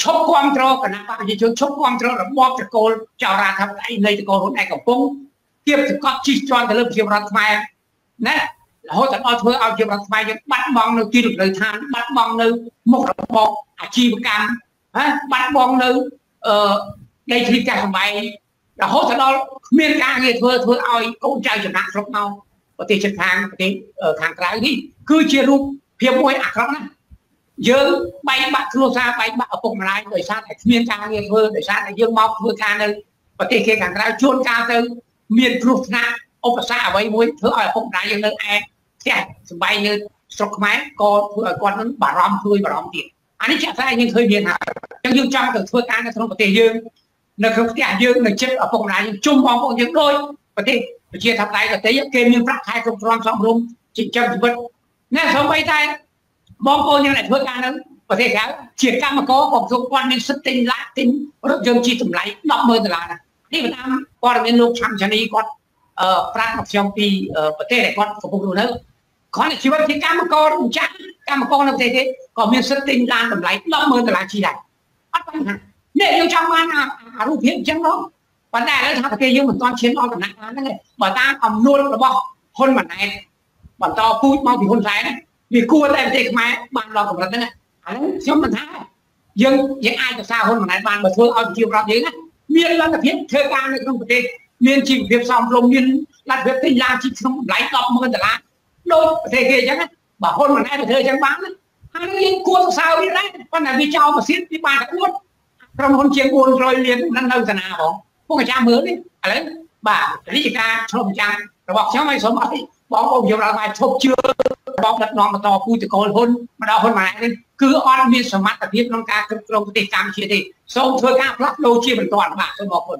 ឈប់គ្រប់គ្រងគណៈបកប្រជាជនឈប់គ្រប់គ្រងរបបចកលចៅរដ្ឋាភិបាលនៃតកូលហ៊ុនឯកកំពុងគៀបសកត់ជិះជាន់ទៅលើប្រជារដ្ឋខ្មែរណារហូតដល់ធ្វើឲ្យប្រជារដ្ឋខ្មែរយើងបាត់បង់នៅទីលំនៅឋានបាត់បង់នៅមុខរបរអាជីវកម្មណាបាត់បង់នៅអឺដីធ្លីកាសសម្បែង រហូតដល់គ្មានការងារធ្វើធ្វើឲ្យកូនចៅចំណាក់ស្រុកមកប្រទេសជិតខាងប្រទេសខាងក្រៅនេះគឺជារូបភាពមួយអាក្រក់ណាស់យើងបែកបាក់គ្រួសារបែកបាក់ឪពុកម្ដាយដោយសារតែគ្មានការងារធ្វើដោយសារតែយើងមកធ្វើការនៅប្រទេសគេខាងក្រៅជួនកាលទៅមានគ្រោះថ្នាក់ឧបសគ្គអ្វីមួយធ្វើឲ្យឪពុកម្ដាយយើងនៅឯផ្ទះសំបីនៅស្រុកខ្មែរក៏ធ្វើឲ្យគាត់នឹងបារម្ភព្រួយបារម្ភទៀតអានេះចាក់ស្ដែងយើងឃើញមានហើយអញ្ចឹងយើងចង់ទៅធ្វើការនៅក្នុងប្រទេសយើង នៅក្នុងផ្ទះយើងនៅចិត្តឪពុកម្ដាយយើងជុំបងប្អូនយើងដូចប្រទេសប្រជាធិបតេយ្យប្រទេសគេមានប្រាក់ខែគ្រប់គ្រាន់សមរម្យចិញ្ចឹមជីវិតណែសូម្បីតែបងប្អូនយើងដែលធ្វើការនៅប្រទេសក្រៅជាកម្មករក៏គ្រប់គាត់មានសិទ្ធិទិញឡាទិញរថយន្តជាតម្លៃ100000ដុល្លារនេះតាមព័ត៌មានលោកឆាំឆានីគាត់អឺប្រាប់មកខ្ញុំពីប្រទេសដែលគាត់កំពុងរស់នៅគ្រាន់តែជីវិតជាកម្មករម្ចាស់កម្មករនៅប្រទេសគេក៏មានសិទ្ធិទិញឡានតម្លៃ100000ដុល្លារជីដែរអត់បញ្ហា នេះយើងចង់បានអារូបភាពអញ្ចឹងហ្នឹងប៉ុន្តែឥឡូវថាប្រទេសយើងមិនទាន់ឈានដល់ដំណាក់កាលហ្នឹងទេបើតាមអំណួលរបស់ហ៊ុនម៉ាណែតបន្តពូជមកពីហ៊ុនសែនវាគួរតែប្រទេសខ្មែរបានដល់កម្រិតហ្នឹងឥឡូវខ្ញុំមិនថាយើងយើងអាចទៅសារហ៊ុនម៉ាណែតបានបើធ្វើឲ្យប្រជាពលរដ្ឋយើងមានលទ្ធភាពធ្វើការនៅក្នុងប្រទេសមានជីវភាពសមរម្យមានលទ្ធភាពទិញឡានជីក្នុងតម្លៃ100000ដុល្លារដូចប្រទេសគេអញ្ចឹងបើហ៊ុនម៉ាណែតទៅធ្វើអញ្ចឹងបានហើយយើងគួរសរសើរវាដែរប៉ុន្តែវាចោលម៉ាស៊ីនវាបានតែអួត ក្រុមហ៊ុនជាង400លាននឹងនៅសាណាបងពួកអាចារ្យមើលនេះឥឡូវបាទរាជការឆ្លុំចាំរបស់ខ្ញុំឲ្យសូមអត់បងប្អូនយើងរដ្ឋបាលឈប់ជឿបងដឹកនាំបន្តពូជកលហ៊ុនមកដល់ហ៊ុនម៉ាណែតនេះគឺអត់មានសមត្ថភាពក្នុងការគ្រប់គ្រងប្រទេសកម្ពុជាទេសូមធ្វើការផ្លាស់ប្ដូរជាបន្តបាទសូមអរគុណ